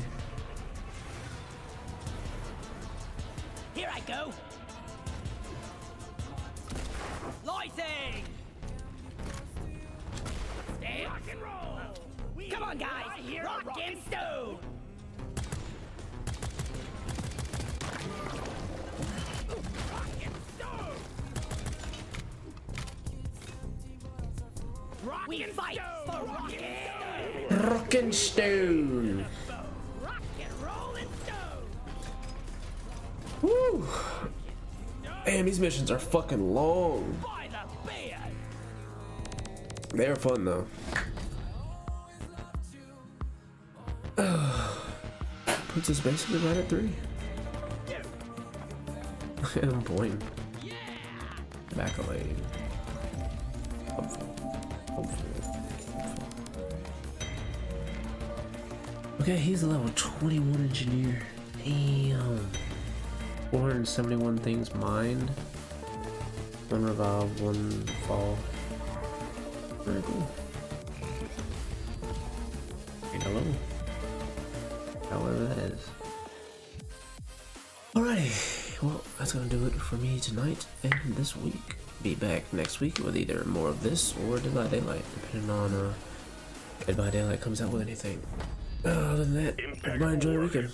Speaker 1: Missions are fucking long. They're fun though. Puts us basically right at three. I'm point. Back a lane. Hopefully. Hopefully. Okay, he's a level 21 engineer. Damn. 471 things mined. One revive, one fall. Very cool. Hey, hello. However that is. Alrighty, well, that's gonna do it for me tonight and this week. Be back next week with either more of this or Dead by Daylight, depending on uh, Dead by Daylight comes out with anything. Uh, other than that, everybody enjoy your weekend.